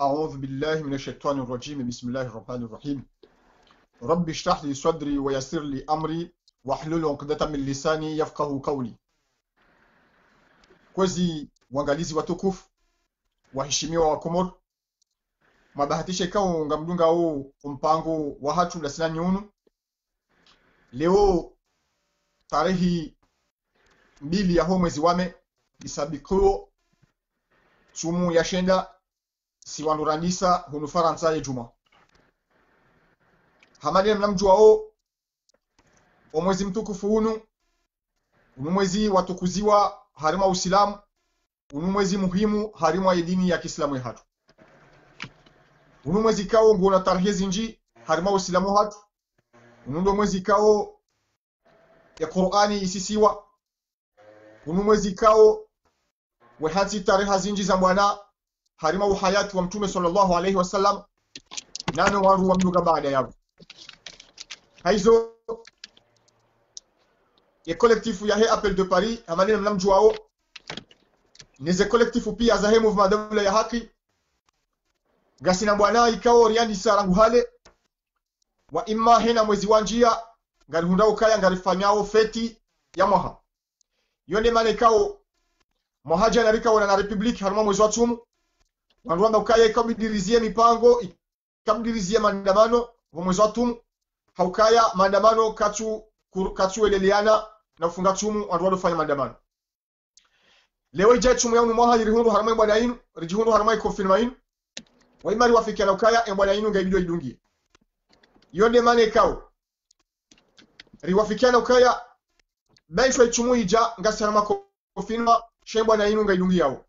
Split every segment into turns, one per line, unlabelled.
أعوذ بالله من الشيطان الرجيم بسم الله الرحمن الرحيم رب اشرح لي صدري ويسر لي أمري واحلل عقدة من lisani yafqahu qawli. Kwezi waangalizi watukufu, waheshimiwa wa Komoro, mwabahatisha ikawo nga mdunga huu mpango wa hatu dasina nyunu leo tarehi mbili ya ho mwezi wame isabikiro chumu ya shenda siwanduranisa hunu faransa ye juma. Hamalile mnamjuao omwezi mtukufu hunu unu mwezi watukuziwa harima usilamu unu mwezi muhimu harima ya dini ya kiislamu hatu. Unu mwezi kao nguona tarehe zinji harima usilamu hatu. Unu ndo mwezi kao ya qur'ani isisiwa. Unu mwezi kao wehati tareha zinji za mwana harima uhayati wa mtume sallallahu alaihi wasallam nano wandu wa mduga baada yao haizo. Ye collectif ya he appel de paris amanene mnamjuao nize collectif pia mouvement daula ya haki. Gasina bwana ikao riandi sarangu hale. Wa imma hena mwezi wa njia ngari hunda kaya ngari fanyao feti ya mwaha. Yonde mane mwahaja na rika wana na republique haruma mwezi wa tumu wanduamba ukaya ikamdirizie mipango ikamdirizie maandamano. Wa mwezi wa tumu haukaya maandamano kachu kachu eleliana na kufunga chumu wandu wadofanya maandamano. Leo ija chumu yaunu mwaha yirihundu haramai bwana inu rijihundu haramai kofirma inu. Waimari wafikiana ukaya embwana inu ngaibido idungie. Yonde mane ikao riwafikiana ukaya baishwa ichumu ija ngasi harama kofirma shembwana inu ngaidungi yao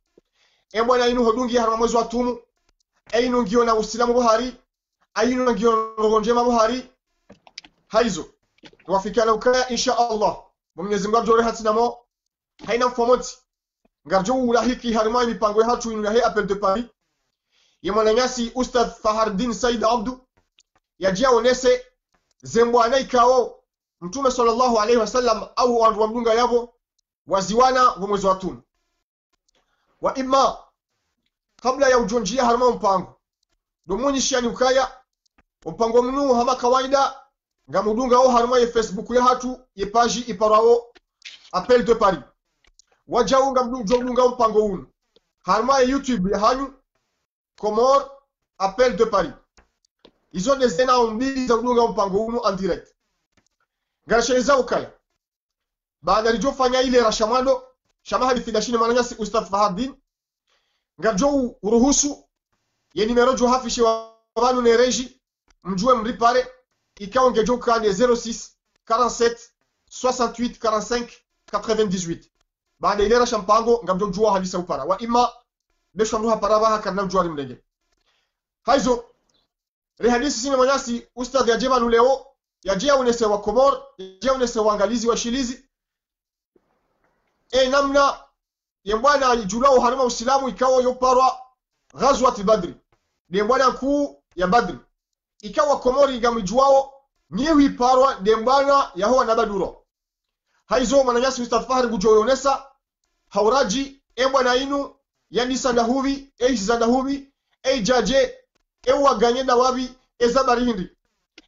embwana inu hodungi harama mwezi wa tumu. Ainu ngio na usilamu buhari. Ainu ngio ngonjema buhari. Haizo. Wafikana ukaya insha Allah. Mwenyezi Mungu ajore hatinamo haina mfomoti. Ngarjo ulahiki harima mipango ya hatu inu ya he appel de Paris. Na mwananyasi Ustadh Fahardin Said Abdu. Yajia onese. Zembwana ikao Mtume sallallahu alaihi wasallam au wandu wa mdunga yavo. Waziwana wa mwezi wa tunu wa imma kabla ya ujonjia harama mpango. Domunyishani ukaya mpango mnu hama kawaida ngamudunga o harama ye facebook ya hatu ye page iparao appel de paris. Wajau ngamdunga mpango unu harama ye youtube ya hanyu comor appel de paris. Izo ne zena mbili za mudunga mpango unu en direct. Ngarasheza ukaya. Baada lijofanya ile rashamando shamaha bifidashini mananyasi ustadh fahadin ngarjo uruhusu ye numero jo hafishe wa banu ne reji mjue mripare ikao ngejoka ni 06 47 68 45 98 baada ile rasha mpango ngamjo jua hadisa upara. Wa ima besho mruha parava haka na jua limlege. Haizo re hadisi sine manyasi ustadh ya jema leo ya jea unese wa komor ya jea unese wa shilizi e namna ya bwana julao harima usilamu ikawa yoparwa ghazwati badri. Ni bwana kuu ya badri. Ikawa komori igamijwao nyewi parwa bwana yaho na baduro. Haizo mananyasi mustafahari gujoyonesa hauraji e bwana inu yanisa ndahubi e ndahubi e waganye na wabi e zabarindi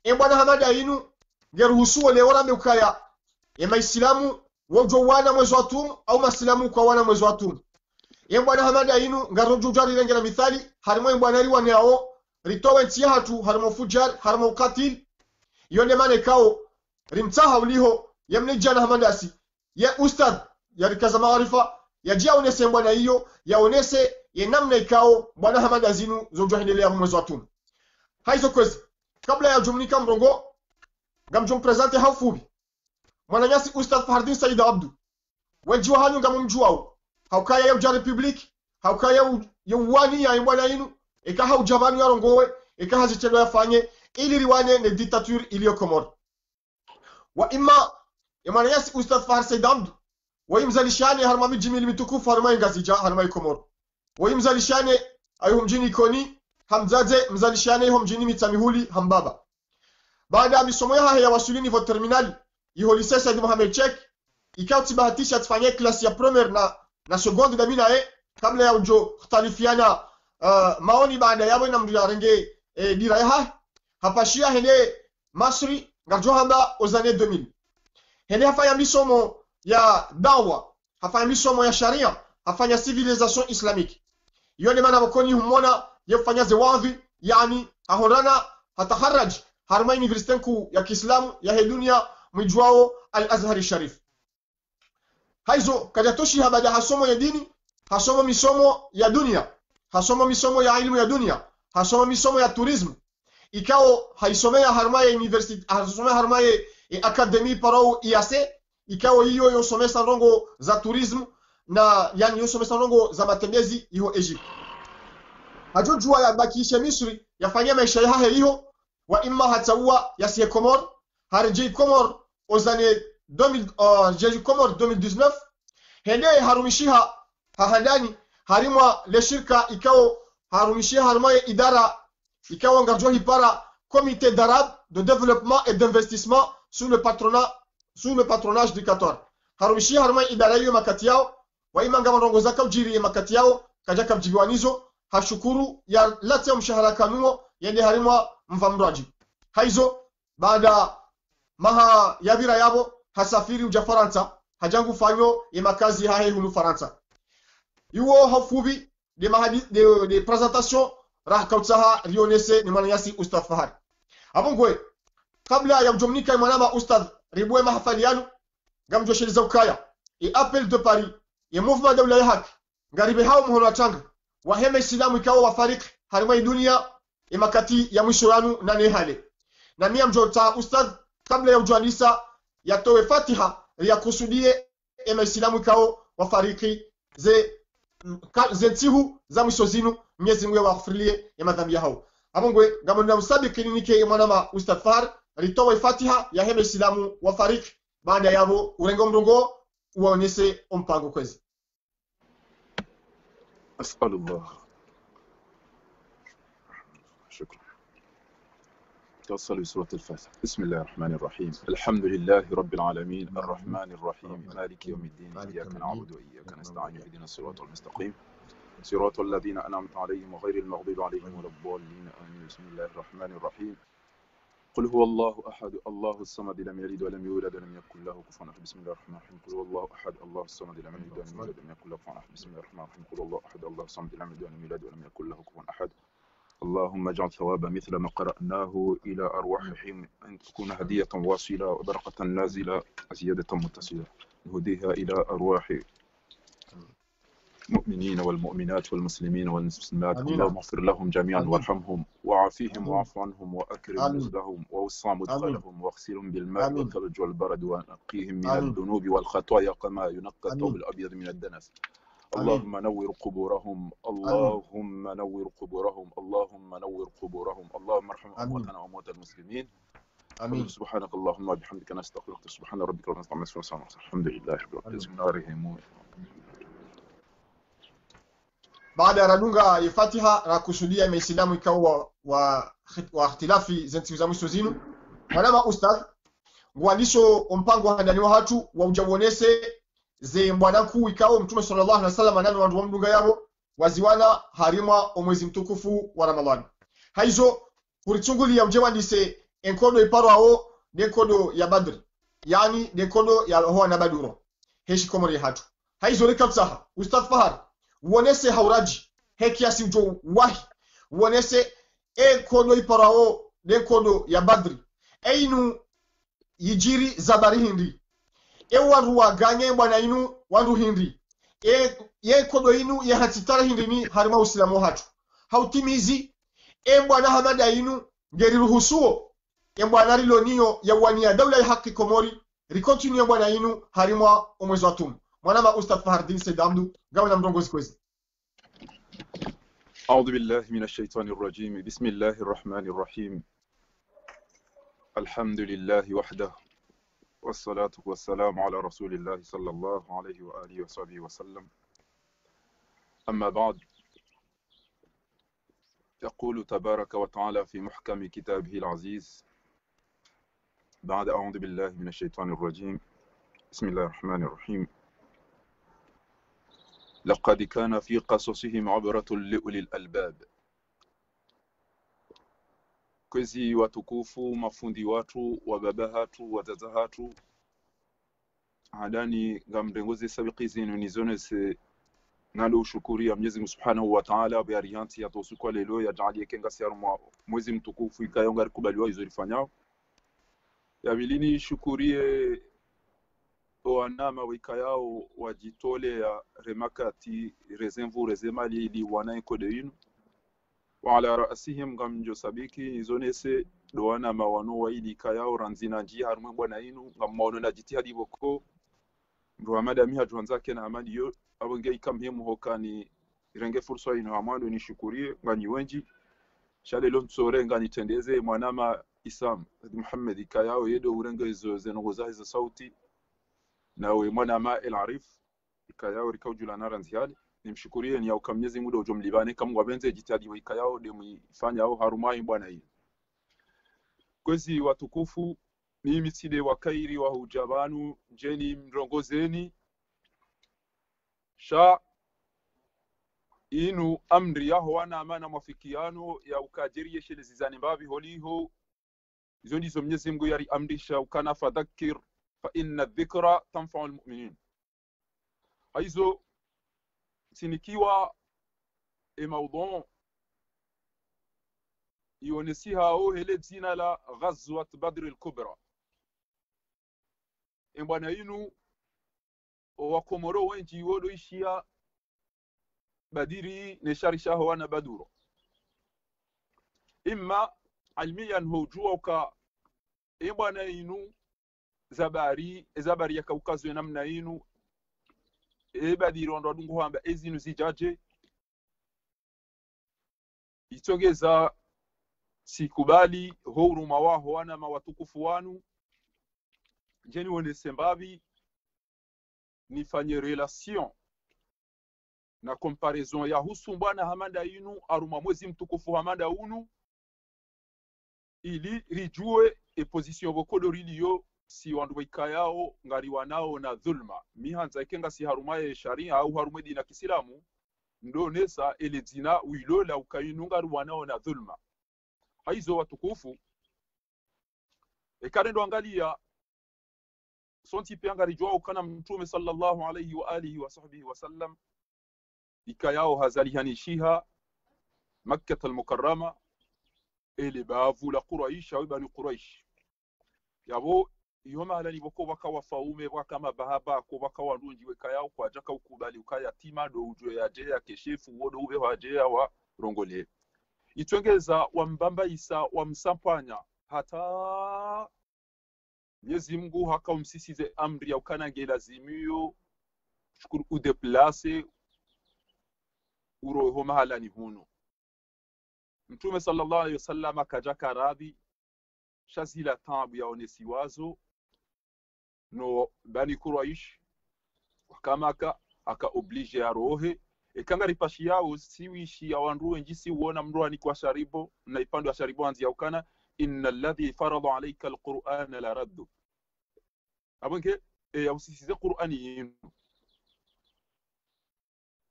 e bwana hamada inu ngeruhusuo leorambe ukaya emaisilamu wojo wana mwezi wa tum au masilamu kwa wana mwezi wa tum? Embwana hamada inu ngarojujari irengera mithali harimo embwana riwa neao ritowe ntiya hatu harimo fujar harimo qatil yonde mane kao rimtaha uliho yamne jana asi. Ya ustad yarikaza maarifa yajia onese bwana hiyo yaonese ye namna ikao bwana hamada zinu zojohendelea mwezi wa tum. Haizo kwezi kabla ya jumnika mrongo ngamjum presente haufubi mwananyasi ustad fahardin said abdu. Wejiwa hanyu ngamumjuao haukaya ya uja republik haukaya ya uwani ya bwana inu ikaha ujavanu yarongowe ikaha zitendo yafanye ili riwane ne dictature iliyo Komoro wa imma yamanayasi ustadh Fahar Said Abdu waimzalishane harma miji mili mitukufu harma ngazija harma Komoro waimzalishane ayo mjini ikoni hamzaze mzalishane ho mjini mitamihuli hambaba. Baada ya misomo yaha ya wasulini vo terminali Said Mohamed Chek ikatibahatisha tfanye klasi ya premier na na seconde na mina e kabla ya ujo khtalifiana uh, maoni baada yabo bwana mndu yarenge e, dira hapa hapashia hende masri ngarjo hamba ozane 2000 hende hafanya misomo ya dawa hafanya misomo ya sharia hafanya civilisation islamique. Yone mana bakoni humona yefanya zewadhi yani ahorana hataharaj harma university ku ya kiislamu ya he dunia mwijwao al azhari sharif. Haizo kajatoshi habaja hasomo ya dini hasomo misomo ya dunia hasomo misomo ya ilmu ya dunia hasomo misomo ya tourism. Ikao haisomea harmaye university haisomea harmaye e, academy parau IAC ikao hiyo yosomesa rongo za tourism na yani yosomesa rongo za matembezi hiyo Egypt. Hajojua yabakishe Misri yafanyia maisha yahe hiyo wa imma hataua yasiye Komor harji Komor ozane 2000 uh, jeji Komor 2019 hende harumishiha hahandani harimwa le shirka ikao harumishia harmaye idara ikawa ngarjo hipara comité d'arabe de développement et d'investissement sous le patronat sous le patronage du Qatar. Harumishia harmaye idara hiyo makati yao wa ima ngama rongoza kabjiri makati kaja hashukuru ya lati ya mshahara kanuo yende harimwa mvamraji. Haizo baada maha yavira yabo hasafiri uja faransa hajangu fayo e makazi hahe hulu faransa. Iwo hafubi de mahadi de, de presentation rah kautsaha rionese ni mwananyasi ustadh fahari. Abongwe kabla ya mjomnika mwanama ustadh ribwe mahafali yanu gamjosheliza ukaya e appel de paris e mouvement dawla ya haki ngaribe hao mhono wachanga waheme islamu ikawa wafariki harimai dunia e makati ya mwisho yanu na nehale. Na mia mjota ustadh kabla ya ujanisa yatowe fatiha liyakusudie emaisilamu kao ikao wafariki ze zentsihu za mwiso zinu mnyezi mwe waghfirilie ya madhambi yahao. Apo ngwe ngamonera musabiki mwana mwanama ustafar litowe fatiha yahema isilamu wafariki. Baada yabo urengo mrungo uwaonyese ompango kwezi.
Asalullah توصل بسورة الفاتحة. بسم الله الرحمن الرحيم. الحمد لله رب العالمين. الرحمن الرحيم. مالك يوم الدين. إياك نعبد وإياك نستعين. اهدنا الصراط المستقيم. صراط الذين أنعمت عليهم وغير المغضوب عليهم ولا الضالين. آمين. بسم الله الرحمن الرحيم. قل هو الله أحد. الله الصمد لم يلد ولم يولد ولم يكن له كفوا أحد. بسم الله الرحمن الرحيم. قل هو الله أحد. الله الصمد لم يلد ولم يولد ولم يكن له كفوا أحد. بسم الله الرحمن الرحيم. قل هو الله أحد. الله الصمد لم يلد ولم يولد ولم يكن له كفوا أحد. اللهم اجعل ثواب مثل ما قرأناه إلى أرواحهم أن تكون هدية واصلة وبرقة نازلة زيادة متصلة نهديها إلى أرواح المؤمنين والمؤمنات والمسلمين والمسلمات. اللهم اغفر لهم جميعا. وارحمهم وعافيهم. واعف عنهم وأكرم
آمين.
نزلهم ووسع مدخلهم واغسلهم بالماء. والثلج والبرد ونقيهم من. الذنوب والخطايا كما ينقى الثوب
آمين.
الأبيض من الدنس. اللهم نور قبورهم اللهم نور قبورهم اللهم نور قبورهم اللهم ارحم. أمواتنا وأموات المسلمين.
amin
سبحانك اللهم وبحمدك نستغفرك سبحان ربك رب العزة عما يصفون الحمد لله رب العالمين. نارهم
baada ya radunga ya fatiha rakusudia maislamu ikawa wa, wa, wa ikhtilafi zensiku za mwisho zinu mwanama ustadh ngwandisho ompango handaniwa hatu waujabonese ze mbwananku ikao mtume sallallahu alaihi wasallam anani wandu wamdunga yabo waziwana harimwa omwezi mtukufu wa ramadhani haizo kurichungulia mje wandise enkodo iparo ao denkodo ya badri. Yani denkodo ya hoa na baduro. Heshi komori hatu. Haizo likabsaha ustadh fahar. Wonese hauraji. Hekiasi ujo wahi. Wonese e kodo iparao ne kodo ya badri. Einu yijiri zabari hindi e waru waganye bwana inu wandu hindi e ye kodo inu ye hatitara hindi ni harima usilamu hatu hautimizi e bwana hamada inu ngeri ruhusuo e bwana rilo niyo ya wania daula ya haki komori rikontinue bwana inu harimwa omwezi wa tumu mwanama ustadh fahardin sedamdu gawna mrongozi kwezi
أعوذ بالله من الشيطان الرجيم بسم الله الرحمن الرحيم الحمد لله وحده والصلاة والسلام على رسول الله صلى الله عليه وآله وصحبه وسلم. أما بعد يقول تبارك وتعالى في محكم كتابه العزيز بعد أعوذ بالله من الشيطان الرجيم. بسم الله الرحمن الرحيم. لقد كان في قصصهم عبرة لأولي الألباب. Kwezi watukufu mafundi watu wababa hatu wazaza hatu. Hadani ngamrengoze sabiki zinu nizonese ngalo ya Mwenyezi Subhanahu wa Ta'ala biarianti ya tosuko lelo ya jalie kenga siaru mwezi mtukufu ikayonga kubaliwa izo lifanyao ya bilini shukurie wanama wikayao wajitole ya remakati rezemvu rezemali ili wana kode inu وعلى رأسهم غم جو sabiki izonese doana mawano waili kayao ranzina njia harumwe bwana inu ngam maono na jitihadi boko ndo amada mi hatu nzake na amadi yo abonge ikamhemu hokani irenge fursa ino amando nishukurie ngani wenji shale lo mtsore ngani tendeze mwanama Isam Muhammad kayao yedo urenge izo zenogoza hizo sauti nawe mwanama El Arif kayao rikaujula nara nziali nimshukurie ni yauka Mwenyezi Mungu ujo mlibane kama wabenze jitihadi waika yao de yao harumai bwana hii kwezi watukufu mimi sile wa kairi wa hujabanu njeni mrongozeni. Sha inu amri yaho wana amana mafikiano ya ukajirie yeshe zizani mbavi holiho izo ndizo Mwenyezi Mungu yari amrisha ukana fadhakir fa inna dhikra tanfa'u almu'minin aizo e maudhu ionesiha au hele jina la ghazwat badr al-kubra. E bwana inu wakomoro wenji wodo ishia badiri nesharishaho wana baduro. Imma almiyan hojua ka e bwana inu zabari zabari yakaukazwe namna inu ebadirondo adungu hamba ezinu zijaje. Itogeza sikubali houruma waho wanama watukufu wanu. Njeni wonese mbavi nifanye relation na comparaison ya husu bwana hamanda inu aruma mwezi mtukufu hamanda unu. Ili rijue e position bokodo riliyo si wandu waikayao ngari wanao na dhulma. Mihanza ikenga si harumaye sharia au harume dina kisilamu ndo nesa ele dina uilola ukainu ngari wanao na dhulma. Haizo watukufu. Ekare ndo angalia sonti pia ngari jwao kana mtume sallallahu alayhi wa alihi wa sahbihi wa sallam. Ikayao hazalihanishiha makkah al-mukarrama ele bavu la quraish au bani quraish. Yabo iyo bakama bahaba ko bakawa ndunji wekayao kwa jaka ukubali ukaya tima do ujwe yaje ya keshefu wodo ube waje ya wa rongole. Itwengeza wambamba isa wamsampanya hata Mwenyezi Mungu hakamsisize amri ya ukanage lazimio shukuru udeplace uroho mahalani huno. Mtume sallallahu alaihi wasallam akajaka radhi shazila tabu yaonesi wazo no bani kuraish wakamaka aka oblige arohe ekanga ripashi yao siwishi ya wandu wenji si uona mruani kwa sharibo na ipando ya sharibo anzi yaukana inna alladhi farada alayka alqur'ana la raddu abonke e yausisize qur'ani yinu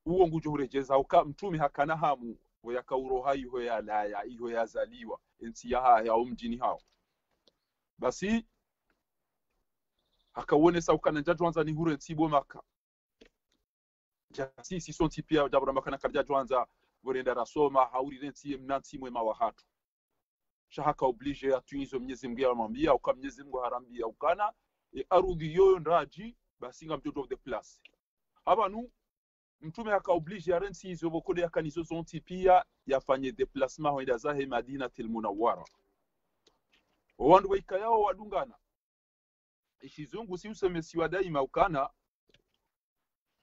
uwo ngujo hurejeza uka mtume hakana hamu yakauroha iho ya laya iho yazaliwa ensi ya haya au mjini hao. Basi akawonesa ukana njajwanza ni hure nsibo maka jasisi sonti pia jabura makana karja jwanza vorenda rasoma haurire nsiye mnansi mwema wa hatu. Shahaka oblige atuizo mnyezi mungu yamwambia uka mnyezi harambi harambia ukana e arudhi yoyo ndaji basi nga mtoto of the place. Abanu mtume akaoblige arensi izo bokode akanizo zonti pia yafanye déplacement hoenda zahe madina til munawwara. Wandu waika yao wadungana ishizungu si usemesiwa daima ukana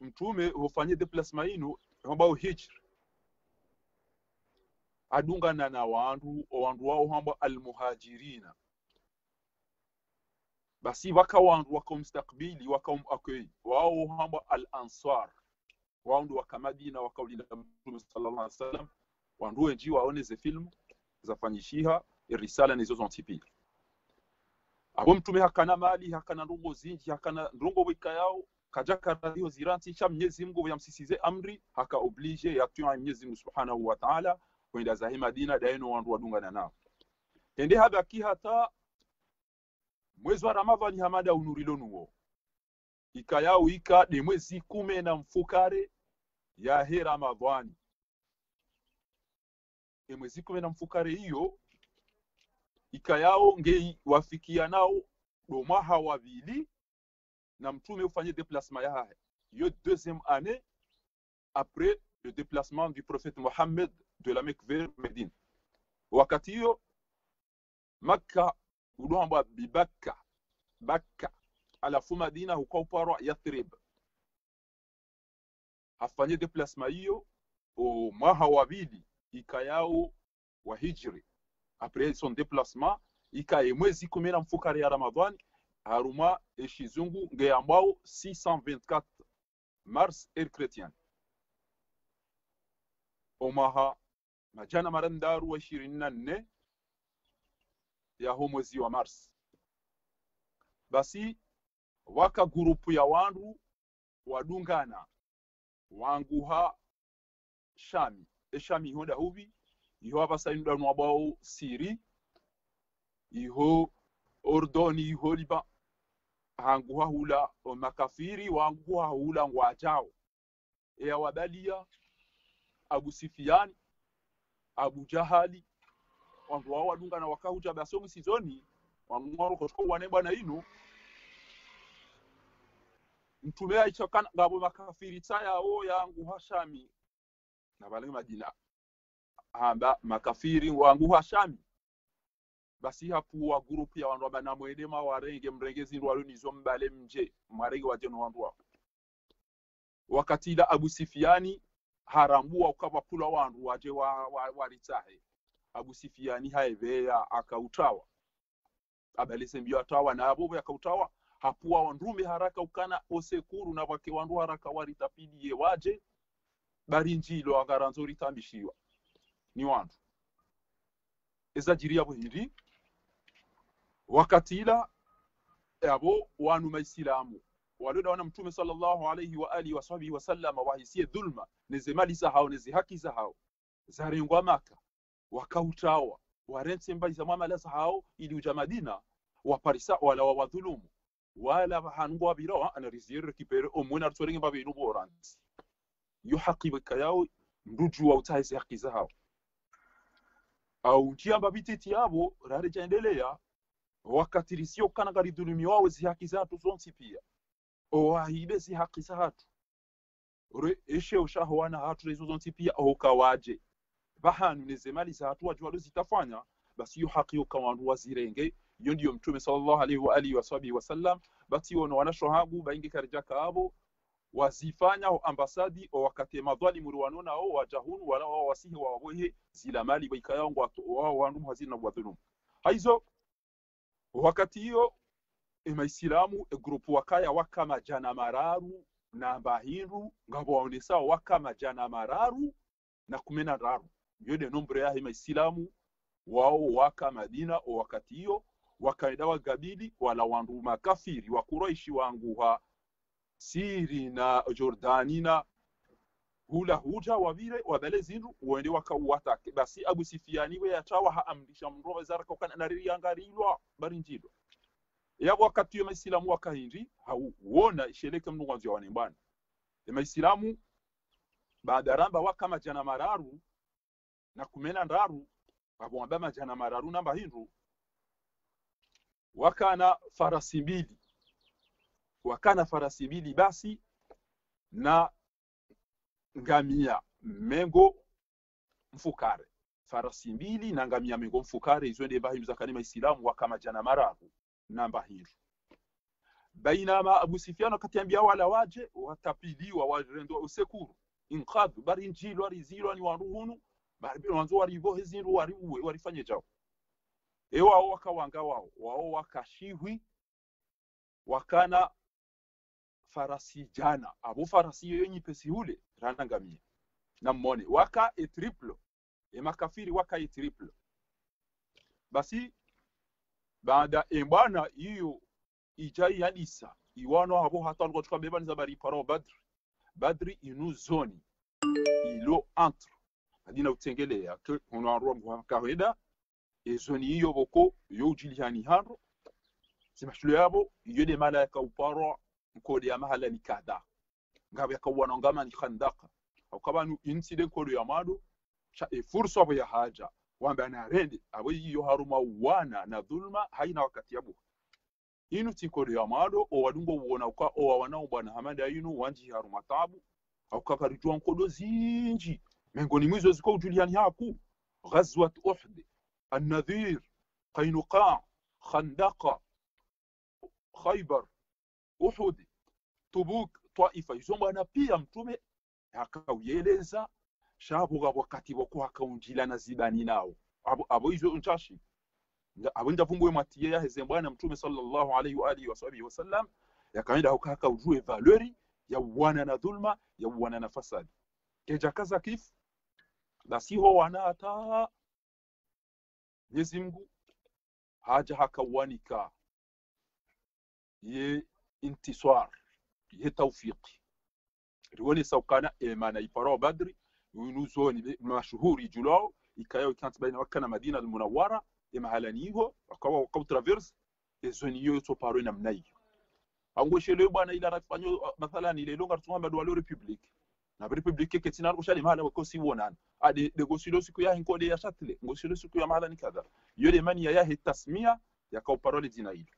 mtume hufanye deplasma ino ambao hijr adungana na wandu wandu wao hamba almuhajirina. Basi waka wandu wakamstakbili wakamакei wao hamba al-ansar. Wandu wakamadina wakaulinda mtume sallallahu alaihi wasallam. Wandu wenji waoneze filmu zafanyishiha irisala nizo zontipia abo mtume hakana mali hakana ndongo zinji hakana ndongo wika yao kaja karadio ziranti cha mnyezi mungu yamsisize amri haka oblige yatua mnyezi mungu subhanahu wa ta'ala kwenda zahi madina daino wandu wadungana nao. Ende habaki hata mwezi wa ramadhani hamada unurilo nuo. Ikayao ika de mwezi kume na mfukare ya he ramadhani. E mwezi kume na mfukare hiyo ikayao ngei wafikia nao domaha wavili na mtume ufanye déplacement ya hahe yo deuxième année après le déplacement du prophète Mohammed de la Mecque vers Médine. Wakati hiyo Makka udohamba bibakka bakka alafu Madina huko uparwa Yathrib. Afanye déplacement hiyo o mwaha wavili ikayao wa hijri après son déplacement ikaye mwezi kumi na mfukari ya Ramadhani haruma eshizungu nge ambao 624 mars er chrétien. Omaha majana marandaru wa ishirini na nne ya ho mwezi wa mars. Basi waka gurupu ya wandu wadungana wanguha shami. Eshami ihonda huvi iho abasainudanu abao siri iho ordoni iho liba makafiri wanguha hula ngwajao ya wabalia abu sifiani abu jahali wandu wao wadungana wakahuja basomu sizoni wangwaro koshko wane bwana inu. Mtume aichokana ngabo makafiri tsaya o yangu hashami na bale madina hamba makafiri wangu hashami basi hapuwa grupu ya wandu abana mwede ma warenge mrengezi zindu walunizo mbale mje mwarenge wajeno wandu wako wakati ila abu sifiani harambua ukava pula wandu waje wa, wa, waritahe abu sifiani haeveya akautawa. Abalese mbio atawa na abobo yakautawa hapuwa wandume haraka ukana osekuru na wake wandu haraka waritapidie waje. Bari njilo agaranzo ritambishiwa ni wandu ezajiria buhindi wakati ila abo wanu maisilamu waliodawana mtume sallallahu alayhi wa alihi wa sahbihi wasallam wahisie dhulma neze mali za hao za hao zarengwa maka wakautawa warense mbali za mwamala za hao ili uja madina. Waparisa wala wawadhulumu. Wala hangu wabirawa anarizir kipere omwena artsorenge mbabe inu boranti yo haki beka yao nduju wa utaise haki za hao au njia mbabititi yabo rare jaendelea wakati risio kana gari dhulumi wao zi haki za hatu zonsi pia. Owahibe si haki za hatu. Re eshe ushahoana hatu rezo zonsi pia ohokawaje bahanu nezemali zatu wajua zitafanya basi yo haki yo kawandu wazirenge. Iyo ndiyo mtume sallallahu alaihi wa alihi wasabihi wasallam bati wono wanashohagu baingi karijaka kaabo wazifanya ambasadi o wakati madhalimu ruwanona o wajahunu wala wa wasihi wa wabohe zila mali baikaya ngo wao wandu hazina wadhulum haizo wakati hiyo emaislamu egrupu wakaya waka majana mararu na mbahindu ngabo waonesa waka majana mararu na kumena raru. Yode nombre ya emaislamu wao waka madina o wakati hiyo wakaenda wagabili wala wandu makafiri wa Quraishi wanguha siri na jordani na hula huja wavire wabele zindu uende wakauwatake basi abu sifiani we yatawa haamrisha mndu zaraka ukana naririangarilwa bari njido yabo wakati yo maisilamu wakahindi hauona isheleke mndu wanzia wanembana maisilamu baada ramba wakama jana mararu na kumena ndaru babomba majana mararu namba hindu wakana farasi mbili wakana farasi mbili basi na ngamia mengo mfukare. Farasi mbili na ngamia mengo mfukare izo ndi bahim zakani maisilamu wakamajana na namba baina bainama abu sufyan akatiambia wala waje watapiliwa warendwa usekuru. Inqad bari njilo arizilo ni waruhunu bari wanzo warivo hezindu wari uwe warifanye jao. Ewao wakawanga wao wao wakashihwi wakana farasi jana. Abo farasi yo nyipesi ule rana ngamia na mmone waka e triple e makafiri waka e triple basi baada e bwana hiyo ijai yadisa iwano abo hata walikuwa beba niza zabari paro badri. Badri inu zoni. Ilo entre adina utengelea mwa kawaida e zoni hiyo boko yo ujilihani haro. Simashulu yabo iyo de mala ka nkode ya mahala ni kada ngabe ka wana ngama ni khandaka au kaba nu incident kodo ya mado cha e fursa ya haja wambe anarende abo iyo haruma wana na dhulma haina wakati yabo inu tikodo ya mado o wadungo uona uka o wanao bwana hamada inu wanji haruma tabu au kakarijua nkodo zinji miongoni mwizo ziko ujuliani haku ghazwat uhd النذير قينقاع خندق خيبر tubuk twaifa izo bwana pia mtume akaueleza shabuga wakati boko akaunjila na zibani nao. Abo, abo izo nchashi. Abo ndavumbwe matiye yaheze bwana mtume sallallahu alaihi wa alihi wasahbihi wasallam yakaenda ukaka ujue valeri ya wana na dhulma ya wana na fasadi. Keja kaza kif basiho wana hata Mwenyezi Mungu haja hakawanika ye intisar tawfiqi riwoni saukana emana iparo badri yunuzoni mashuhuri julao ikayo ikant baina wakana madina almunawwara emahalaniho wakawa wakaw traverse ezoni yo to paro na mnai ango shele bwana ila rafanyo mathalan ile longa tuma madu wa republic na republic ke tinar ko shali mahala ko si wonan ade de go silo siku ya hinkode ya shatle go silo siku ya mahala ni kadha yole mani ya yahi tasmia ya ka parole dina hilo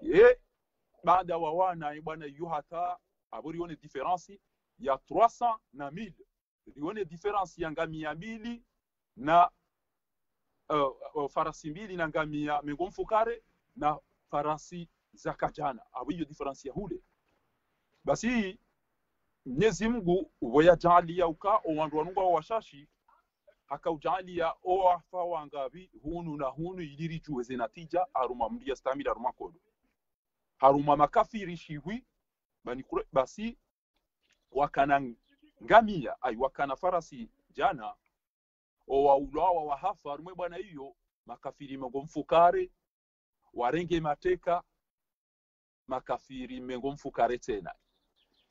ye baada wa wana bwana yu hata aburi yone difference ya 300 na 1000 lione difference ya ngamia mbili na uh, farasi mbili na ngamia mengo mfukare na farasi za kajana. Abo hiyo difference ya hule. Basi Mwenyezi Mungu wayajalia uka owandu wanunga washashi akaujalia owafa wangavi hunu na hunu iliri juweze natija aruma mdia stamila aruma kodo haruma makafiri shiwi bani kure, basi wakana ngamia ai wakana farasi jana owaulawa wahafa rumwe bwana hiyo makafiri mengo mfukare warenge mateka makafiri mengo mfukare tena.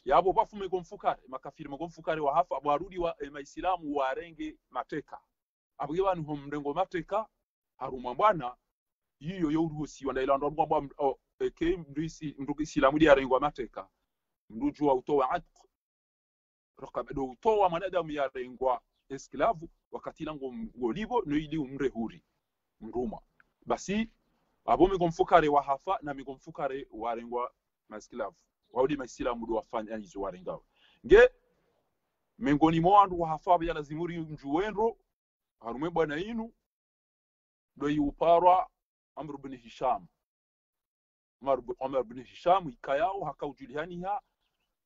Yabo bafu mengo mfukare makafiri mengo mfukare wahafa warudi wa e, maislamu warenge mateka. Abwe bantu ho mrengo mateka haruma bwana yiyo yo ruhusi wandailandwa bwa ke mrisi mrugi silamu dia rengwa mateka mruju wa utowa atq rokaba do utoa mwanadamu ya rengwa esklavu wakati lango ngolivo no ili umre huri mruma. Basi abo migomfukare wa hafa na migomfukare warengwa masklavu waudi maisilamu do wafanya izo warengao nge miongoni mwa wandu wa hafa ya lazimuri mjuwenro harume bwana inu do yuparwa amr ibn hisham Umar bin Hisham ikayao hakaujulianiha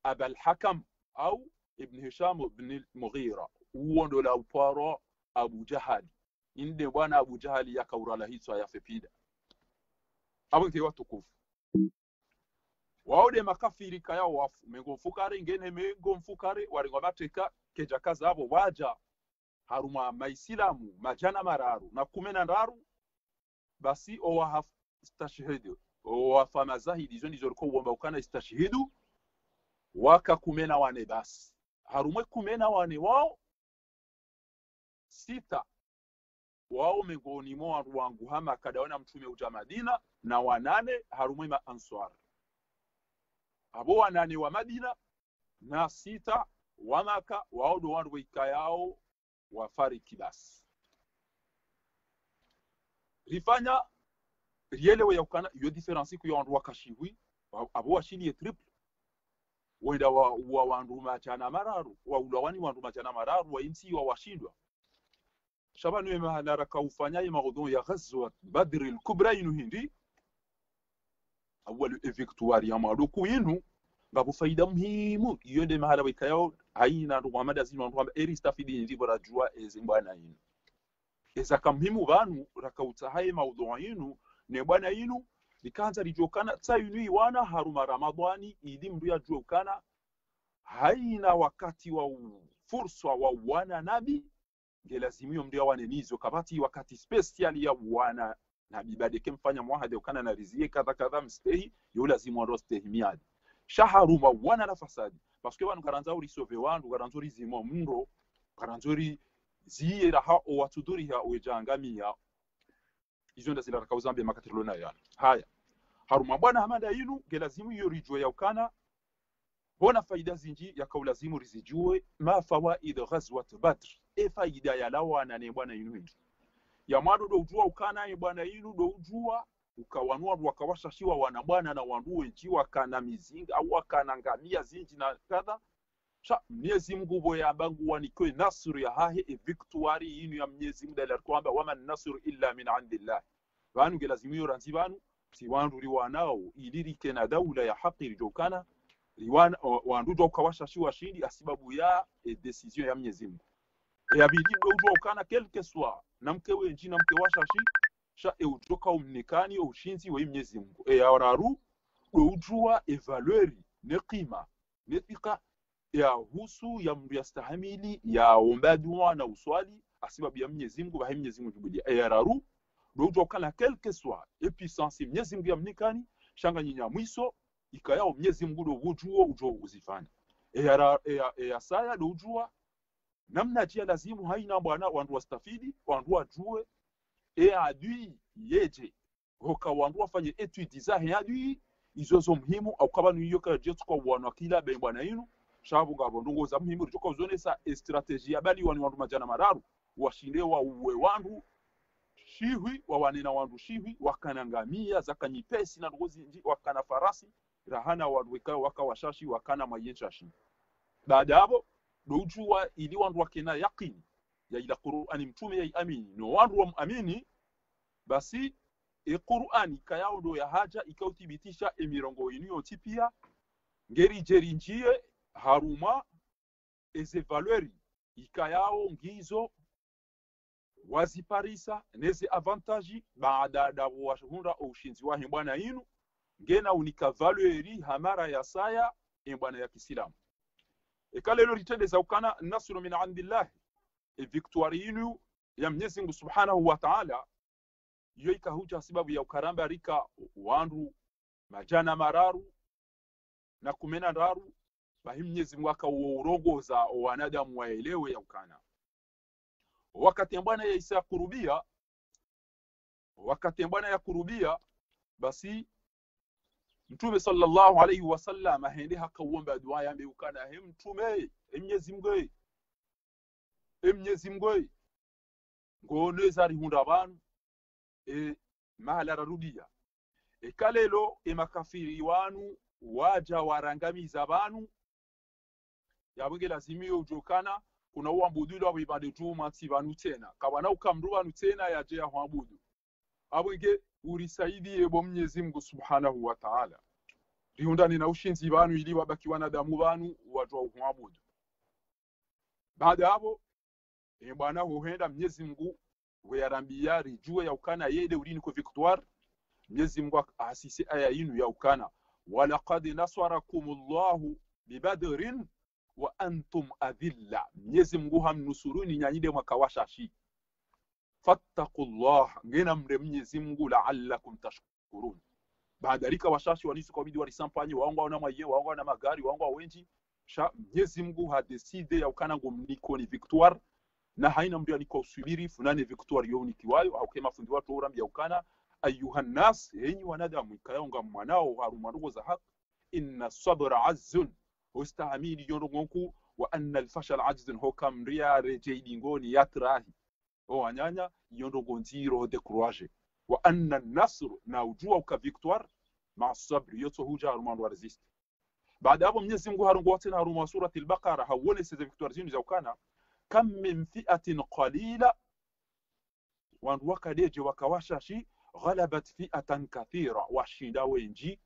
Abul Hakam au Ibn Hisham ibn Mughira huo ndo la uparo Abu Jahali. Inde bwana Abu Jahali yakaurala hizo yafepida abo ke watukufu waode makafiri kayao wafu. Mengo mfukare ngene mengo mfukare waringo mateka keja kazabo waja. Haruma maisilamu majana mararu na kumena ndaru basi owahaf stashhidu wafama zahidi izo nizo ruko uomba ukana istashihidu waka kumena wane basi. Harumwe kumena wane wao sita wao miongoni mwa wangu hama kadaona mtume uja madina na wanane harumwe ma answar. Abo wanane wa madina na sita wa maka wao ndo wandu ikayao wafariki basi. Rifanya rielewe yaukana iyo diferensi ku yandu wakashiwi abo washilie triple. Wenda wa, wa wandu machana mararu wa ulawani wandu machana mararu wa imsi wa washindwa. Shabanu ya kaufanya kaufanyaye maudhu ya ghazwa badri al-kubra inu hindi. Awal victoire ya maluku inu ngabu faida muhimu. Iyo nde mahala wikayao haina ndo Muhammad azima ndo eri stafidi ndivyo rajua ezimbana inu. Ezaka muhimu banu rakautahaye maudhu inu ne bwana inu likanza lijokana tsa inu iwana haruma ramadhani ili mndu yajokana haina wakati wa fursa wa wana nabi ngelazimio mndu yawane nizo kabati wakati special ya wana nabi bade mfanya mwahade ukana na rizie kadha kadha mstehi yo lazima ndo stehi miadi shaharuma wana na fasadi. Parce que wanu karanza uri sove wandu karanza uri zimo mndo karanza uri ziye raha o watuduri ha ujangamia izo ndo zila makatirlo na yani haya. Haruma bwana amanda yinu gelazimu iyo rijwe ya ukana. Bona faida zinji yakaulazimu rizijue. Ma fawaid ghazwat badr. E faida ya lawana ne bwana yinu hindu ya mwadu do ujua ukana ye bwana yinu do ujua ukawanua wakawashashiwa wana bwana na wanduwe njiwa wakana mizinga au wakana ngamia zinji na kadha sha mnyezi mungu boya bangu wanikwe nasru ya hahe e victoire yinu ya mnyezi mungu dalar kwamba wama nasru illa min indillah. Banu gelazimu yo ranzi banu si wandu riwanao ilirike na daula ya haki rijokana riwana wandu wa shindi asibabu ya e decision ya mnyezi mungu. E abidi ndo ujua ukana quelque soit namke wenji namke washashi sha e ujoka umnikani ushinzi wa mnyezi mungu. E araru do ujua e valeri ne qima ne thika ya husu ya mndu yastahamili ya omba dua na uswali asibabu ya mwenyezi mungu bahe mwenyezi mungu jubudia. E araru do ujua ukana quelque soit e puissance mnyezi mungu ya mnikani shanga nyinya mwiso ikayao mwenyezi mungu do ujuo uzifanya. E ara e, e asaya do ujua namna jia lazimu haina bwana wandu wastafidi wandu wajue e adui yeje. Hoka wandu wafanye etude zahe adui izozo muhimu au kabanu hiyo kaje tukwa wana kila be bwana yinu shabu gabo ndongo za muhimu tuko zone sa strategia bali wani wandu majana mararu washinde wa uwe wandu shihwi wa wanena wandu shihwi wakanangamia zakanyipesi na ngozi nji wakana farasi rahana wandu weka washashi wakana mayenshashi baada hapo dojua ili wandu wakena yakini ya ila qur'ani mtume ya amini. No wandu wamamini basi e qur'ani kayao ndo ya haja ikauthibitisha emirongo iniyo tipia ngeri jeri njie haruma eze valeri ikayao ngizo waziparisa neze avantaji baada da washunda ushinzi wahe bwana inu ngena unika valeri hamara ya saya e bwana ya kisilamu. Ekalelo litendeza ukana nasru min indillahi e inu ya mwenyezi mungu subhanahu wa taala iyo ikahuja sababu ya ukaramba rika wandu majana mararu na kumena ndaru bahi mwenyezi mungu akauorogoza wanadamu waelewe ya ukana. Wakati mbwana ya isa kurubia wakati mbwana ya kurubia basi mtume sallallahu alayhi wasallam ahende hakauomba dua yambe ukana. He mtume he Mwenyezi Mungu, he Mwenyezi Mungu ngoneza rihunda banu e mahala rarudia ekalelo kalelo e makafiri wanu waja warangamiza banu yabwenge lazimiyo ujokana kuna uambudulo abo ibade tuma ti banu tena. Kabana ukamru banu tena yaje ya huabudu abwenge urisaidie bo mnyezi mungu subhanahu wa ta'ala. Riundani na ushinzi banu ili wabaki wanadamu banu wajwa wauabudu baada hapo e bwana huenda mnyezi mungu weyarambia rijue ya ukana yede ulini kwa victoire mnyezi mungu asisi aya yinu ya ukana. Walaqad nasarakum llahu bibadrin wa antum adhilla mnyezi mungu hamnusuruni nyanyide mwakawashashi fattaqullah ngena mre mnyezi mungu laallakum tashkurun. Bahadarika washashi wanisi kwa bidi walisampanye waongo wana mwaye waongo na magari waongo wenji sha mnyezi mungu hadeside ya ukana ngo mniko ni victoire. Na haina mndu aliko usubiri funani victoire. Yoni nikiwayo au kema fundi watu ora ayuha nas enyi wanadamu ikayonga mwanao haruma ndugo za haq. Inna sabra azzun ustahamili yorongoku wa anna alfashal ajzun hokamria rejeidingoni yatrahi o wanyanya yondongo nziro de courage wa anna nasr na ujua uka victoire ma sabri yoto huja haruma ndo resist baada hapo Mwenyezi Mungu harungo tena haruma surati al-Baqara hawone seze victoire zinu za ukana kam min fi'atin qalila wandu wakadeje wakawashashi ghalabat fi'atan kathira washinda wenji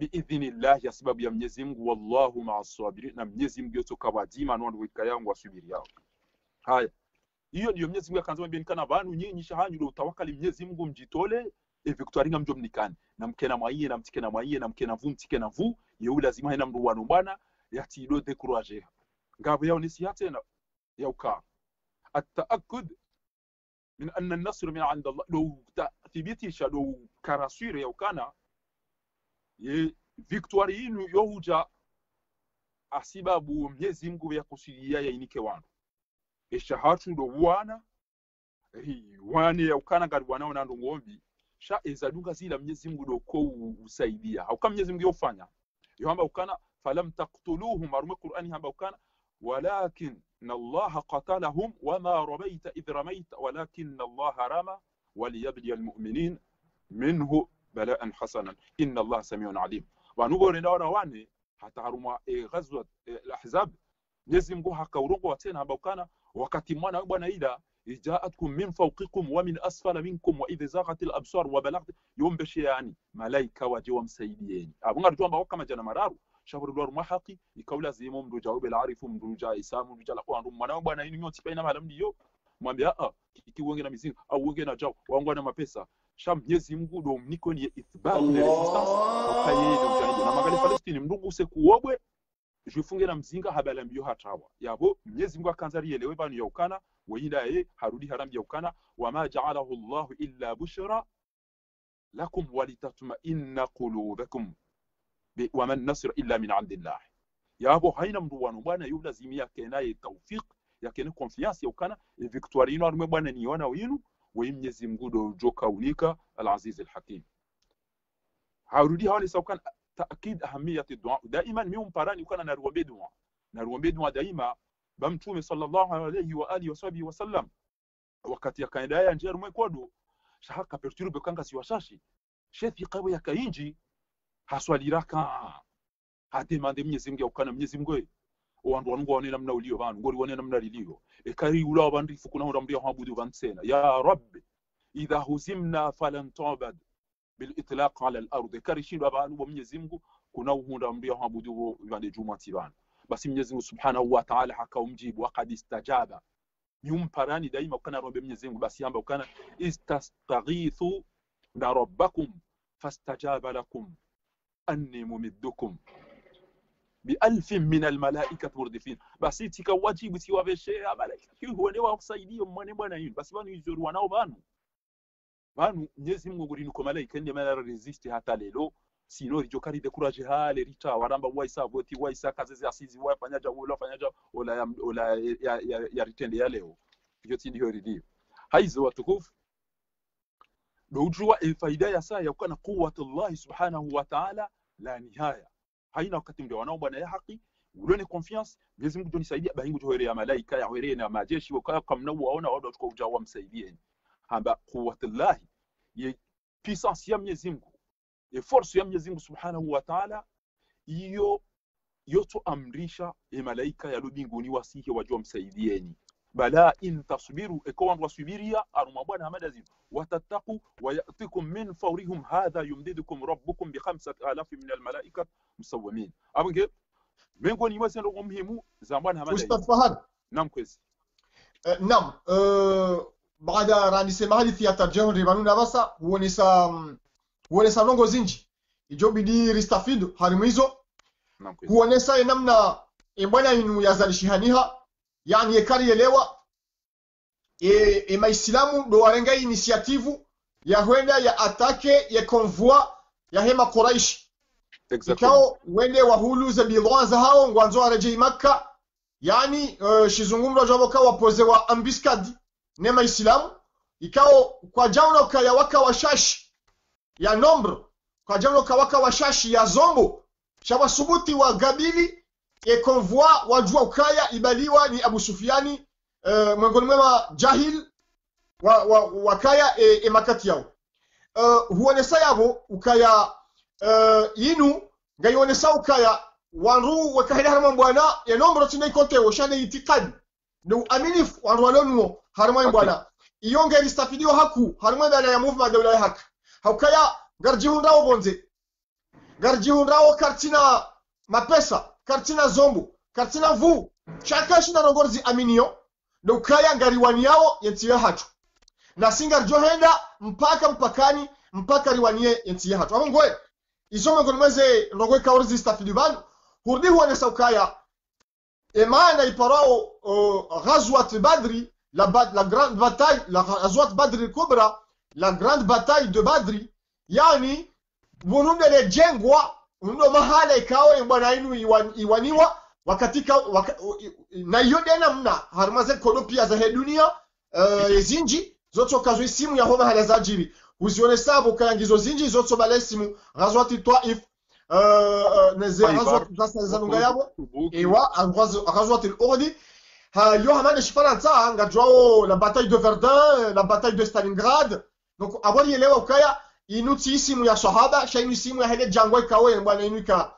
biidhinillah ya sababu ya Mwenyezi Mungu, wallahu maasabirin, na Mwenyezi Mungu yotoka wajima na wandika yangu wasubiriao. Haya, hiyo ndiyo Mwenyezi Mungu na byenkana kana bantu hanyu hanyura utawakali Mwenyezi Mungu mjitole eh, evictoringa mjo mnikane. Na mkena mwaiye na mtike na mwaiye na mkena vu mtike na vu yeu lazima hena mruwano bwana yati do decourager ngabo yao nisi hata na ya yauka ataakud min anna an-nasr min 'inda Allah law tathibiti shadow karasir yaukana victoire yinu yohuja asibabu Mwenyezi Mungu yakusudia yainike wanu eshahatu do wana hi wane yaukana gari wanao nando ngombi sha ezadunga zila Mwenyezi Mungu do ko usaidia au kama Mwenyezi Mungu yofanya yohamba ukana falam taqtuluhum arume Qur'ani hamba ukana ولكن الله قتلهم وما رميت إذ رميت ولكن الله رمى وليبلي المؤمنين منه بلاء حسنا إن الله سميع عليم ونقول إن wane hata haruma e, ghazwa e, al-ahzab Mwenyezi Mungu hakaurongwa tena ambao kana wakati mwana bwana ida ijaatkum min fawqikum wa min asfala minkum wa idh zaghat al-absar wa balaghat yombeshe yani malaika waje wamsaidieni abunga tuamba kama jana mararu shauri lwa rumwa haki ikaula zimo mndu jaube la arifu mndu ja isamu mndu jala kwa mwana bwana ini nyoti paina mala mdiyo mwambia a kiki wenge na mizinga au wenge na jao wangu na mapesa sha Mwenyezi Mungu ndo mniko ni ithbat de resistance okaye ndo jahidi na magali Palestine mndugu se kuobwe jifunge na mzinga habala mbio hatawa yabo Mwenyezi Mungu akanza rielewe banu ya ukana waida ye harudi haram ya ukana wama ja'alahu Allah illa bushra lakum walitatma'inna qulubakum wama nasr illa min indillah yabo haina mndu wanu bwana yu lazimia kenaye tawfiq yakene confiance ya ukana victoire ino arume bwana niona winu wa Mwenyezi Mungu ndo joka unika al-Aziz al-Hakim harudi hawali saukan taakid ahamiyati dua daima mimi mparani ukana na ruombe dua na ruombe dua daima bamtume sallallahu alayhi wa alihi washabihi wasallam wakati akaenda ya njia rumwe kodo shahaka perturbe kanga si washashi shefi qawe yakainji haswaliraka hademande Mwenyezi Mungu ukana Mwenyezi Mungu wandu wangu wane namna ulio bantu ngori wane namna lilio ekari ula bandu ifukuna hura mbia habudu bansena ya rabbi idha huzimna falan tubad bil itlaq ala al ard ekari shindu abantu wa Mwenyezi Mungu kuna uhunda mbia habudu bande jumati bana basi Mwenyezi Mungu subhanahu wa ta'ala hakaumjibu waqad istajaba nyumparani daima ukana rombe Mwenyezi Mungu basi hamba ukana istastaghithu na rabbakum fastajaba lakum anni mumiddukum بألف من الملائكة مردفين بس تيكا واجب سوى بشيء ملائكة هو نوا mwane bwana yini basi banu izuru wanao banu banu Mwenyezi Mungu guri nuko malaika ndi mara resist hata lelo sino rijo kari de courage hale rita waramba waisa voti waisa kazi za asizi wa fanyaja wala fanyaja ola ya ola ya, ya, ya ritende ya leo hiyo tindi hiyo ridio haizo watukufu do ujua faida ya saa ya kuwa na quwwatullah subhanahu wa ta'ala la nihaya haina wakati ndio wanao bwana ya haki ulone confiance Mwenyezi Mungu tunisaidia bahingu johore ya malaika ya hore na majeshi wakaya kamna waona wao watu kwa ujawa msaidieni hamba quwwatullah ye puissance ya Mwenyezi Mungu ye force ya Mwenyezi Mungu Subhanahu wa Ta'ala hiyo yoto amrisha ye malaika ya mbinguni wasihi wajua msaidieni bala in tasbiru ikawa wasubiria aruma bwana hamadazi watattaqu wayatikum min fawrihim hadha yumdidukum rabbukum bi 5000 min almalaika musawwimin abunge miongoni mwa zendo muhimu za bwana hamadazi
Ustadh Fahad
nam kwezi
eh, naam eh, baada ranisema hadithi ya tarjehon rivanuna basa huonesa mm, huonesa nongo zinji ijobidi ristafidu harimu hizo
nam kwezi
huonesa ye namna embwana inu yazalishihaniha yani yekari elewa e, e maislamu do warenga initiative ya hwenda ya atake ya konvoi ya hema Quraish.
Exactly.
ikao wende wahuluze bidhaa za hao ngwanzo warejei Makka. Yani uh, shizungumro jabo kwa wapoze wa ambiskadi ne maislamu. Ikao kwa jauno kaya waka washashi ya nombro kwa jauno ka waka washashi ya zombo shawasubuti wa gabili e convoi wajua ukaya ibaliwa ni Abu Sufiani uh, mwengoni mwema jahil wa, wa, wakaya e, e makati yao. Uh, huonesa yavo ukaya uh, yinu ngayonesa ukaya wanru wakahida harma mbwana ya nombro tine ikote woshane itikadi. Ni aminif wanru walonuo harma mbwana. Iyo ngeri stafidio haku harma dala ya movement dawla ya hak haukaya garjihundawo bonze. Garjihundawo kartina mapesa kartina zombo kartina vu. Chaka shina aminiyo aminio no ukaya ngariwani yentiwe hatu. Na singar johenda mpaka mpakani mpaka riwanie yentiye hatu. Abongwe isome ngoni mweze ndogwe kaurzi stafidi banu hurdi huone saukaya emana iparao uh, ghazwat badri la, ba- la grande bataille la ghazwat badri kubra la grande bataille de badri yani bunundele jengwa undo mahala ikawa bwana inu iwan, iwaniwa wakatika waka, na iyo dena mna harmaze kodo pia za hedunia uh, uh, ezinji kazo isimu ya homa hala zajiri uzione sabo kayangizo zinji zotsobala isimu ghazwati taif uh, uh, neze
ti
za zasa zanunga yabo ewa razwa ti ordi. Ha yo hamane shifaransa nga jwao la bataille de Verdun la bataille de Stalingrad. Donc abori elewa ukaya inuti isimu ya sahaba shainu isimu ya hele jangwa ikawe bwana inu ika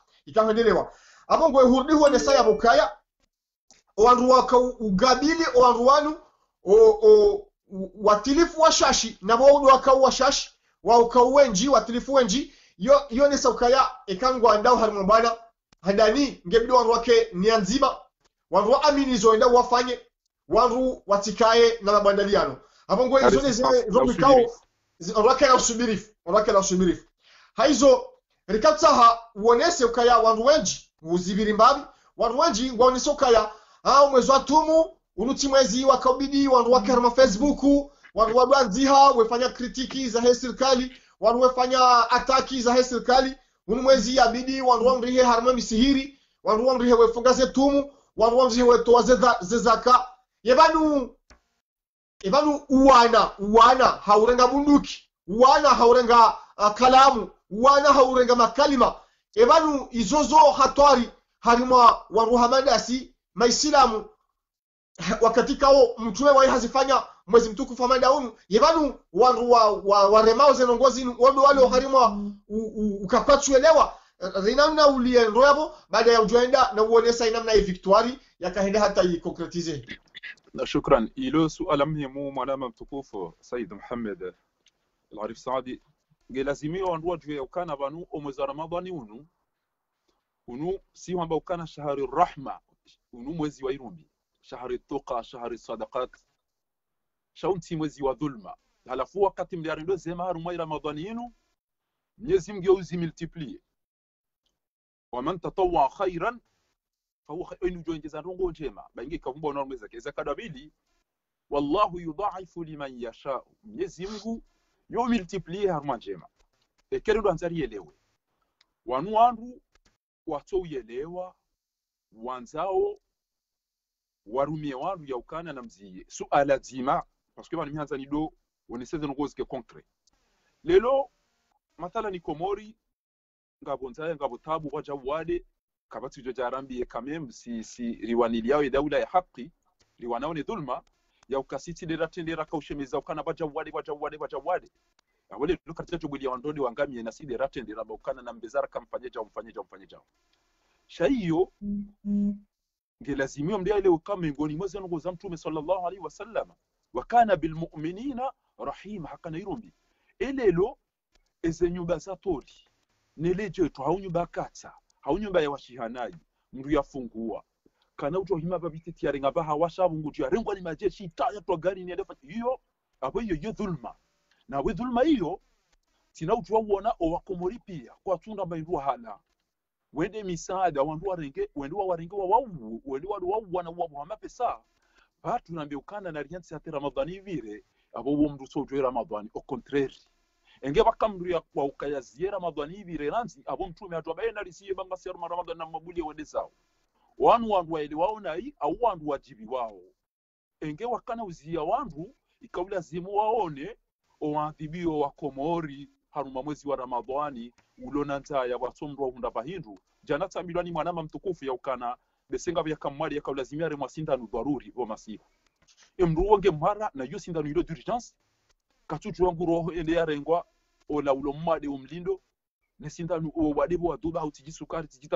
ngwe hurdi huwa huone ya bukaya owandu waka ugabili owandu wanu o, o watilifu wa shashi nabo waka wa shashi wa ukauwenji watilifu wenji. Yo yone saukaya ikangwa ndao harimo bwana hadani ngebidi wandu wake nia nzima. Wandu wa amini zoenda wafanye wandu watikaye na mabandaliano. Abongo
That is
izone zile
na
zo mikao
usubirifu.
Na usubirifu haizo rikatsaha uonese ukaya wandu wenji uzibiri mbabi. Wandu wenji waonese ukaya. Ah mwezi wa tumu unuti mwezi wakabidi wandu wake harima facebook wandu wadwanziha wefanya kritiki za he serikali wandu wefanya ataki za he serikali unu mwezi yabidi wandu wamrihe harma misihiri wandu wamrihe wefunga ze tumu wandu wamrihe wetoa ze zaka. Yebanu yebanu uwana uwana haurenga bunduki wana haurenga uh, kalamu wana haurenga makalima. Ebanu izozo hatwari harimwa waruhamadasi maisilamu wakatikao mtume wai hazifanya mwezi mtukufu amada unu yebanu waru wa, wa, waremao zenongozi wobe wale harimwa ukakwachuelewa rinamna ulie yavo baada ya ujoenda na uonesa inamna victoire yakahenda hata
ikokretize. Shukran. Ilo suala mu mwanama mtukufu said muhammed Al-Arif Saadi gelazimiwa wandu wajue ukana banu omwezi wa Ramadhani unu unu si kwamba ukana shahari rahma unu mwezi wa irumbi shahari tuqa shahari sadaqat shaunti mwezi wa dhulma halafu wakati mliarindo zema haru mwai Ramadhani inu Mwenyezi Mungu uzimultiplie waman tatawwa khairan fahuwa inu joingeza rongo njema baingi kavumba unaomweza keza kadabili wallahu yudhaifu liman yashau mwenyezi mungu yo multiplie haruma njema. Ekere ndo anzari yelewe. Wanu wandu wato uyelewa wanzao warumie wandu yaukana na mziye. Suala zima parce que vanhu mihanza nido oneseze nongozike concret lelo mathala ni komori ngabonzaya ngabotabu waja wade kabatsi jo jarambiye kamem si si riwanili yao daula ya haki riwanao ni dhulma ya ukasiti lera tendera kaushemeza ukana bajawale bajawale awale baja wade awole lukatete tubuli wandodi wangamie na si lera tendera baukana na mbezara kamfanye ja jao ja umfanye ja shaiyo ngelazimio mdia ile ukama miongoni mwezi ngo mtume sallallahu alaihi wasallam. Wakana bilmu'minina rahima hakana irumbi. Elelo eze nyumba za tori neleje tu haunyumba kata haunyumba ya washihanaji. Mndu yafungua kana uto hima babiti yare ngaba hawasha bungu tu yare ngwani maje ta ya to gari ni ndefa hiyo abo hiyo hiyo dhulma. Na we dhulma hiyo tina utu wona wakomori pia kwa tunda mbairua hala. Wende misaada wandu warenge wende wa warenge wa wau wende wa wau wana wa muhamma pesa. Batu nambe ukana na riyansi ate ramadhani vire abo wo mdu so jo ramadhani au contraire enge bakamruya kwa ukayazie ramadhani ivire ranzi abo mtume atu abaye narisiye banga ya ramadhani na mabuli wende sawa wanu wandu nai waona hii au wandu wajibi wao. Enge wakana uzia wandu ikaulazimu waone owadhibio wa komori haruma mwezi wa ramadhani ulona ntaya wasomrwa hunda bahindu jana tambilwani mwanama mtukufu yaukana besenga vyakamwali yakaulazimiare mwasindanu dharuri vo masiku emndu wonge mara na yo sindanu ilo d'urgence katutu wangu roho ende yarengwa ola ulo mmade omlindo ne sindanu o wadebo waduba au tijisukari tiji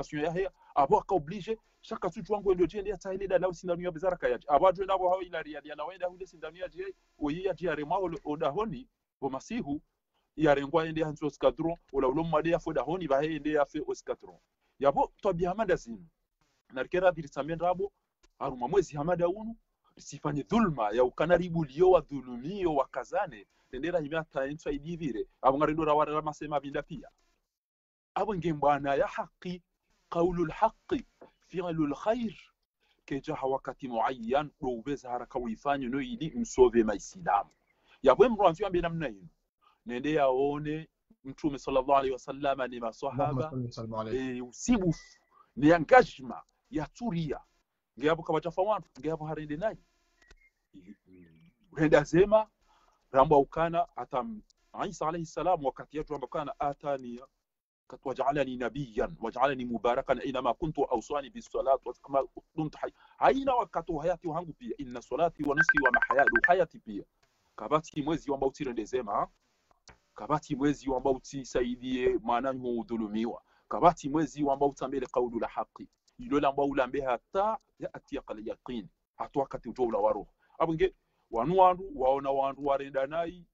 avo ya shaka tu wangu ndio jende ya taile da lau sindanu ya bizara kaya abadu na nabo hao ila riadi na wenda hunde sindanu ya je oyi ya je oda honi vo masihu ya rengwa ende hanzo oskadron ola ulo made ya foda honi bahe ende ya fe oskadron yabo to bi hamada zinu. Narikera dhirisamien rabo haruma mwezi hamada unu sifanye dhulma ya ukanaribu liyo wa dhulumio wakazane tendera himya taenswa idivire. Abo ngarindo rawara masema vinda pia. Abo ngembwana ya haki qawlul haqqi fi'lul khair kejaha wakati muayyan ɗowbeza haraka uifanye no ili msove maisilamu. Yabwe mndu amfiambie namna hino nende yaone mtume sallallahu alaihi wasallama ni masahaba e, usibufu ni engagement yaturia ngeyabo kabatafa wantu ngeyabo harende nayi renda zema rambo aukana ata Isa alayhi salam wakati yetu rambo kana atania وجعلني نبيا وجعلني مباركا اينما كنت اوصاني بالصلاه وكما دمت حي haina wakati wa hayati wangu pia inna salati wa nuski wa mahayati hayati pia kabati mwezi ambao utirendezema kabati mwezi ambao utisaidie mwanangu udhulumiwa kabati mwezi ambao utambele kaulu la haki ilo ambao ulambe hata yati aqal yaqin hatu wakati utola waro abunge wanu wandu waona wandu warenda nai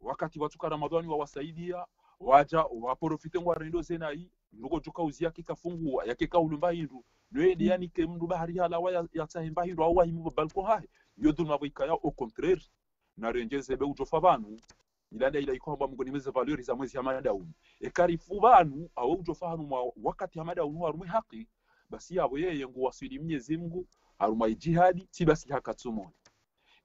wakati watuka ramadhani wawasaidia waja waprofite ngwa arendo zenai ndoko joka uzia kikafungua yake kaulumba hindu. Noede yani ke mndu bahari hala wa yatahimba hindu au wahimu balko hahe yo dunwa boika ya au contraire. Na renjeze be ujofa banu ilanda ila ikwamba mungu nimeze valori za mwezi ya madau e ekarifu banu au ujofa hanu mwa wakati hamada unu harumwe haki. Basi yabo yeye ngo wasili mnyezi mngu harumwa jihadi si basi hakatsumoni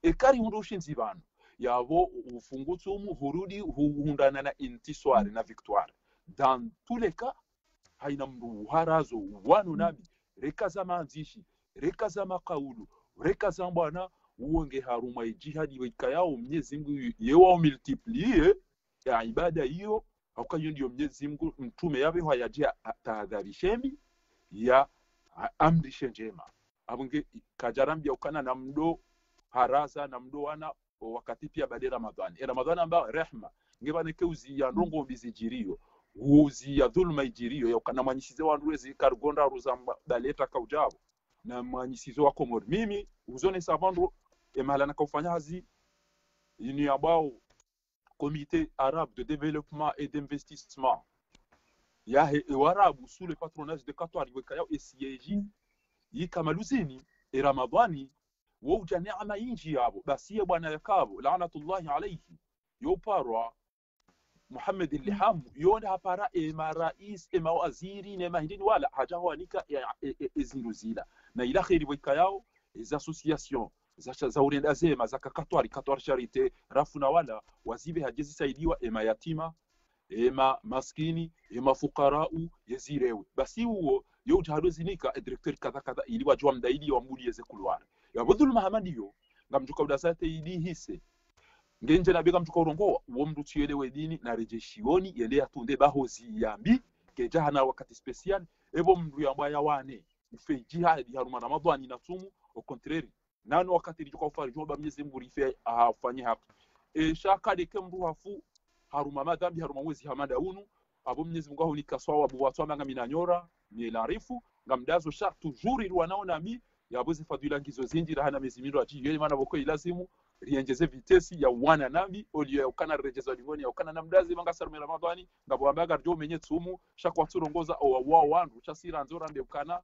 ekari hundu ushinzi banu yabo ufungutsumu hurudi huundana na intiswari na victoire. Dans tous les cas haina mndu harazo wanu nabi reka za maanzishi reka za makaulu reka za mbwana uonge haruma ijihadi wika yao mnyezi mngu yewa umiltiplie ya ibada hiyo haukanyo ndio mnyezi mngu mtume yabe hayajia tahadharishemi ya amrishe njema. Abunge kajarambia ukana na mdo haraza na mdo wana wakati pia baada ya ramadhani. E ramadhani ambayo rehma ngebaneke uziya ndongo mbizijirio uziya dhulma ijirio yaukana mwanyisize wandu ndwezi kargonda ruza baleta kaujabo na mwanyisize wako mori mimi uzone savandu emala na kaufanya hazi ni abao comité arabe de développement et d'investissement. Ya warabu sous le patronage de Qatar iweka esiyeji yikamaluzini e ramadhani wouja neema yinji yabo basiye bwana yakabo laanatullahi alayhi yoparwa muhammad lihamu yona hapara ema rais ema waziri nema hindini wala hajawanika ezindu zila na ila kheri wika yao les associations za za urenda zema za kakatwari katwari charite rafuna wala wazibe hajezi saidiwa ema yatima ema maskini ema fukarau yezirewe basi huo yoja hadozinika directeur kadha kadha ili wajua mdaidi wa muli yeze kulwara yabudhul mahamadiyo ngamtuka udasate idi hise ngenje nabe ngamtuka urongowa uwo mndu tuyelewe dini na rejeshioni yende yatunde bahozi yambi keja hana wakati special ebo mndu yamba yawane ife jihadi haruma ramadhani na tumu au contraire nano wakati ufari ba mnyezi mungu rife afanye haki. E shaka deke mtu hafu haruma madhambi haruma mwezi hamada unu abo mnyezi mungu aho nikaswa abu watwa manga minanyora mielarifu ngamdazo sha wanao na mi yabuze fadhila ngizo zinji rahana miezi mindo ati yeye maana boko ilazimu riengeze vitesi ya wana nabi olio ya ukana rejeza ya ukana na mdazi manga sarume ramadhani ngabo ambaga rjo menye tsumu shakwa turongoza owa wa wandu chasira nzora mbe ukana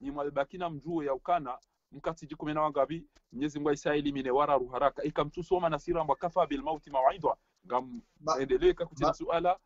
ni mwalbakina mjuo ya ukana mkati jikumi na wangabi mnyezi mungu isaili mine wara ruharaka. Ikamtusoma mwa kafa bil mauti mawaidwa ngam endelee kakutina suala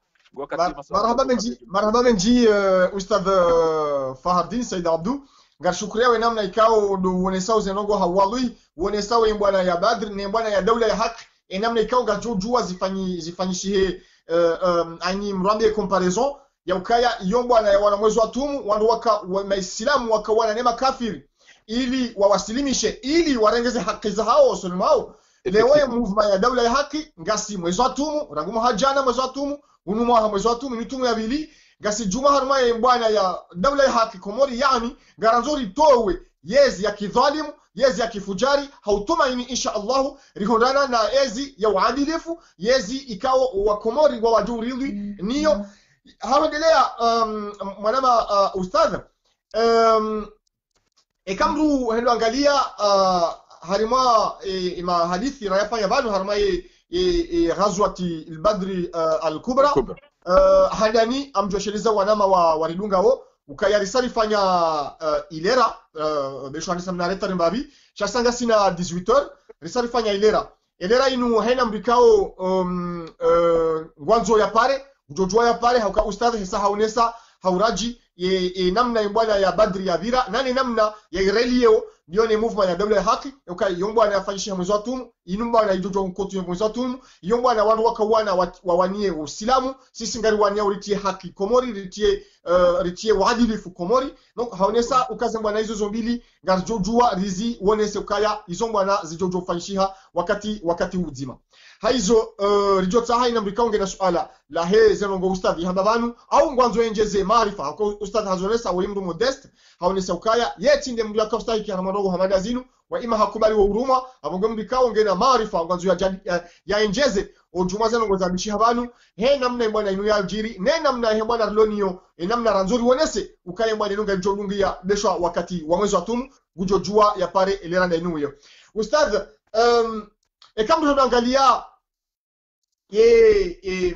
marhaba menji marhaba menji uh, ustadh uh, fahardin said abdu we namna ikao wonesao zenongo hawalui wonesao embwana ya badr ne imbwana ya daula ya haki. Enamna namna ikao ga jujua zifanyi zifanyishihe uh, um, aini mrambie comparaison ya ukaya yombwana ya wa tumu wandu waka wa maislamu waka wana nema kafiri ili wawasilimishe ili warengeze haki za hao wasulima hao lewe movement ya daula ya haki ngasi mwezi wa tumu rangumo hajana mwezi wa tumu unumwaha mwezi wa tumu mitumu ya bili ngasi juma haruma ya mbwana ya daula ya haki komori yani garanzori towe yezi ya kidhalimu yezi ya kifujari hautumaini insha allahu rihondana na ezi ya uadilifu yezi ikawa wakomori wa wajuridhi niyo. Haendelea um, mwanama uh, ustadh um, ekamru hendo angalia uh, harima e, ima hadithi rayafanya bado harima e, e, e, ghazwati albadri uh, alkubra.
Kubra.
Uh, handani amjosheleza wanama wa waridunga wo. Ukayarisari fanya uh, ilera uh, beshwani samnareta rimbabi shasanga sina 18h risari fanya ilera. Ilera inu hena mrikao um, uh, ngwanzo ya pare ujojwa ya pare hauka ustadhi hesa haunesa hauraji ye, ye namna imbwana ya badri ya vira nani namna ya irelio ndione movement ya double haki. Yoka yombwana afanyisha mwezi wa tumu inumbwana idojo nkotu mwezi wa tumu yombwana wandu wakawana wa- wawanie uislamu. Sisi ngari wania ulitie haki komori ritie uh, ritie uadilifu komori. Donc haonesa ukaze mwana hizo zombili ngari jojua rizi wonese ukaya izo mwana zijojo fanyisha wakati wakati uzima haizo uh, tsaha haina mrikaonge na suala. La he zenongo ustadhi hamba banu au ngwanzo enjeze maarifa. Hako ustadhi hazonesa wali mdu modest haonesa ukaya yetinde ka ustadhi kana madogo hamada zinu wa ima hakubali wa huruma abongo mrikao ngena maarifa ngwanzo ya, ya, ya enjeze. Ojuma zeno ngo zabishi habanu he namna mbwana inu ya jiri ne namna he mbwana riloniyo e namna ranzuri wonese ukaya mbwana inunga njolungia beshwa wakati wa mwezi wa tumu gujojua ya pare eleranda inu yo. Ustadhi um, e kama tunaangalia ye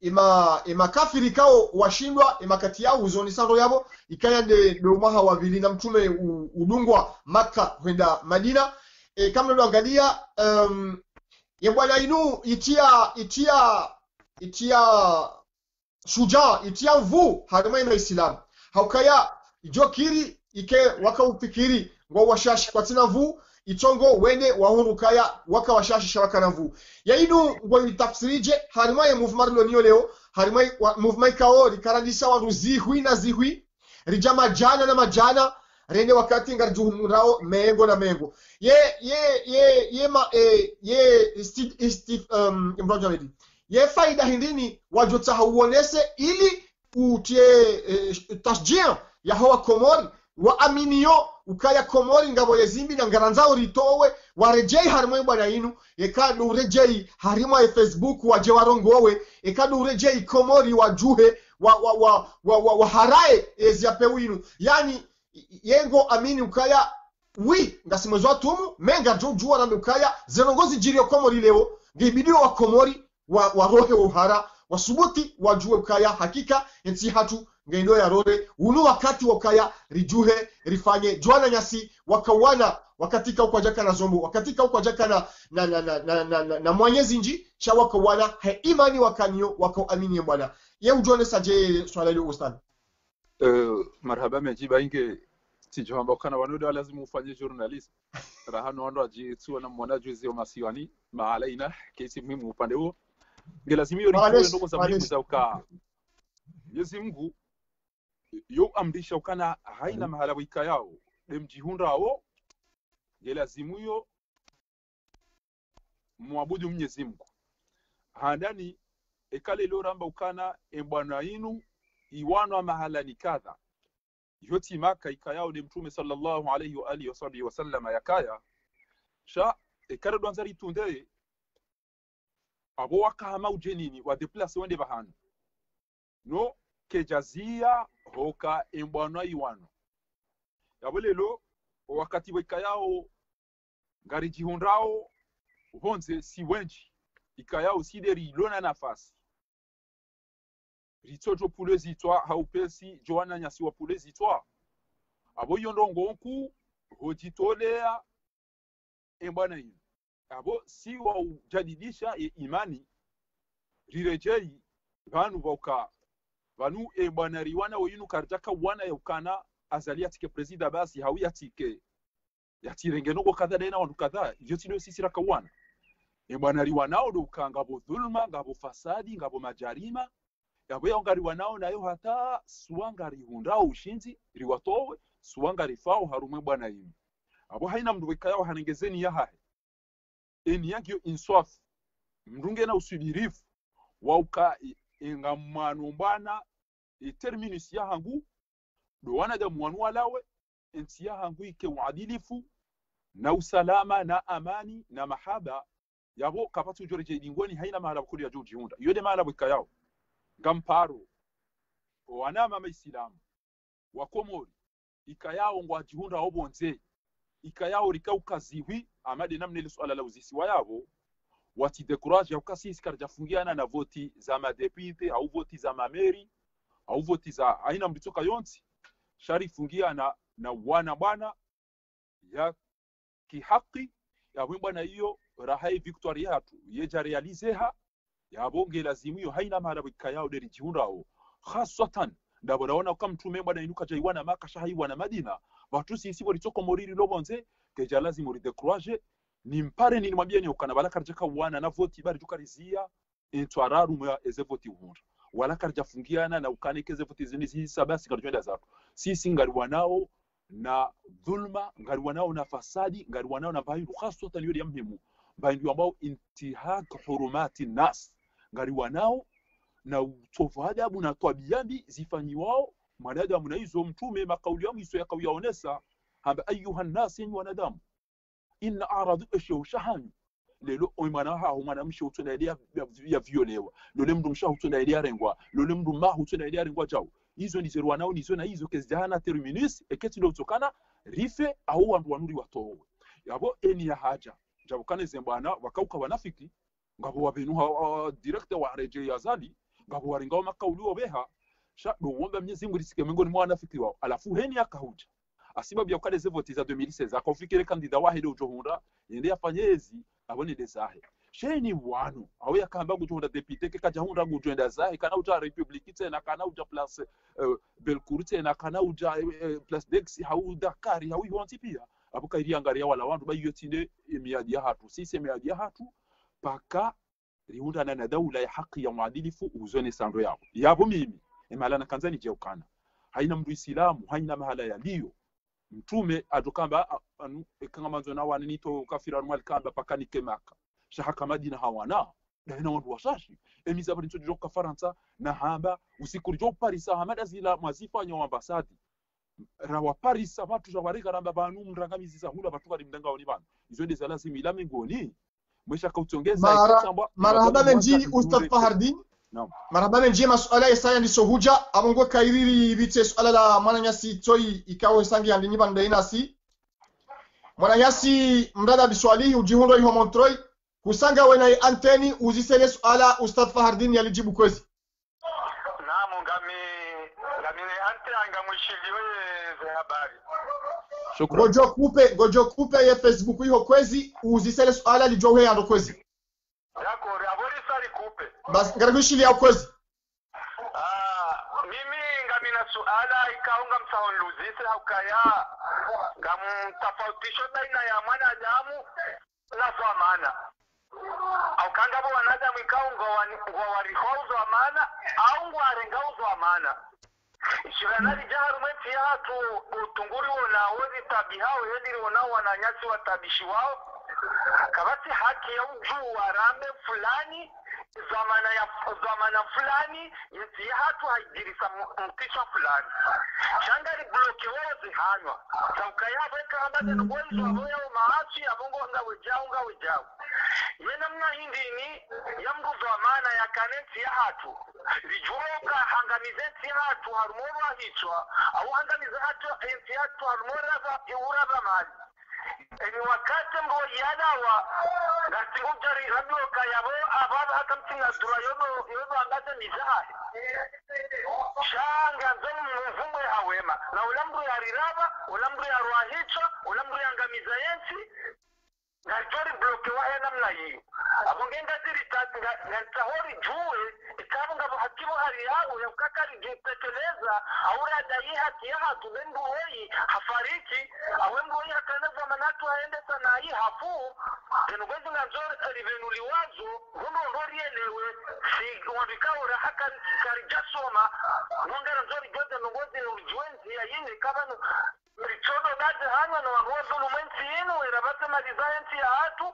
ema kao washindwa imakati yao uzoni sando yabo. Ikaya de do maha wa vili na mtume udungwa maka kwenda madina. E, kama tunaangalia um, ye bwana inu itia itia itia shuja itia mvu hadima ina islam. Haukaya jokiri ike wakaufikiri ngo washashi kwa tina mvu itongo wende wahurukaya waka washashi shawaka na mvu yainu ngo itafsirije harima ya movement rilo niyo leo harima wa- movement kao rikarandisha wandu zihwi na zihwi rija majana na majana rende wakati ngarjuhumurao mengo na mengo. Ye ye ye ye ma eh, ye sti, sti, um, mrojamedi ye faida hindini wajota hauonese ili utie eh, ya hawa komori waaminio ukaya komori ngabo yezimbi na ngaranzao ritowe. Warejei harimo bwana inu ekadu urejei harimo ya facebook waje warongowe ekadu urejei komori wajuhe wa, wa, wa, wa, wa, wa harae eziape yani yengo amini ukaya wi ngasimwezo atumu tumu menga jo juwa na ukaya zenongozi jirio komori leo. Ngibidio wa komori wa, wa rohe wa uhara wasubuti wajue ukaya hakika ensi hatu ngendo ya rore unu wakati wakaya rijuhe rifanye juana nyasi wakawana wakatika ukwa jaka na zombo wakatika ukwa jaka na na na na, na, na, na, na mwanyezi nji sha wakawana he imani wakanyo wakaamini bwana. Ye ujone saje swala ile ustad
Uh, marhaba meji bainge tijohamba kana wanoda lazima ufanye journalist rahano wando ajitsua na mwana juzi wa masiwani maalaina kesi muhimu upande huo. Ngelazimio ni
Maalesh,
ndogo za muhimu za ukaa. Mwenyezi Mungu yo amrisha ukana haina mahala wika yao demjihundawo ngelazimu yo muabudu Mwenyezi Mungu. Handani ekale loramba ukana embwana inu iwanwa mahala ni kadha. Yoti maka ikayao ni mtume sallallahu alayhi wa alihi wasahbihi wasallama yakaya sha ekare dwanzari tunde abo wakahama ujenini wa deplace wende bahanu. No kejazia hoka imbwana iwano. Yabo lelo wakati wekayao ngari jihundao honze si wenji. Ika ikayao sideri lona nafasi. Ritsojo pule zitwa haupesi joana nyasi wa pule zitwa abo yondo ngonku hojitolea imbwana ino. Abo si wa ujadidisha e imani rirejei vanu vauka vanu embwana riwana woyinu karjaka wana yaukana azali atike presida basi hawi atike. Yatirenge nogo kadha dena wandu kadha ivyo tino sisi wana. Embwana riwanao do ukangabo dhulma ngabo fasadi ngabo majarima. Yabo yao wanao nayo hata suwanga rihundao ushinzi riwatowe suwanga rifao harumwe bwana yinu abo haina mndu wekayao hanengezeni yahahe eni yakyo inswafu mndunge na usubirifu wauka inga mwanu mbana terminus yahangu do wanadamu wanu walawe ensi yahangu ike uadilifu na usalama na amani na mahaba. Yabo kapatu joreje dingoni haina mahala kuli ya juu jiunda yode mahala bika yao gamparo wanama maisilamu wakomori ikayao ngwa jihunda obonze ikayao rika ziwi amade namne ile swala la uzisi wayabo wati dekuraje ukasisi karjafungiana na voti za madepite au voti za mameri au voti za aina mlitoka yonsi sharifungia na na wana bwana ya kihaki. Yabwe bwana hiyo rahai victoria yatu. Yeja realizeha yabonge lazimu hiyo haina mahala wika yao deri jiundao khasatan ndabo naona ka mtume bwana inuka jaiwana maka shahaiwana madina. Watu sisi walitoko moriri lobonze keja mpare ni mwambie ni ukana balaka karja wana na voti bari tukarizia intwararu mwa eze voti wala karjafungiana na ukanikeze futi zini saba basi karjenda zako. Sisi ngari wanao na dhulma ngari wanao na fasadi ngari wanao na bayu khaswatan yuri yamhimu bayu ambao intihak hurumati nas. Ngari wanao na utovu adabu na tabiambi zifanyiwao mwanadamu na hizo mtume makauli yao hizo yakawiyaonesa. Hamba ayuha nasi yenyi wanadamu. Inna aradu esho lelo mwana ha mwana msho utuna ya ya violewa. Lole mndu msha utuna ya rengwa. Lole mndu ma utuna ya rengwa chao hizo ni zero wanao nizo na hizo kezjana terminus eketi ndo utokana rife au wandu wanuri watowe yabo eni ya haja. Jabo kane zembana wakauka wanafiki ngabo wabenu ha director wa reje ya zali ngabo waringao makauli obeha sha do womba mnyezi mungu risike miongoni mwa wanafiki wao. Alafu heni akahuja asibabu ya kale zevoti za 2016 akafikire kandida wahide ujohunda yende yafanyezi abone de zahe. Sheni wanu. Awe yakamba gujohunda depute ke kaja kajahunda gujenda zahe kana uta republiki tena kana uta place uh, belcourt tena kana uta uh, place dex hau dakari hau yonti pia. Apo kairi angaria wala wandu ba yotinde ya hatu. Sisi miadi hatu paka riunda na daula ya haki ya mwadilifu uzone sando yao. Yabo mimi imala na kanzani jeukana haina isilamu haina mahala yaliyo mtume atukamba anu ekanga manzo na wani nito kafira mwal kamba pakani kemaka shahaka madina hawana. Daina wandu washashi emiza bali ntojo ka faransa na hamba usiku jo paris hamada zila mazifa nyo ambasadi. Rawa paris watu jawarika ramba banu mrangamizi za hula batuka limdanga oni banu. Izo ndizo lazima ilame ngoni mwesha kautongeza
Mara- mara marhaba menji ustad fahardin
Naam.
marhaba menji masuala yesaya ndiso huja. Amongo kairiri bitse suala la mwananyasi toi ikawo sangi yandinyi bandainasi mwananyasi mdada biswali ujihundo iho montroi. Kusanga wena anteni uzisele suala ustad fahardin yalijibu kwezi.
Namu ngami ngami ne ante anga mwishiliwe ze habari.
Shukrani.
gojo kupe gojo kupe ye facebook iho kwezi uzisele suala lijohe yando kwezi.
Yakore abori sari
Basi ya kwezi?
Ah mimi ngami na suala ikaunga msahonluzise haukaya ngamtafautisho baina ya mwanadamu na swamana bo wanadamu ikaunga wa mana au ngwarengauzwa amana mwenti jaharumweti hatu utunguri wanawezi tabi hao yendiri wonawo wananyasi watabishi wao. Kabati haki ya ujuu warambe fulani zamana ya zamana fulani yeti hatu haijirisa m- mtisha fulani shangari bloke wozi hanywa saukayabo ekambate nugwenzwa aboyawo maasi abongo ngawe jawo ngawe jawo yenamna hindini yamruzo zamana ya kanenti ya hatu lijuoka hangamize nsi hatu harumoro hichwa au hangamize hatu enti hatu harumorava urava mali ni wakati mbo yadawa ngatingujari rabioka yabo ababa akamtinga dura yodo yodo angaze mizahe shanga nzoni muvumwe hawema. Na ulamru ya riraba ulamru ya ruahicho ulamru ya ngamiza yensi ngajori bloke wahe namna hiyo abungenga ziri tatu ngantahori juwe ikabu ngabo hakimu yao ya ukakari jitekeleza aura dai haki ya hatu bendu wei hafariki awendu wei hakaneza manatu haende sana hii hafu tenugwezi nganzori alivenu liwazo gundo ngori elewe si wabikaura haka karijasoma ngongera nzori jote nungozi nujuenzi ya yini kabanu dade hanywa na wanuwa nchi yenu werabate maliza ensi ya hatu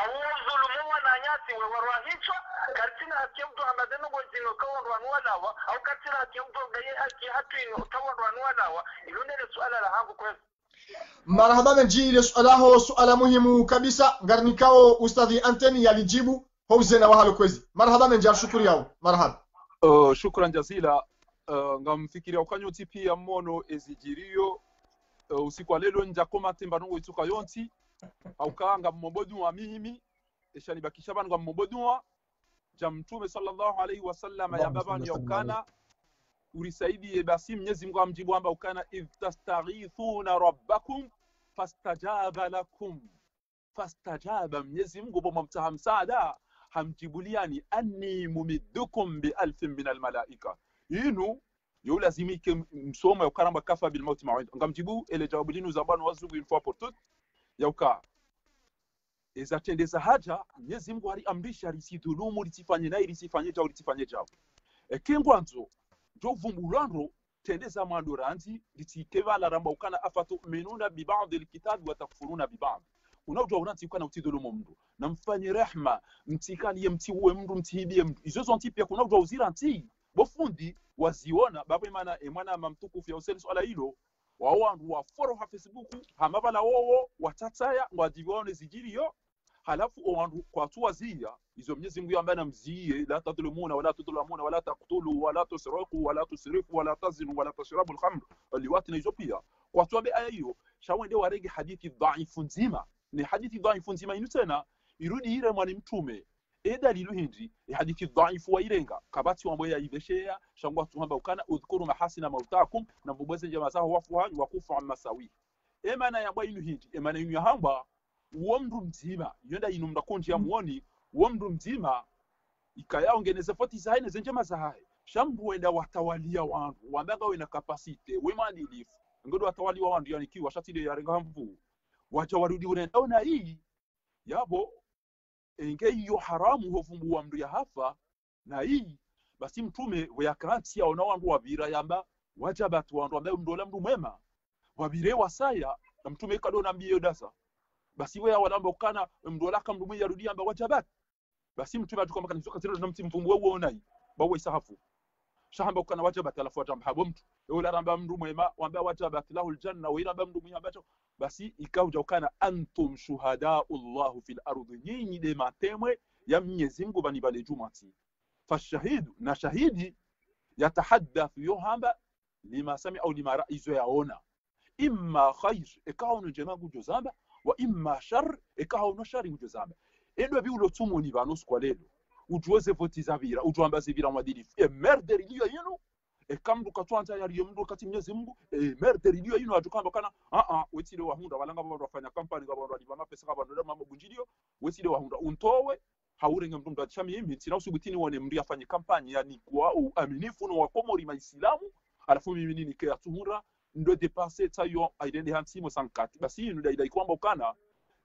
awuwo zulumu wananyasi wewarwa hicho katina haki mtu hamadenu gozino kawa wanuwa lawa au katina haki mtu gaye haki hatu ino kawa wanuwa lawa. Ilonele suala la hangu kwezi
marhaba menji ile suala ho suala muhimu kabisa. Ngarnikao ustadhi anteni yalijibu houzena wahalo kwezi. Marhaba menji ashukuri yao. Marhaba.
Uh, shukran jazila. Uh, ngamfikiria ukanyuti pia mono ezijiriyo uh, usiku wa lelo nja temba nongo ituka yonti. Aukaanga mmobodua mimi. Eshanibakisha nga mmobodua ja mtume sallallahu alaihi wasallam
ya
yamba banu ukana. Urisaidie basi mnyezi mungu amjibu amba ukana idh tastaghithuna rabbakum fastajaba lakum. Fastajaba mnyezi mungu bomamtaha msaada hamjibuliani anni mumiddukum bialfin min almalaika inu yo lazimike msoma yokaramba kafa bil mauti mawid ngamjibu ele jawabu linu zabanu wazugu une fois pour toutes yauka ezatendeza haja Mwenyezi Mungu hari amrisha risidhulumu risifanye naye risifanye jao risifanye jao ekengwanzo jo vumbulando tendeza mwando ranzi litikevala ramba ukana afatuminuna bibadi alkitabi wa takfuruna bibadi unaujwa una ukana utidhulumu mndu. Na mfanye rehma mtikanie mtiuwe mndu mtihibie mndu. Izozo ntipya kunaujwa uzira nti bofundi waziona bapemana imana emwana ama mtukufu yauseni swala hilo wawandu waforoha facebook hamavala wowo watataya ngwadiviwaone zijiriyo halafu owandu kwatuwa ziya izo mnyezi mungu ambaye namziye la tadhulumuna wala tudhlamuna wala taktulu wala tusriku wala tusrifu wala tazinu wala tashrabu lhamr liwati na izo pia. Kwatuwa be aya hiyo shawende warege hadithi dhaifu nzima. Ni hadithi dhaifu nzima inu tena irudi ire mwani mtume edalilu hindi ihadithi dhaifu wa irenga kabati wambo yaiveshea shangwa tuhamba ukana udhkuru mahasina mautakum na mbubweze njema zaho wafu hanyu wakufu amma sawi emana yambwa inu hindi emana inu yahamba uwo mndu mzima yenda inu mdakonji ya muoni uwo mndu mzima ikayaongeneze foti zahaine zenjema zahaye shamndu wenda watawalia wandu wambanga wena kapasite wemanilifu ngodo watawaliwa wandu yanikiwa shatile yarenga mvu. Wacha warudi unenda ona hii yabo enge iyo haramu hovumbuwa mndu yahafa na hii basi mtume weyakantia ona wandu wabira yamba wajabatu wandu ambaye mndola mndu mwema. Wabire wasaya na mtume kadona mbiyo dasa. Basi weya walamba ukana mndola kam mndu yarudi yamba wajabat basi mtume atukamba kana zoka zero na mti mvumbu wewe onai bawe isahafu shahamba ukana wajabat alafu atamba habo mtu. Yule ramba mndu mwema wamba wajabat lahul janna iramba mndu mwema bacho basi ikauja ukana antum shuhadau llahu fil ardi. Nyinyi de matemwe ya mwenyezi mungu bani bale jumati. Fashahidu na shahidi yatahadathu yohamba lima sami au lima raizo yaona imma khair ikahono njema gujo zamba wa imma shar ikahono shari gujo zamba. Edwe bi ulo tumoni bano skwa lelo. Ujuweze voti zavira ujuamba zivira mwadilifu. E merderi liyo yinu e kamdu katwanta yaliyo mndu kati mnyezi mungu e merderi liyo yinu atukamba kana a a wetile wahunda walanga baba wafanya kampani baba ndo aliva mapesa ka ndo mama bunjilio wetile wahunda untowe haurenge mndu ndo atishami imi tina usubutini wone mndi afanye kampani yani kwa uaminifu no wakomori maislamu alafu mimi nini ke atuhura ndo depase tayo aidende hansimo sankati basi ino dai kwamba ukana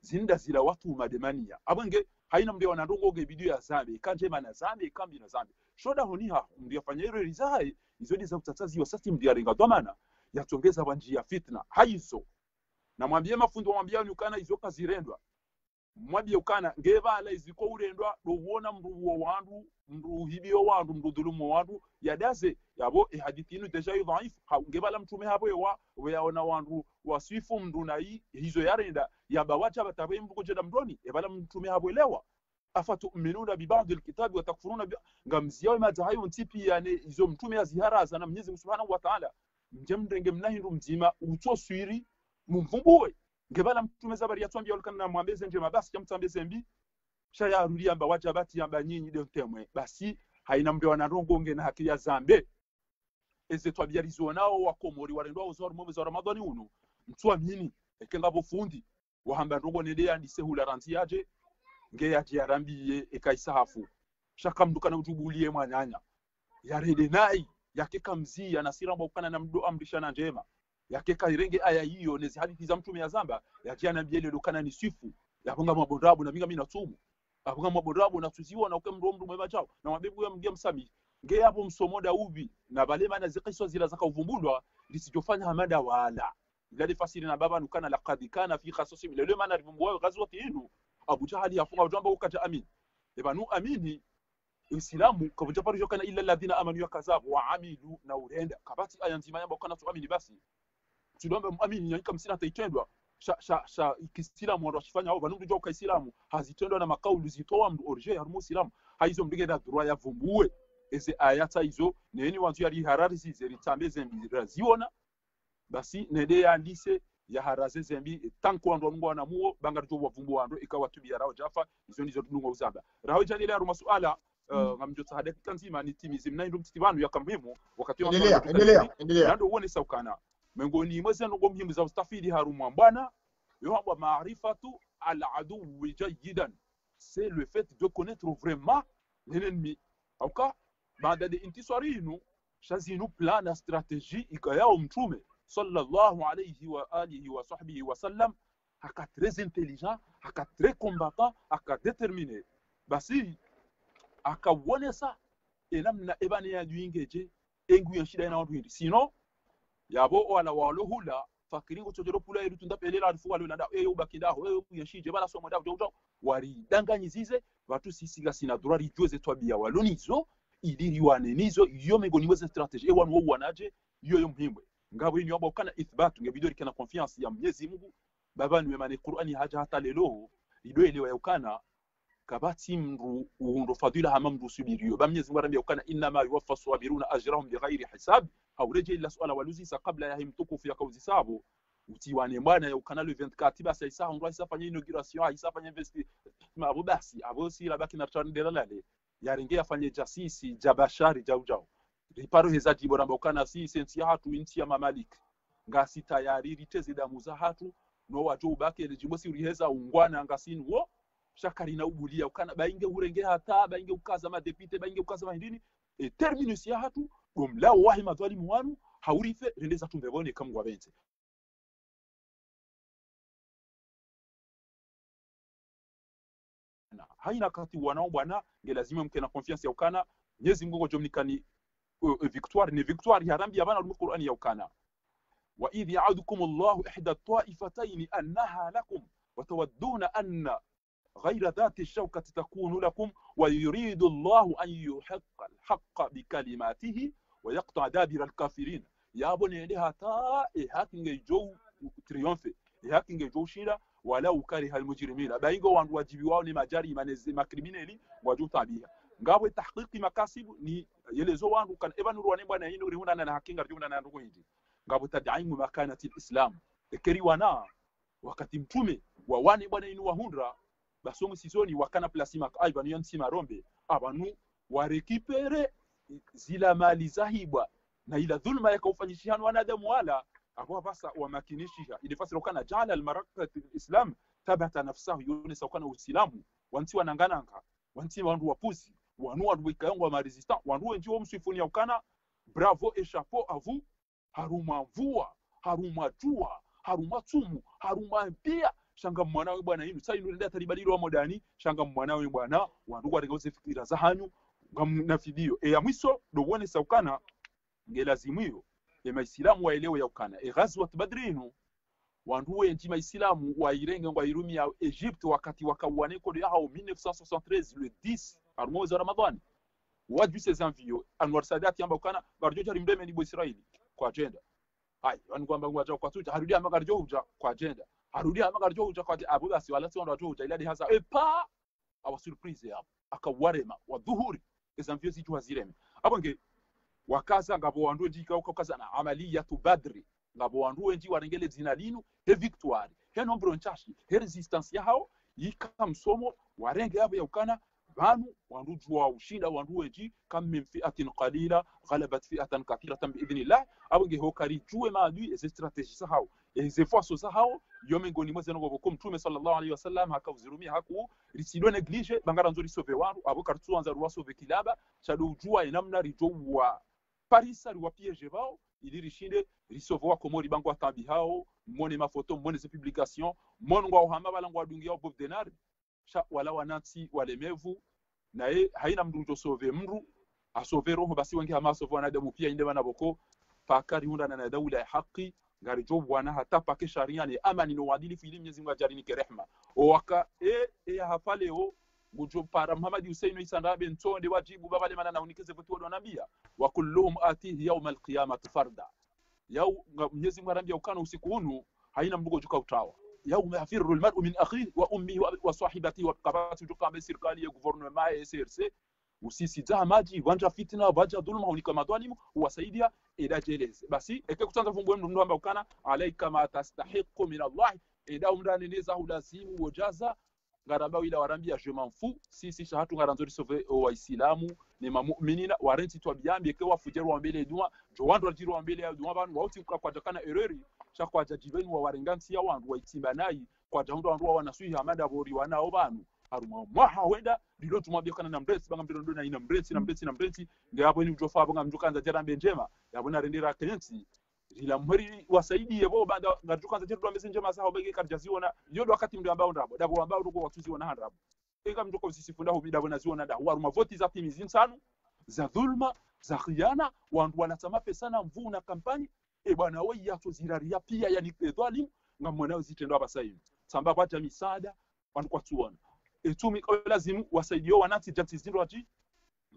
zinda zila watu mademania. Abange haina mndu wanandongo ge bidio ya zambi kanje mana zambi kambi na zambi shoda honiha mndu afanya hilo rizai izodi za utatazi wa sasi mndu yarenga dhamana yatongeza ya fitna. Haizo. Na mwambie mafundo mwambie ukana izo kazirendwa. Mwambie ukana ngebala iziko urendwa dowona mruwo uwo wandu mruhibio hibio wandu mndu dhulumu wandu. Yadaze yabo ihadithi inu deja yu dhaifu. Ngebala mtume hapo yewa weyaona wandu wasifu mndu nai hizo yarenda. Yaba wacha batabe mndu kujeda mndoni ebala mtume hapo elewa afatuminuna bibadhi alkitabi watakfuruna bi ngamziyawe mazahayo ntipi yani izo mtume aziharaza na mwenyezi subhanahu wa ta'ala. Mje mrenge mnahindu mzima utoswiri mumvumbuwe ngebala mtume zabari yatwambia olikana na mwambeze nje mabasi jamtambeze mbi shayaruri yamba wajabati yamba nyinyi de temwe basi haina mbe wanarongonge na haki ya zambe. Eze twabyarizo nao wakomori warendwa uzoro mwezi wa ramadhani uno mtwa mini ekenga bofundi. Wahamba ndongo nende yandise hula ranzi yaje nge yarambiye ekaisahafu shaka mduka na utubulie mwanyanya. Yarede nai yakeka mzia na sira mbokana na mdo amrishana njema. Yakeka irenge aya hiyo nezi hadithi za mtume ya zamba yajiana biele dokana ni sifu. Yakunga mabondabu na minga mina tumu. Akunga mabondabu na tuziwa na ukemdo mdu mwema chao na mabebu ya mgia msami. Nge hapo msomoda ubi na balema na zikiswa zila zaka uvumbulwa lisijofanya hamada wala. Ilali fasiri na baba nukana laqad kana fi qasasi lele mana rivumbwa ghazwati inu abu jahali yafunga ujamba amini eba ebanu amini uislamu kavuja parujo kana illa alladhina amanu yakazabu wa amilu na urenda. Kabati aya nzima yamba kana tu amini basi tudombe amini nyanyika msina taitendwa. Sha sha sha ikiislamu mwa washifanya au banundu joka islamu hazitendwa na makaulu zitoa mdu orje harumu muislamu haizo mbige na droit ya vumbue. Eze ayata hizo neni wanzu yali harari zizi ritambe zembi raziona. Basi nende yandise ya zezembi zembi tanko wandu wanungu wanamuo banga rito wavumbu wandu ikawa tubia rao jafa izo ndizo tunungo uzamba rao jalile aru masuala uh, ngamjo tahada kanzima ni timizi mnaindu mtitibanu ya kambimu wakati wa
endelea endelea endelea.
Nando uone saukana miongoni mwezi ndo muhimu za ustafidi harumwa bwana yohamba maarifatu al adu jayidan c'est le fait de connaître vraiment l'ennemi. Auka baada de intisari chazinu shazinu plan na strategie ikayao mtume sallallahu alayhi wa alihi wa sahbihi wa sallam aka très intelligent aka très combattant aka déterminé. Basi akawonesa enamna ebane yaduingeje engu yanshida ina watu hindi sino yabo wala walohula fakiringo chojero pula yedu tunda pelela alifu wale nada eyo ubakindaho eyo yanshije bala somo da ujo wari danganyizize watu sisi gasina durari jueze twabia walonizo iliri wanenizo iyo mengoni mweze strategy ewan wo wanaje iyo yo muhimbwe ngabo yinyo abo ukana ithbatu ngebidori kana confiance ya Mwenyezi Mungu baba niwe mane Qur'ani haja hata lelo ido elewa yaukana kabati mru uhundo fadila hama mru subiriyo ba Mwenyezi Mungu arambia ukana inna ma yuwaffa sabiruna ajrahum bighairi hisab. Au reje ila suala waluzisa kabla ya himtukufu ya kauzi sabo. Utiwane mwana ya ukana le 24 basi isa ndo isa fanya inauguration isa fanya investi abo basi abo si la baki na tandela lale. Yaringe afanye jasisi jabashari jaujao riparo heza jibo ramba ukana si sensi ya hatu inti ya mamalik. Ngasi tayari riteze damu za hatu no wajo ubake jimbo si riheza ungwana ngasini wo shakari na ubulia ukana bainge urenge hata bainge ukaza madepite bainge ukaza mahindini e terminus ya hatu domlao wahi madhalimu wanu haurife rendeza tumbebone kamgwa benze. Na haina kati wanao bwana nge lazima mke na confiance ya ukana nyezi mgongo jomnikani أه، فيكتوار ني فيكتوار يا رمبي يبان القرآن يوكانا وإذ يعدكم الله إحدى الطائفتين أنها لكم وتودون أن غير ذات الشوكة تكون لكم ويريد الله أن يحق الحق بكلماته ويقطع دابر الكافرين. يا بني لها تا إيه هاكينغ جو تريونفي إيه هاكينج جو شيرا ولو كره المجرمين. بايغو وان واجبي واو لما جاري ما كريمينالي وجو تابيها ngabwe tahqiqi makasibu ni yelezo wangu kan eban ruwane bwana yino huna na hakinga rihuna na ndugu hindi ngabwe tadaimu makanati alislam ekeri wana wakati mtume wa wane bwana yino wahundra basomu sizoni wakana plasima ay banu yansi marombe abanu warekipere zila mali zahibwa na ila dhulma yakaufanyishihana wanadamu wala aho basa wamakinishiha ilifasira kana jala almarakat alislam tabata nafsahu yonesa kana uislamu wanti wanangananga wanti wandu wapuzi wanu wandu wikayongwa wa resistant wandu msifuni ya ukana. Bravo e chapeau à vous. Haruma mvua haruma jua haruma tumu haruma pia shanga mwanawe bwana yinu sai ndio talibadilo wa modani. Shanga mwanawe bwana. Wandu rekose fikira za hanyu. Na fidio. E ya mwiso do wone saukana ngelazimio e maisilamu waelewe ya ukana. E ghazwat badrinu wandu wenji maisilamu wairenge ya Egypte wakati wakawane kodi yao hao 1973 le 10 armoza ramadhani. Wajuse envieux anwar sadati amba barjo jari mdeme ni Israeli kwa agenda. Hai wani kwamba ngwaja kwa tuja harudia magarjo huja kwa agenda. Harudia magarjo huja kwa abu basi wala si wanda tuta iladi hasa pa awa surprise hapo. Akawarema wa dhuhuri les envieux si tuwazireme hapo nge wakaza ngabo wandu njika ukaza na amaliyatu badri ngabo wandu ndi warengele dzina linu he victoire he nombro nchashi he resistance yao yika msomo warenge yabo ya ukana vanu wandu jua ushinda wandu wenji kam min fi'atin qalila ghalabat fi'atan kathiratan bi idhnillah abonge ho kari jue maadui eze sahao eze force sahao yome ngoni mweze ngo ko mtume sallallahu alaihi wasallam hakauzirumia haku neglige bangara sove ruwa sove kilaba chado jua enamna rijo wa parisa riwa piège bao ili rishinde risovoa komo ribango atambi hao mone mafoto mone ze publication sha wala wanansi walemevu naye haina mndu utosove mndu asove roho basi wengi hamasove wanadamu pia inde bana boko. Pakari hunda na daula ya haki ngari jo bwana hata pake sharia ni amani no uadilifu ili Mwenyezi Mungu ajarini kerehma o waka e e hapa leo gujo para Muhammad Hussein isandabe ntonde wajibu baba le manana unikeze vitu wanambia wa kulluhum atihi yawm alqiyamah farda. Yau Mwenyezi Mungu anambia ukana usiku hunu haina mbugo juka utawa يوم يفر المرء من اخيه وامه وصاحبته وقبات juka serikali ya gouvernement ya SRC usisijaa maji wanja fitna wanja dhulma unika madhalimu uwasaidia ila jeleze basi eke kutanza vumbwe mndu amba ukana alaika ma tastahiqu min Allah ida umrani neza ulazimu wajaza ngaramba ila warambia je m'en fous sisi shahatu ngaranzori sove waislamu ni mamuminina warenti twabiambie ke wafujeru wa mbele dua jo wandu wajiru wa mbele ya dua banu wauti kwa jakana ereri sha kwa jajibeni wa warengansi ya wandu waitsimba nayi kwa jahundo wandu wa wanasuhi hamada bori wanao banu haruma mwaha wenda lilo tumwambia kana na mresi banga mbiro ndo na ina mresi na mresi na mresi ngapo ni ujofa banga mjukanza jarambe njema yabona rendera kensi. Ila mweri wasaidie bo banda ngatukanza chetu amese njema saho bege karjaziona yodo wakati mdo ambao ndabo dabo ambao ruko watuziona handabo eka mjoko sisifunda dabo na ziona da waruma voti za timi zinsanu za dhulma za khiana wandu wanatama pesa na mvuu na kampani e bwana wewe yato ziraria pia yani dhalim ngamwana zitendo hapa sasa hivi. Samba kwata misaada wandu kwa tuona. Etumi kwa lazimu wasaidio wanati janti zindo ati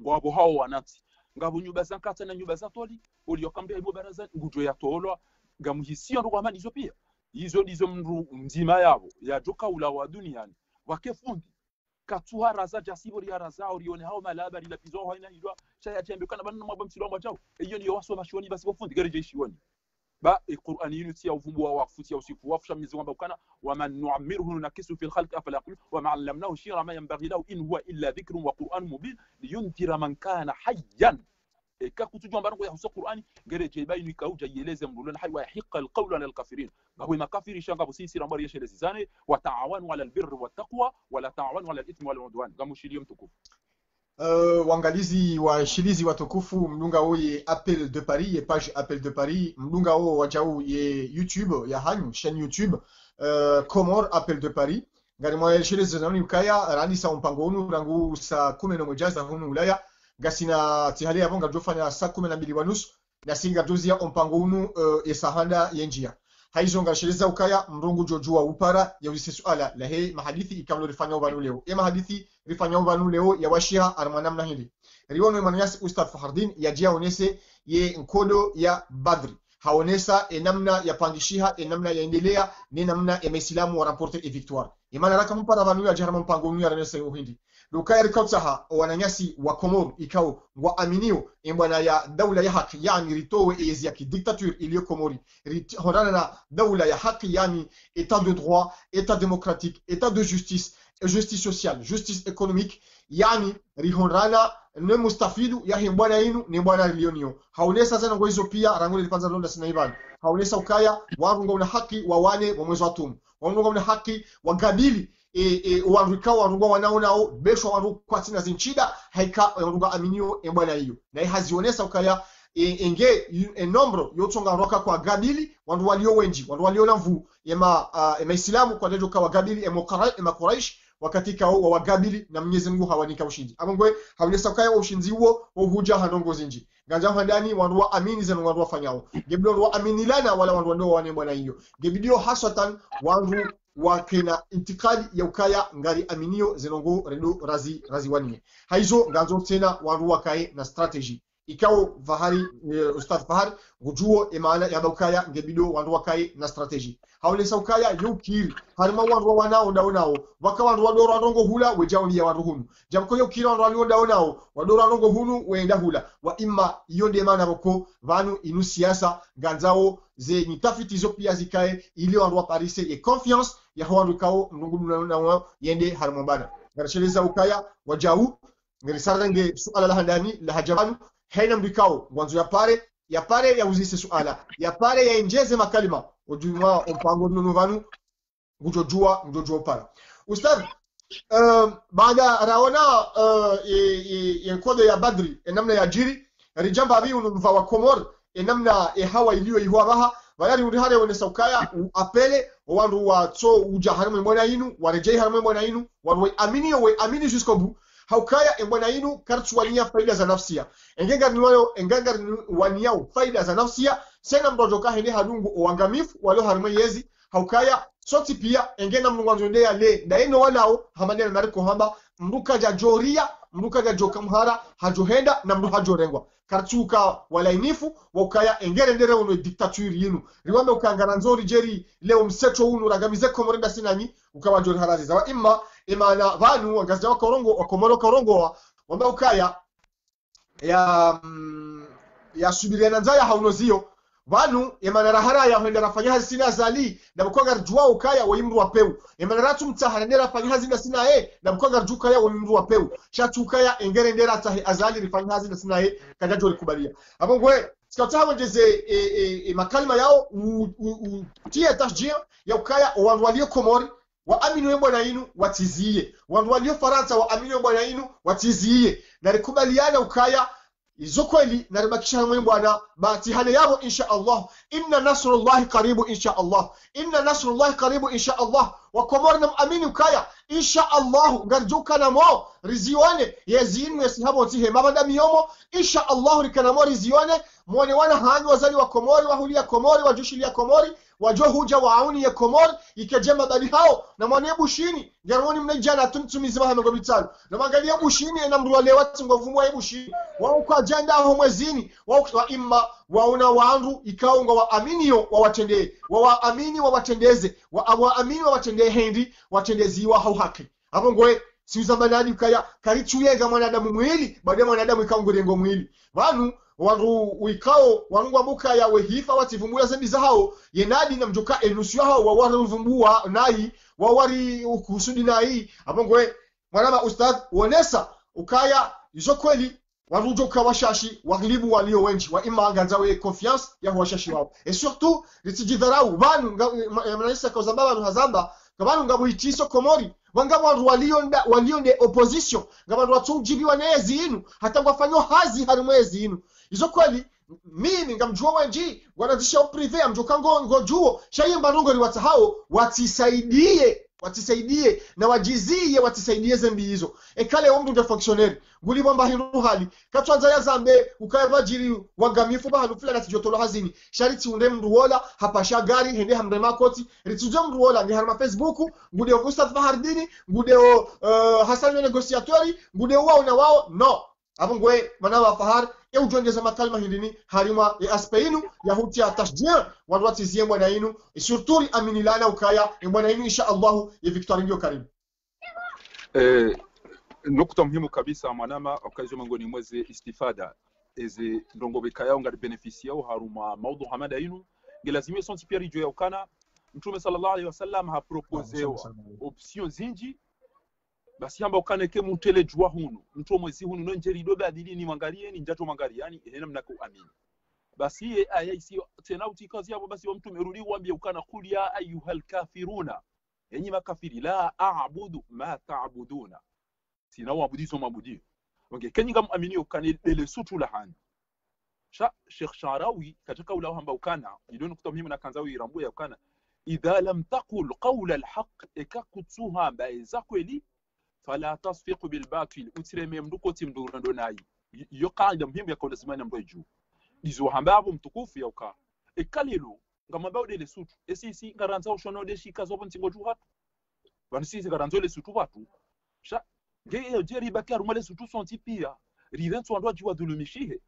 ngwabo hao wanati ngabo nyumba za kata na nyumba za toli uliokambia ibo baraza ngujo ya tolwa gamuhisio ndo kwamba hizo pia. Hizo ndizo mru mzima yabo ya joka ula wa duniani. Wake fundi katuha raza jasibo ya raza ulione hao malaba ila pizo haina ilwa chaya tembe kana bana mabam silwa chao. Hiyo ndio waso mashoni basi fundi gari je shioni ba القران ينتي وفبوا وقفتي وسيفوا وفشا من زوان بوكانا ومن نعمره نكسه في الخلق افلا يقول وما علمناه شيرا ما ينبغي له ان هو الا ذكر وقران مبين لينذر من كان حيا kakutujwa mbarango ya husa qur'ani gere je bayinu ikauja yeleze mrulana hay wa yahiqa alqawlu ala alkafirin gawe makafiri shanga busisi rambari yeshe zizane wa ta'awanu ala albirri wattaqwa wa la ta'awanu ala alithmi wal udwan gamushilie mtukufu
Uh, waangalizi washilizi watukufu mlunga wo ye appel de paris ye page appel de paris mlunga wo wajau ye youtube ya hanyu chaîne youtube. Uh, comor appel de paris. Ngari mwaelesheleze zanoni ukaya rani sa mpango unu rangu saa kumi na moja za hunu ulaya. Gasina tihali yavo ngajofanya saa kumi na mbili wanusu nasi ngajozia mpango unu uh, esahanda yenjia haizo ngasheleza ukaya mrungu jojua upara yauzise suala la he mahadithi ikamlo rifanya uvanu leo. E mahadithi rifanya uvanu leo ya washia armanamna hili riwono manayasi ustad fahardin yajia onese ye nkodo ya badri. Haonesa e ya pangishiha e namna yaendelea ni namna ya maislamu waramporte e victoire. Imana raka mpara vanu ya jarama mpango nu ya ranesa uhindi. Lukaya rikautsaha wananyasi wa komoro ikao wa aminio imbwana ya daula ya haki yani ritowe ezi ya kidiktature iliyo komori. Honana na daula ya haki yani etat de droit etat démocratique etat de justice justice sociale justice économique yani rihonrana ne mustafidu ya himbwana inu ni bwana lionio haonesa sana ngo pia rangule lipanza londa sina ibani haonesa ukaya warunga una haki wa wane wa mwezi wa tumu. Warunga una haki wa gadili e, e, warunga warunga besho warunga kwa tina zinchida haika warunga aminio e bwana hiyo. Na hazionesa ukaya e, enge e, nombro yotonga roka kwa gadili wandu walio wenji wandu walio na mvu ema uh, ema islamu kwa lejo kwa gadili ema ema Quraish wakati kao wa wagabili na Mwenyezi Mungu hawanika ushindi. Amangwe wa ushinzi huo wa huja handongo zinji. Ganja handani wandu wa amini zenu wandu wafanyao gebdo wa amini lana wala wandu ndo wane bwana hiyo. Gebidio hasatan wandu wakena intikali ya ukaya ngari aminio zenongo redo razi razi wanie haizo nganzo tena wandu wakaye na strategy ikao vahari uh, ustad fahari gujuo imana ya ukaya ngebido wandu wakai na strategy hawle saukaya yukir harima wandu wanao ndao nao. Waka wandu wadoro wadongo hula wejaoni ya wandu hunu. Jamko yukir wandu wadoro ndao nao. Wadoro wadongo hunu weenda hula. Wa imma iyo ndiye maana boko vanu inu siasa ganzao ze nitafiti zo pia zikae ili wandu waparise ye confiance ya wandu kao ndungu na yende harima bana ngarasheleza ukaya wajau ngarisarange suala la handani la hajabanu haina mbikao mwanzo ya pare ya pare ya uzise suala. Ya pare ya injeze makalima. Ujuma mpango nunu vanu. Ngujojua ngujojua para ustad uh, baada raona uh, yenkode ya badri enamna ya jiri rijamba abi unumva wa komor enamna e hawa iliyo ihwa baha bayari uri wene saukaya apele wandu wa tso uja harumwe mwana inu warejei harumwe mwana inu warwe amini we amini jusqu'au bout haukaya embwana inu kartuwania faida za nafsiya engenga niwayo engenga waniao faida za nafsiya sena mrojoka hende hadungu owangamifu walo harma yezi. Haukaya soti pia engena mlungwanzo ndeya le. Ndaino walao hamanena nariko hamba. Mruka ja joria mruka ja joka mhara hajohenda na mru hajorengwa kartuka walainifu waukaya engere ndere uno dictature yinu. Riwambe ukangana nzori jeri leo mseto unu ragamize komorenda sinanyi ukaba jori harazi zawa imma imana vanu wagaza wakorongo wakomoro korongo wambe ukaya ya mm, ya subiriana nzaya haunozio vanu emanara haraya henda rafanya hazi sina zali na mkoga rjua ukaya wa imru wa peu. Emanara tumtaha ndera rafanya hazi na sina e na mkoga rjua ukaya wa imru shatu ukaya engere ndera tahi azali rifanya hazi na sina e kajajo likubalia. Hapo ngwe sikataha wengeze e, e, e, makalima yao utie tashjia ya ukaya wandu walio komori waaminiwe bwana inu watiziye wandu walio faransa waaminiwe bwana inu watiziye na narikubaliana ukaya izo kweli naribakisha hamwe bwana batihane yabo insha allah inna nasrullahi karibu insha allah inna nasrullahi karibu insha allah wakomori na muamini ukaya insha allah ngarjukanamo rizione yezinu yesihabontihe mabadamiyomo insha allah rikanamo rizione mwone wana hanyu wazali wa komori wahulia komori wajushilia komori wajo huja waauni ya komor ikejema madali hao na mwane bushini. Garwoni mnejana tumtumizima hano bitano. Na mangalia bushini ena mruwalewa ya bushini. Wao kwa janda ho mwezini wao kwa imma wauna wandu ikaunga wa waaminiyo wawatendee wawaamini wawatendeze wawaamini wawatendee hendi watendeziwa hau haki hapo ngoe siuzambanadi ukaya karichuyenga mwanadamu mwili baadaye mwanadamu ikaungurengo mwili. Vanu wandu uikao wanungwa buka ya wehifa wativumbula zembi zahao yenadi na mjoka enusu hao nai wa wawari kusudi nai. Abongwe mwanama ustadh wonesa ukaya izo kweli warujoka washashi waglibu walio wenji wa ima anganzawe confiance ya washashi wao. Et surtout litijidharau banu mnaisa kozamba vanu hazamba kabanu ngabu itiso komori wanga wandu walio walionde opposition ngabandu watujibiwa nezi inu hata ngwafanyo hazi harimwezi inu izo kweli mimi ngamjua wanji wanazisha prive amjoka ngo ngojuo shaye rungo ni watahao watisaidie watisaidie na wajizie watisaidie zembi hizo. Ekale omndu nde fonctionnaire nguli bomba hinu hali katwanza ya zambe ukayava jiri wangamifu bahalu fulani atijotolo hazini. Shariti unde mndu wola hapasha gari hende hamre makoti rituje mndu wola ni harma facebook ngude o ustad fahardini ngude uh, hasan le negociatori ngude wao na wao no abo ngwe mana wa fahar e ujongeza makalma hindini harima e aspeinu ya huti ya tashjir wandu watizie mwana inu e surtout amini lana ukaya e mwana inu insha Allahu ya victoire ndio karibu.
Eh, nukta muhimu kabisa mwanama okazi mangoni mwezi istifada. Eze ndongo yao ngari benefisi yao haruma maudhu hamada inu. Ngilazimia sonti pia rijo ya ukana. Mtume sallallahu alaihi wasallam haproposewa option zinji basi hamba ukaneke mutele jua hunu. Mtu mwezi hunu nonjeri dobe adili ni mwangalie ni njato mwangalie yani hena mnako amini. Basi ye aya isiyo tena utikazi hapo basi wa mtu meruli uambie ukana kul ya ayuhal kafiruna. Yenyi makafiri la a'budu ma ta'buduna sina waabudizo mabudio wange kenyi ngam amini ukane dele sutu la hani. Sha Sheikh Sharawi katika ula hamba ukana idoni kuta muhimu na kanzawi irambu ya ukana idha lam taqul qawla alhaq ikakutsuha baiza kweli fala tasfiqu bilbatil utireme mnduko rando nayi yo kaida muhimu ya kaula simani ambayo juu. Izo hambabo mtukufu ya uka ekalelo ngamamba udele sutu. Esisi ngaranza shono de shika zopo ntingo tu hatu. Si sisi ngaranzo le sutu watu sha ngeye jeri bakar male sutu sonti pia. Riventu andwa jiwa dulumishihe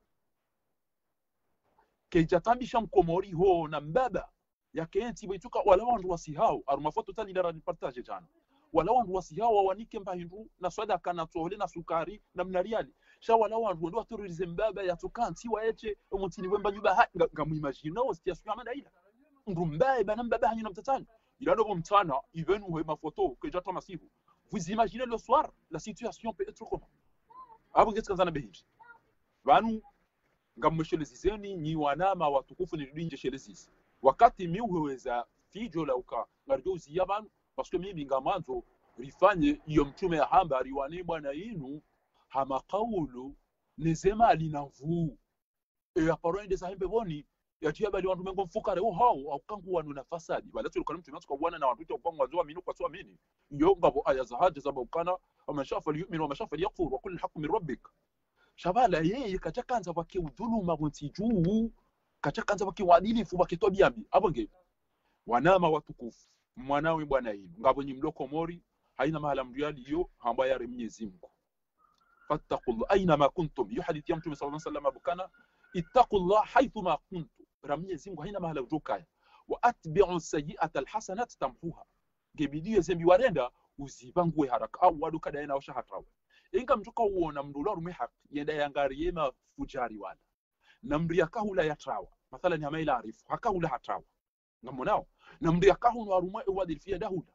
sham mkomori ho na mbaba. Yakenti bwituka wala wandu wasihau. Arumafoto tali dara ni partage jana wala wandu wasiha wawanike mbahindu na sadaka na tole na sukari na mnariali. Sha wala wandu ndo waterorize mbaba yatukanti waeche omutini wemba nyuba ha ngamwimagine sitia situation amanda ila. Ndu mbaye bana mbaba hanyu na mtatani. Ila ndo mtana even uhe mafoto que j'attends massive vous imaginez le soir la situation peut être comment abu ngetika zana behivi vanu ngamweshelezizeni nyi wanama watukufu nirudinje shelezisi wakati miuheweza fijo la uka ngarjouziya vanu parce mi mimi ngamanzo rifanye iyo mtume ya hamba riwane bwana inu hama kaulu nizema alinavuu e aparoni desa sahembe boni yatia bali wantu mengo mfukare o hao aukangu wanu na fasadi. Bala tu kana mtume bwana na wandu tu kwa mwanzo minu kwa swa mini. Ndio ngabo aya za haja za bukana ama shafa yu'min wa mashafa yakfur wa kullu haqqu min rabbik. Shabala yeye kachakanza wake udhuluma bunti juu kachakanza wake uadilifu wake tobiambi abonge. Wanama watukufu mwanawe bwana yinu ngabo nyi mloko mori haina mahala mriali yo hamba yare mwenyezi Mungu. Fattaqullah aina ma kuntum. Yo hadithi ya mtume sallallahu alaihi wasallam bukana ittaqullah haythu ma kuntum. Ra mwenyezi Mungu haina mahala ujokaya wa atbi'u sayyi'ata alhasanat tamhuha. Gebidi zembi warenda uzibangue haraka. Au wadu kada yana washa hatawe inga mtuka uona mdula rume haki yenda yangari yema fujari wala. Na mri yakahula yatrawa mathalan hama ila arifu. Hakahula hatawa ngamonao na mri yakahula waruma ewadil fiya dahula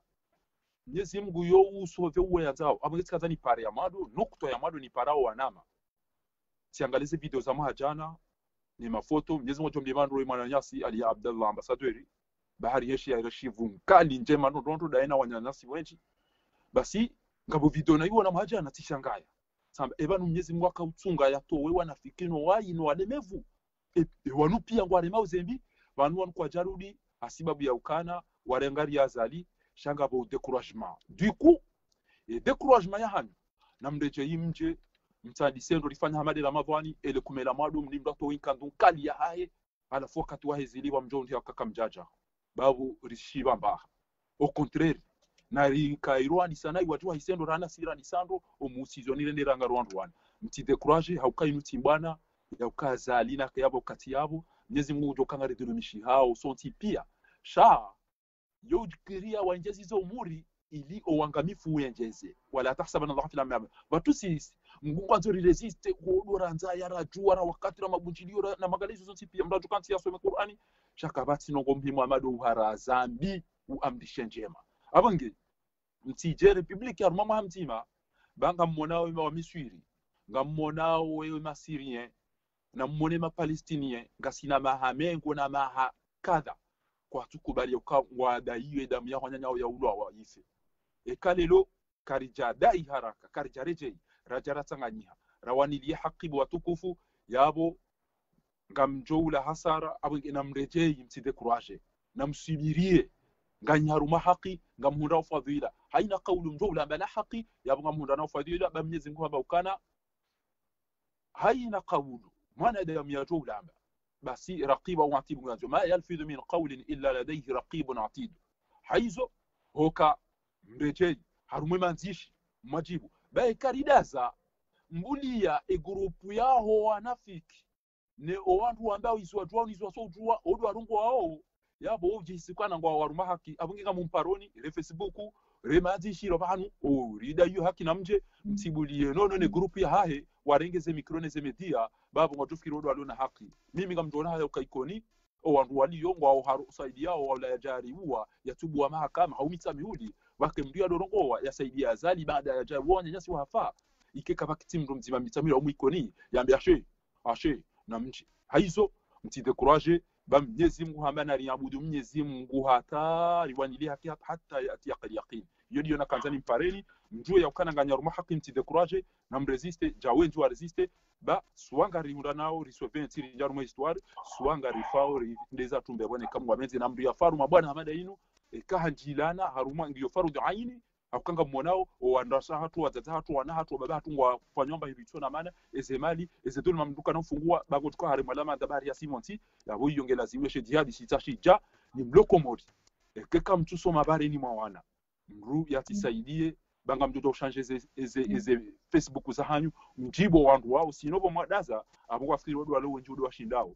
Mwenyezi mgu yo usove uwe yazao abangeti kazani pare ya madu nukto ya madu ni parao wanama siangalize video za mahajana ni mafoto. Mwenyezi mgu nyasi ali Abdullah ambassadori. Bahari yeshi ya reshivu mkali njema ndondo daena wanyanyasi wenji. Basi ngabo video na iwo na jana tishangaya. Samba ebanu mnyezi mungu akautsunga yatowe wanafikino waino walemevu e, e, walema uzembi vanu wanu jarudi asibabu ya ukana warengari ya zali shanga bo découragement du coup e découragement ya hanyu na mreje imje mtadi sendo lifanya hamade la mavwani ele kumela mwadu mlimdo to winkandu kali ya haye alafu wakati wa heziliwa mjondi akaka mjaja. Babu rishiba mbaha. Au contraire na rikairwani sana iwatu hisendo rana sira ni sando omusizo nile ranga rwandu wana mti décourage haukai nuti bwana ya ukazali na kayabo kati yabo Mwenyezi Mungu jokanga ridhulumishi hao sonti pia sha yojikiria wanjezi zo umuri ili owangamifu uyenjeze wala tahsabana na fil amam watu sisi mungu anzo resiste kuodora nza yara jua na wakati na mabunjilio na magalizo zonti pia. Mraju kanti yasome Qur'ani shaka bati nongombi Muhammad uhara zambi uamrishe njema. Abange mtije republiki ya mama hamtima banga mmonao wa miswiri ngammonao we masirien na mmone mapalestinien ngasina mahamengo na maha kadha kwa tukubali uka wadaiwe damu ya wanyanya ya ulwa wa ife ekalelo karija dai haraka karija rejei raja ratsanganyiha rawanilie haqibu watukufu yabo ngamjoula hasara abo namrejei mside kuraje. Namsubirie nganyaruma haki ngamhunda ufadhila. Haina kaulu mjoula mbala haki yabo ngamhunda na ufadhila ba mnyezi Mungu ukana. Haina kaulu mwanadamu yajoula amba basi raqiba wa atibu ngazo ma yalfidhu min qawlin illa ladayhi raqibun atid haizo hoka mrejei harumwe manzishi majibu bae karidaza mbulia egrupu yaho wanafiki ne owantu ambao iswa tuwa iswa so tuwa odu arungu wao yabo ojisikwana ngwa waruma haki abunge mumparoni re facebook re mazishiro banu o rida yu haki namje mtibulie nono ne grupu ya hahe warengeze mikrone ze media babo ngatufikiri odu alona haki. Mimi ngamdona hayo kaikoni o wantu waliyo ngwa haru saidi yao wala yajariwa yatubu wa mahakama haumita mihudi wake mdia dorongowa yasaidia azali baada ya jawanya nyasi wafa ikeka bakitimndo mzima mitamira omwikoni yambia ashe ashe na mchi. Haizo mtidekuraje ba mnyezi mungu hamba nariabudu mnyezi mungu hata riwanili haki hata yati yaqin iyo ndiyo nakanzani mpareni njue ya ukana nganyaruma haki mtidekuraje na mresiste jawe njua resiste ba suwanga riunda nao risove ntiri njaru maistuari suwanga rifao rindeza tumbe bone kamwa menzi na mri ya faru mabwana hamada inu ekaha njilana haruma ngiyo farudhu aini akukanga mmonao wandasa hatu wazaza hatu wana hatu baba hatu wa fanyomba hibitso na mana eze mali eze tuli mamduka na mfungua bago tukwa hari malama dabari ya simonti yabo yonge lazimwe she jihadi sitashi ja ni mloko mori. Ekeka mtuso mabari ni mwawana mru yatisaidie banga mtoto ushanje eze, eze, eze facebook za hanyu mjibo wandu wao sinovo mwadaza abo kwafikiri wadu walo wenji wadu washindao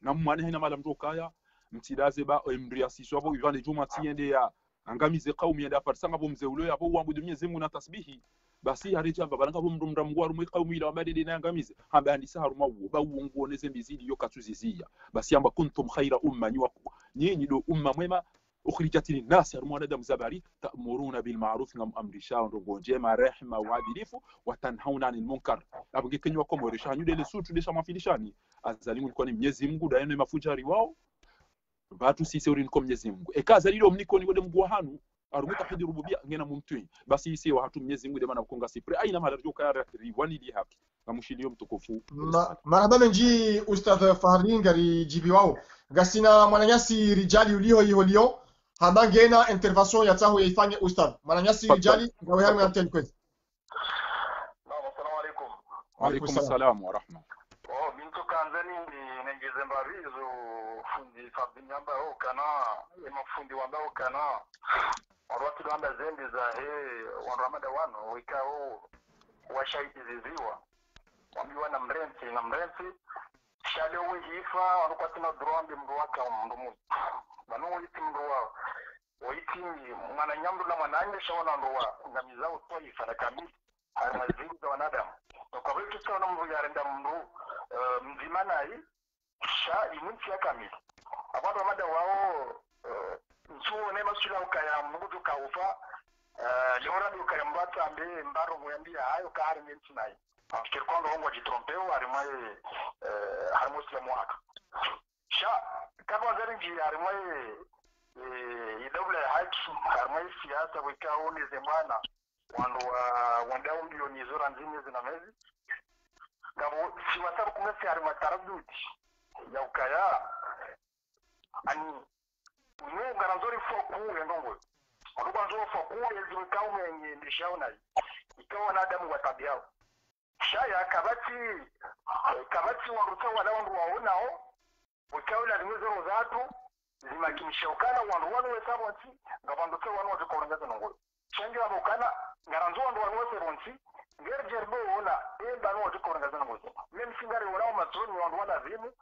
na mwane hina mala mtokaya mtidaze ba emri asiswa abo ivande juma tiende ya angamize qaumi yada farsanga bo mzeulo apo uambudu Mwenyezi Mungu na tasbihi. Basi harija amba balanga bo mndum mndam ngwaru mwe qaumi ila wabadi na angamize. Hamba andisa haruma uo ba uongo neze mbizidi yo katuzizia basi amba kuntum khaira umma nyinyi do umma mwema ukhrijat linnasi ya mwanadamu zabari ta'muruna bil ma'ruf ngam amrisha ndongo njema rehma uadilifu wa tanhauna 'anil munkar abunge kenywa ko morisha nyude le sutu desha mafilishani azalimu ilikuwa ni Mwenyezi Mungu daeno mafujari wao vatu sise uri niko Mwenyezi Mungu ekaza lilo mniko ni wode Mungu hanu arumuta hidi rububia ngena mumtwi basi ise wa hatu Mwenyezi Mungu demana kukonga sipre aina madarjo kaya riwani li haki ngamushilio mtukufu
Ma- marhaba menji ustadh fahri ngari jibi wao gasina mwananyasi rijali uliho iho lio hamba ngena intervention ya tahu yaifanye ustad mwananyasi
Tafadhali.
rijali ngawe hamu ya mteni kwezi
alaikum.
alaikum
salam.
wa rahma
Oh, bintu kanzeni ndi nengeze mbabizo fundi fabini ambao kana emafundi wambao kana warwati lwamba zembe za he wanramada wano wikao washaiti ziziwa wambiwa na mrensi na mrensi shale hifa wanukwati na droambi mndu waka mndu muzi banu wao waiti mwana nyamdu na mwananye shaona mndu wa ngamizao toifa na kamili haya mazili za wanadamu. Kwa hivyo tusaona mndu yarenda mndu eh, mzima nayi sha imunsi ya kami abantu bamada wao eh, nsuone masula ukaya mungu tukaufa eh, lihora ukaya mbatambe mbaro muyambia hayo ka hari mensi nayi afikiri kwanga hongo jitrompeo harimwaye harimu harimusile mwaka sha kama ngari nji harimwe idawla ya haki harimwe siasa wikaoneze mwana wandu wa wandao milioni zora nzini zina mezi. Ngabo siwasaba kumesi harima taradudi ya ukaya ani nungana nzori foku endongo waduka nzori foku ezimikau menye ndishaona ikawa na adamu wa tabiao shaya kabati kabati wanduta wala wandu waonao wikaula rimwe zoro zatu zimakinishaukana wandu wanu wesabonsi ngabanduta wanu wazikorongaza nongoyo changi wabukana ngaranzo wandu wanu wesabonsi ngeri jerbo wona enda no wazikorongaza nongoyo mimi singari wanao matroni wandu wana zimu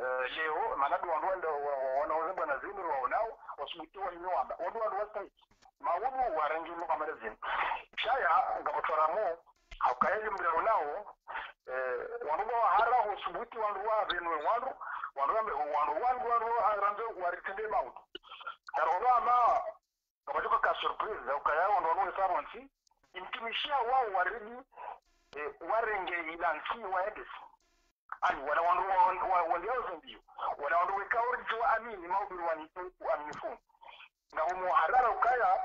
eh, leo manadu wandu wanda wanaozemba na zimu waonao wasubuti wa ino wanda wandu wandu wasai maudu warangi mu kamera zimu. Shaya ngabotoramo haukaeli mbira nao eh, wandu wa hara husubuti wandu wa venwe wandu wandu wa wandu wandu wandu haranzo waritende ama ngabajuka ka surprise ukaya intimishia wao waridi eh, warenge ilansi waendesi ani wala wandu wekaorjo amini mauduri wani aminifu ngahumu harara ukaya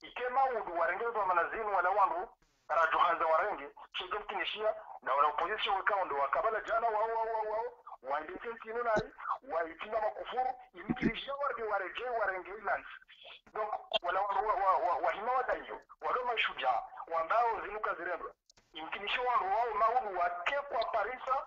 ike maudu warengezwa manazini wala wandu rajuhanza warenge chegemtinishia na wana opposition wekao ndo wakabala jana wao wao wao wao waidefensino nai waitinga makufuru imikirishia warge wareje warenge ilansi donc wala wa wa- wa- wa- wahima wadaiyo walo mashujaa wambao zinuka zirendwa imkinisho wandu wao maulu wake kwa parisa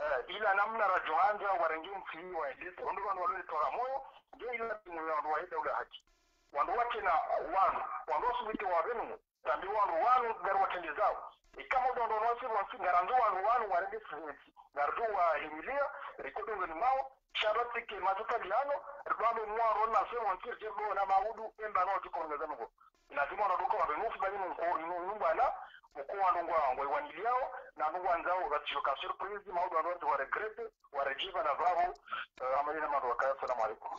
uh, ila namna rajuhanza warenge mfii waendesa wandu wandu waliotora moyo ndio ila timu ya wandu waida ula haki. Wandu wake na wanu wandu wasubite wavenu tambi wanu wanu ngari watende zao. Ikama dondo nosi wansi ngarandu wanu wanu warende sinesi ngarzo wa himilia rikodo ngani mao. Sharati ke mazuka liano rwando mwaro na se wansi jebo na maudu emba no tikongeza nugo lazima wana duko wabe nufu bali mungu numba na uko wandu ngwa ngwa waniliao na ndugu wanzao batio ka surprise maudu wandu wa regrete wa rejiva na bravo amalina madu wakaya assalamu alaikum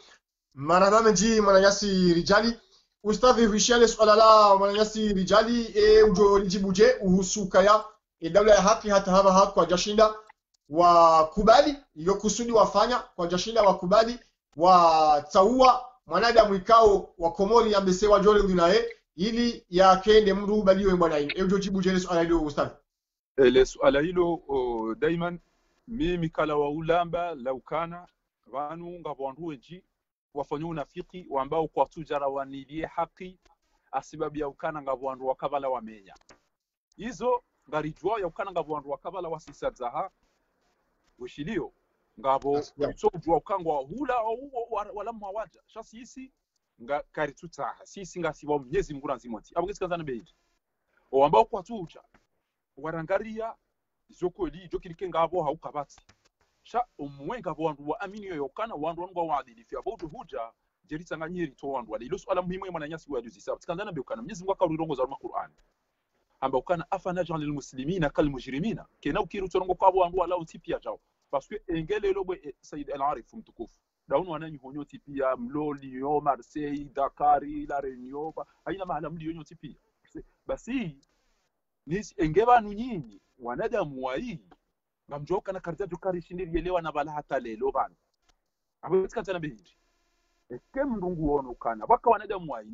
maradhame nji mwananyasi rijali ustadhi rishale swala la mwananyasi rijali e ujo lijibuje uhusu kaya e daula ya haki hata haki kwa jashinda wakubali iyo kusudi wafanya kwa jashinda wakubali wataua mwanadamu ikao wa komori yambese wajole udinaye ili yakende mndu ubaliwe bwana ini e ujo jibuje swala hilo ustadhi
ele suala hilo daiman mimi kala laukana vanu nga vandu wenji wafanya unafiki wambao kwa tujara wanilie haki asibabu ya ukana nga vandu wakavala wamenya izo ngarijua ya ukana nga vandu wakavala wasisadzaha wishilio ngavo
Asiya.
ukangu ukangwa hula au wala mwawaja sha sisi nga karitutaha sisi ngasiba mnyezi mngura nzimoti abukisikanzana beiti owambao kwa tuja warangaria zokoli jokilike ngavo haukabati sha umwe ngavo wandu wa amini yoyokana wandu wangu wa adilifi abaudu huja jeritanganyiri to wandu wale ilo swala muhimu mwana nyasi wa juzi sawa. Tikanzana beukana mwenyezi Mungu akarurongo za Qur'an amba ukana afa najal lil muslimina kal mujrimina. Kena ukiru torongo kwa wandu wala utipia jao. Parce que engele lobwe eh, Said al Arif mtukufu. Daunu wananyi honyo tipia mlo liyo Marseille Dakari la Reunion haina mahala mli yonyo tipia. Basi nisi enge vanhu nyinyi wanadamu wa ngamjoka na shindi yelewa na bala hata lelo vanhu avotsikatana behindi. Eke mndungu wono kana vaka wanadamu wai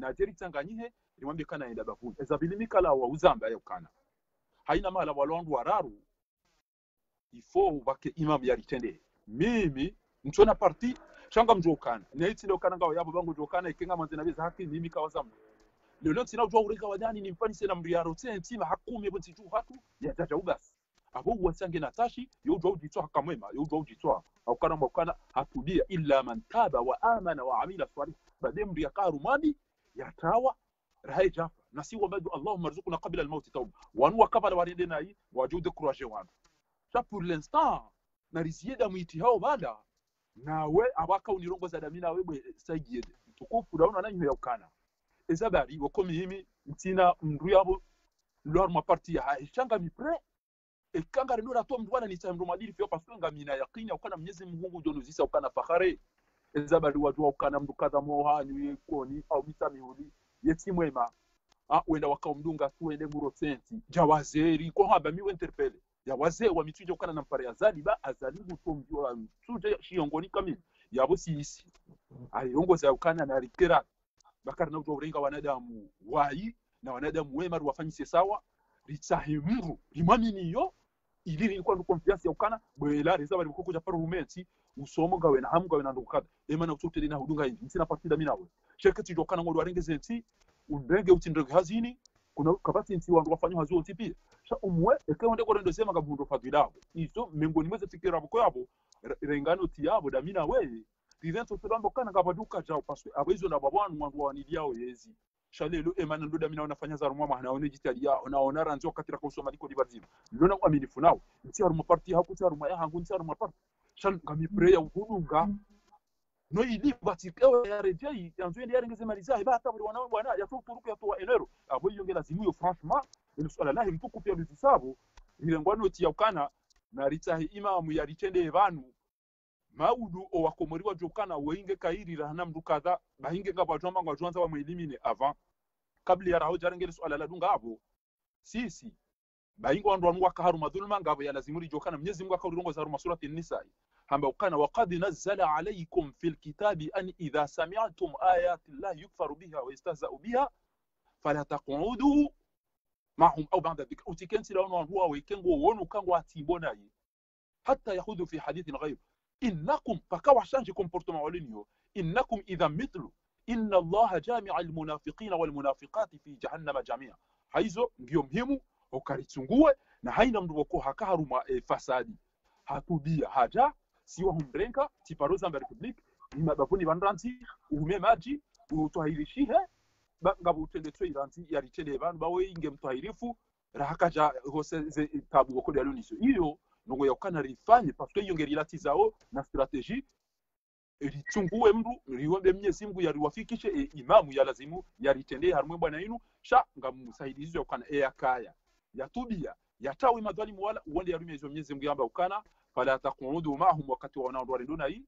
nyihe rimambi kana enda bavuni ezabilimikala wa uzamba yokana haina mala walwandu wararu ifo vake imam yaritende mimi mchona parti shanga mjokana leo kana ngawa yabo bangu jokana ikenga manzina beza haki mimi kawazamu leo leo tsina ujwa ureka wadani ni sena na mriaro tsentima hakumi bunti juu hatu ya jaja ubasi abo wasange natashi tashi ujwa ujitwa kamwema yo ujwa ujitwa akana kana mwakana hatudia illa man taba wa amana wa amila salih bade mri yakaru madi yatawa rahai jafa na si badu allahumma rzuqna qabla al-maut tawba. Wa wakabala warinde nayi wajude courage wanu cha pour l'instant na rizieda mwiti hao bada nawe abaka unirongoza damina wewe sagiede tukufu dauna nanyo ya ukana. Ezabari wakomi himi ntina mndu yabo lor ma parti ya mi pre ekanga reno rato mndu wana nita mndu madiri fio parce que ngamina yakini ukana mnyezi mungu ndio nuzisa ukana fahare. Ezabari watu ukana mndu kaza moha hanyu koni au mita mihuli yeti mwema. Ah wenda wakamdunga tu wende nguro senti. Jawazeri ko haba miwe interpele. Jawaze wa mituje ukana na mpare azali ba azali buto mjua mtuje shiongoni kamili yabo sisi aliongoza yaukana na rikera bakari na urenga wanadamu wai na wanadamu wema ruwafanyise sawa. Ritsahimu rimaminiyo ili rilikuwa ndo confiance ya ukana bwela reza bali kukuja paru rumensi usomo gawe na hamu gawe na ndukada ema na utute na hudunga hivi msina partida minawe shirika tijo kana ngodwa arengeze nti undenge utindrege hazini kuna kabati nsi wandu wafanyo hazo nti pia. Sha umwe eke wende kwa ndo sema gabundo fadilabo iso miongoni mweze fikira bako yabo rengano ti yabo da mina we rirento tudambo kana gabaduka jao paswe abezo na babwanu wandu wanidiao yezi shalelo emana ndoda mina unafanya za rumwa mahana one jitali yao naona ranzo katira kusoma liko dibazima lona uaminifu nao. Nti haruma parti hakuti haruma ya hangu nti haruma parti shan ngami preya uhurunga no ili batikewe ya rejei yanzo ya yarengeze maliza iba hata buri wana bwana ya tu turuku ya tu enero abo yonge lazimu yo franchement ni swala lahi mtuku pia bizisabu ile ngwano ti yaukana na ritahi imamu ya ritende vanu maudu o wakomoriwa jokana weinge kairi rahana mdu kadha bahinge ngaba jomba ngwa jwanza wa mwelimine avant kabla ya raho jarengele swala la dunga abo sisi baingo wandu wanwa kaharu madhulma ngabo ya lazimu jokana mnyezi Mungu akarurongo za surati an-nisa hamba ukana waqad nazzala alaykum fil kitabi an idha sami'tum ayati llahi yukfaru biha wa yastahza'u biha fala taq'udu معهم أو بعد ذلك أو تكنسي لو هو ويكنغو ونو كانغو اتيبونا حتى يخوضوا في حديث غير innakum pakawa change comportement walini yo innakum idha mithlu inna allaha jamia almunafiqina walmunafiqati fi jahannama jamia haizo ndio muhimu ukarichungue na haina mnduvoko hakaharuma e, fasadi hatubia haja siwa humrenka tiparoza mba republic imabavuni vanranzi uhume maji utwahirishihe ngabo utendetswe iranzi yaritele vanhu bawe inge mtwahirifu rahakaja hose tabu wakodaloniso iyo nongo yaukana rifanye parce que iyo ngeri latizawo na strategie richungue mndu riombe mnyezi Mungu yariwafikishe e, imamu ya lazimu yaritendee harumwe bwana inu sha ngamusaidizi yaukana e ya yatubia yatawe madhalimu wala ya yarume izo mnyezi Mungu yamba ukana fala taqudu mahum wakati wanaondwa rinduna hii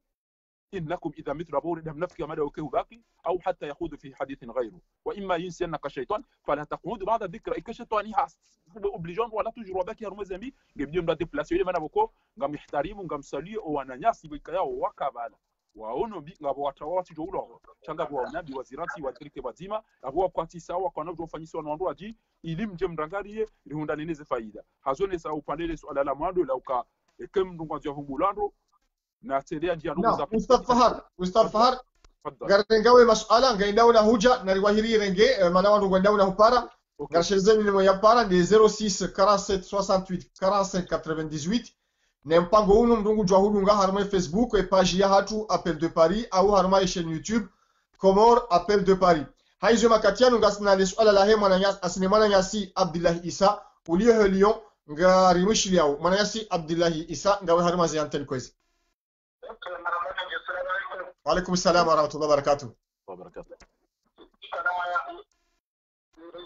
إنكم إذا مثل أبور دم نفك مدى وكيه باقي أو حتى يخوض في حديث غيره وإما ينسينك الشيطان فلا تقعد بعد الذكر إك الشيطان يها obligeant wala toujours wabaki harume zambi ngebdio mda déplacer ile mana boko ngam ihtarimu ngam salie o wananyasi bika yao wakabala waono bi ngabo watawa wati joulo changa bwa nabi waziranti wadirike bazima abo kwati sawa kwa navyo fanyisi wanaondoa aji ili mje mrangarie rihunda neneze faida hazone sa upandele swala la mwando la uka ekem ndungwa humulando na tendea njia ndugu za
Ustadh Fahar Ustadh Fahar
Tafadhali.
garengawe mas'ala ngaindauna huja na riwahiri renge eh, mana wandu ngaindauna hupara
Okay.
garshezeni nimo ya para ni 06 47 68 45 98 ne mpango uno mndungu jwa hudunga harma Facebook e page ya hatu Appel de Paris au harma chaîne YouTube Comor Appel de Paris haizo makatiano ngasina le swala la he mwana nyasi asine mwana nyasi Abdullah Isa uliyo he Lyon nga rimushi yao mwana nyasi Abdullah Isa ngawe harma zianten kwezi wa alaikum salam wa rahmatullahi wa barakatuh.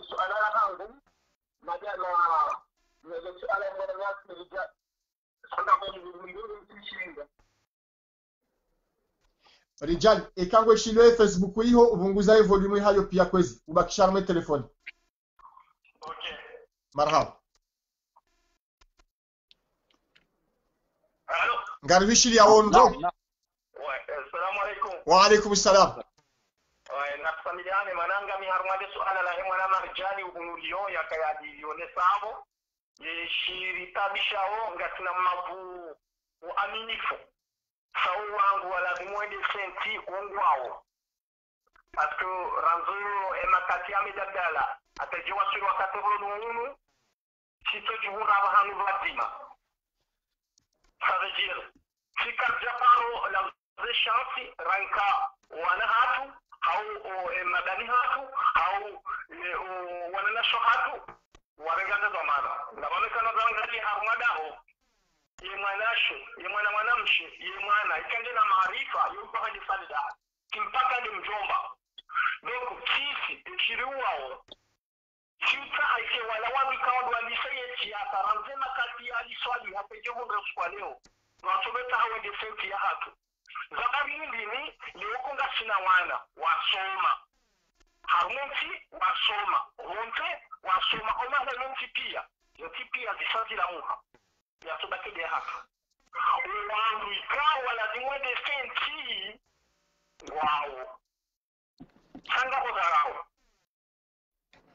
Suala langu majana suala kwa
Rijal ikangwe shilwe Facebook iho ubunguza volume hayo pia kwezi. Ubakisha telefoni.
Okay
marhaba wondo.
Naam.
wa assalamu alaikum.
Wa alaikum salam.
Wa nakusamiliane mananga miharumade suana suala la hemwana marjani ubunulio yakayadilione sabo yeshiritabishawo ngatina mavu uaminifu sau wangu wala wende senti kongwawo parce que ranzoyo emakati suru atajewa siri wakati volonunu sitojuhura hanu badima ça veut dire sikarja paro la chance ranka wana hatu au e, madani hatu au e, o, wananasho hatu warengaza zamana ngaonekana zangali harumadaho ye mwanashe ye mwana mwanamshe ye mwana. Ikanje na maarifa yompaka ni falida kimpaka ni mjomba. Donc sisi ikiriuwao siuta aise wala wanu ikawa duandisa ye siasa ranzema kati ya aliswali hapejemunga kwa leo. Wasometa hawende senti ya hatu. Zabari hindini liukunga sina wana. Wasoma. Harmunti wasoma. Runte wasoma. Omahenunti pia. Yoti pia zisazila muha. Yatobakede hatu. Wandu ikawa lazima senti. Wao. Sanga kodharau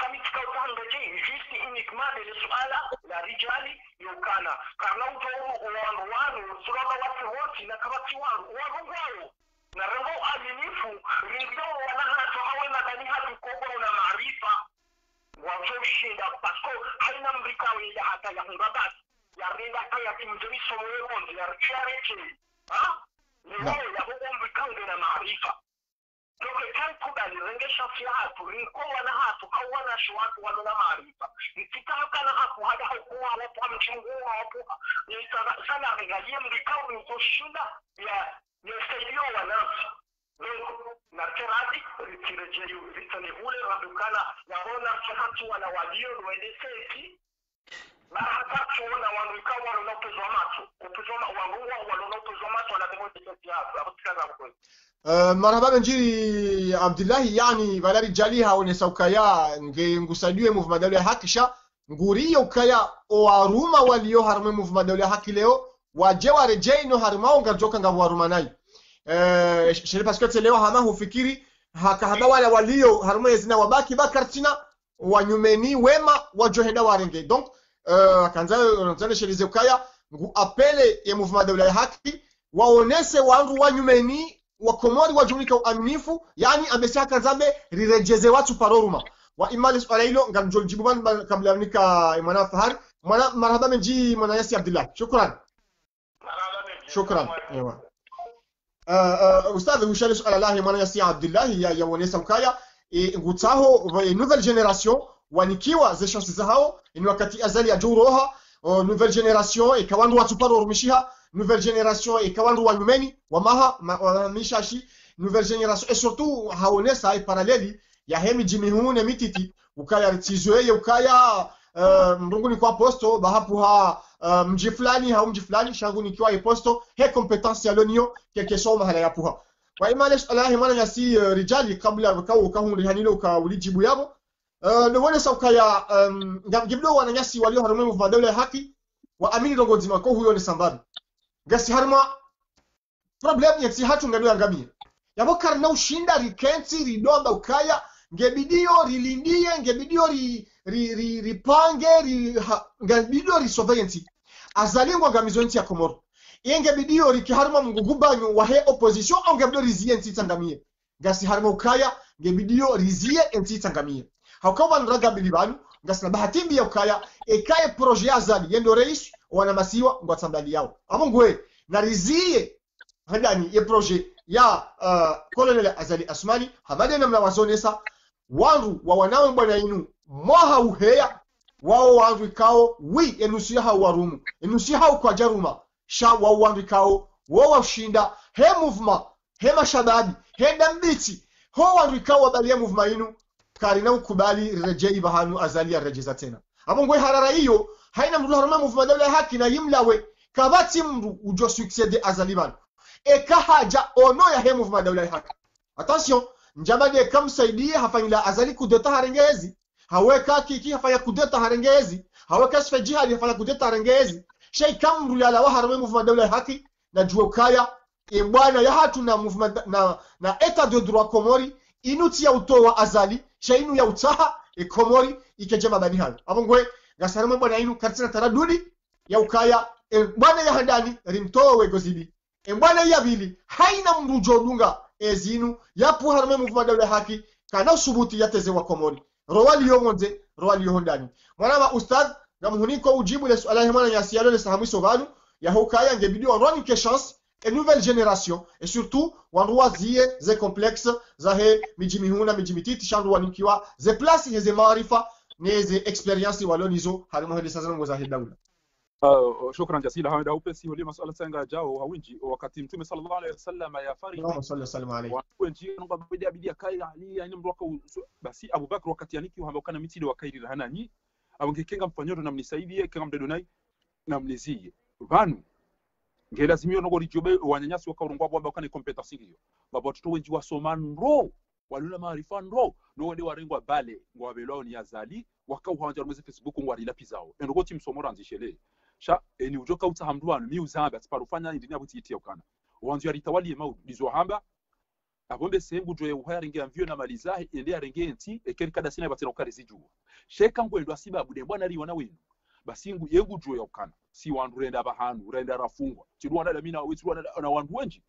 sami tukautanga je juste uniquement de suala la rijali yokana. Karna utowo wandu wanu suraba watu wote na kabati wangu wangu wao na roho aminifu ndio wanahato hawe na dani hatu kubwa na maarifa. Wachoshinda pasko haina mrikao ya hata ya hungabat ya rinda kaya kimjemi somo yote ya charity ha? Ni wewe ya huko mrikao na maarifa Toke kan kuda ni renge shafi hatu ni ko wana hatu au wana watu wana maarifa nikita haka na hapo hada hakuwa hapo amchungua hapo ni sana sana angalie mrikao ni kushinda ya ni wanafsi wa nafsi na terati ritirejeri vitani hule radukana yaona hatu wana walio tuona wanuika walonopezwa macho. Wale macho kweli.
Uh, marhaba benjiri abdullahi yani valari jali haonesa ukaya nge ngusadiwe movement dawla ya haki sha. Nguriyo ukaya oaruma walio harume movement dawla ya haki leo. Waje warejei no harumao ngarjoka ngavu waruma nai. Uh, shere que tselewa hama hufikiri. Haka hama wala walio harume yezina wabaki bakartina wanyumeni wema wajoheda warenge. Donc uh, kanza nzane sherize ukaya ngu apele ya movement dawla ya haki waonese wandu wanyumeni wakomori wajumlika uaminifu yani amesaka zambe rirejeze watu paroruma wa imali swala hilo ngamjol jibuban kabla nika mwana fahari mwana marhaba menji mwana yasi abdullah shukran shukran ewa uh, uh, ustadhi ushali swala lahi mwana yasi abdullah ya yaonesa mkaya e, ngutaho e, nouvelle generation wanikiwa ze chances zao ni wakati azali ya juroha uh, nouvelle generation ikawandu watu parorumishiha nouvelle génération ikawandu wanyumeni wamaha wamishashi nouvelle génération et surtout haonesa paraleli ya hemi jimihune mititi ukaya tizoeye ukaya uh, mrunguni kwa posto bahapu ha uh, mji fulani ha mji fulani shangu nikiwa posto he competence ya lonio keke soma hala yapuha wa imale alahi mana yasi uh, rijali kabla ka ukahunri rihanilo ka ulijibu yabo uh, nobone sa ukaya um, wana wananyasi walio harume ya haki wa amini rongo zima ko huyo ni sambadu gasi harma problem yetsi hatu ngado yangamia yabo karna ushinda rikensi ridonda ukaya ngebidio rilindie ngebidio ri, ri, ri, ripange ri, ha, ngebidio risurveillance azalingwa ngamizo nti ya komoro. Iye ngebidio rikiharma mgugubanyo wahe opposition au ngebidio rizie nti tangamie gasi harma ukaya ngebidio rizie nti tangamie raga bilibanu ngasina bahati bahatimbi ya ukaya ekaye proje azali yendo rais wana masiwa ngwatsambali yao. Abo ngwe nariziye hadani ye proje ya uh, colonel azali asmani habade namna wazonesa wangu wa wanawe bwana inu mwaha uheya wao wangu ikao wi enusi hau warumu enusi hau kwa jaruma sha wao wangu ikao wo washinda he movement he mashababi he dambiti ho wandu ikao wabalia movement inu karina ukubali rejei bahanu azali ya rejeza tena. Abo ngwe harara hiyo haina mru harama mufuma dawla haki na yimlawe kabati mru ujo succede azaliban e kahaja ono ya he mufuma dawla haki. Attention njabade kamsaidie hafanyila azali kudeta harengezi haweka kiki hafanya kudeta harengezi haweka sfa jihad hafanya kudeta harengezi. Shay kamru ya lawa harama mufuma dawla haki na juo kaya e bwana ya hatu na movement na na etat de droit komori inuti ya utowa azali shainu ya utaha ekomori komori ikejema bani hayo abongwe mambo bwana inu katsina taraduni ya ukaya e bwana ya handani rimtowe gozibi ya bili haina mbujo dunga ezinu yapu harame movement dawla haki kana subuti yateze wa komori. Rowali yongonze rowali yohondani mwana wa ustad ngamuhuniko ujibu le swala mwana ya siyalo le sahamiso banu ya hukaya ngebidi on ke chance et nouvelle génération et surtout wanruwazie ze complexe za he miji mihuna miji mititi shandu wanikiwa ze plasi ze maarifa neze experience walonizo harimo hedi sasa ngo za he dawla
Uh, shukran jasila. Hawenda upesi huli masala sanga jao hawinji. Wakati mtume sallallahu alaihi wasallam ya fari
Allahumma salli wa sallim alayhi.
Wenji ngo bidi abidi kai ali yani mroka basi abubakar wakati yaniki hamba kana mitide wakairi hanani abange kenga mfanyoto namnisaidie kenga mdedo nai namnizie. Vanu ngelazimio nogo lijobe wanyanyasi wakaurungwa bwamba wakane competence hiyo. Baba watoto wenji wasoma nro walula maarifa nro nowende warengwa bale ngwabelwao ni azali wakauhanja mwezi facebook ngwarila pizao endogo timsomora ranzishele sha eni ujoka uta hamduanu mi uzamba tiparufanya indini abuti abutiitia ukana. Wanzu yaritawali mau lizohamba abombe uhaya jo ya amvyo na malizahi ende arenge enti ekeri kada sina batena ukari zijua sheka ngwendo asiba bude bwana ri wana wenu basingu yegu jo ya ukana. Si wandu renda bahanu renda rafungwa. Chirwana da mina wetu wana na wandu wenji.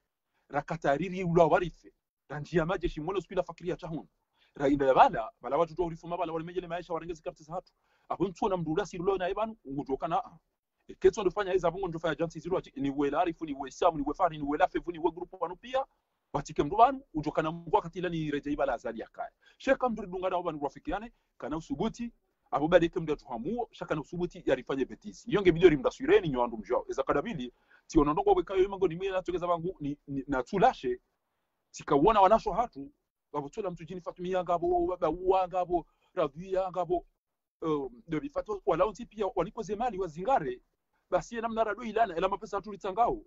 Rakatariri ula warife. Ranjia maje shimono spila fakiria chahun rainda bala bala watu to rifuma bala wale mejele maisha warengezi kartis hatu. Apo mtu na mdula siru loo na ibanu ngujokana ketso ndofanya hizo abungo ndofanya jansi ziro ni wela arifu ni wesamu ni wefari ni wela fevu ni we grupu wanu pia. Watike mndu banu ujokana mngwa katila ni reja ibala azali yakaya sheka mndu dungana wabanu rafikiane kana usubuti mndu tuhamu shaka na ya yarifanye betisi yonge video rimdaswireni nyandu mjwao eza kadabili ti onondoko wekayo imango ni mira togeza bangu ni, ni natulashe tikauona wanasho hatu babutola mtu jini fatumia ngabo wabu uwa ngabo radhia ngabo um, bifato wala unti pia waliko zemali wazingare basi namna rado ilana ela mapesa tulitangao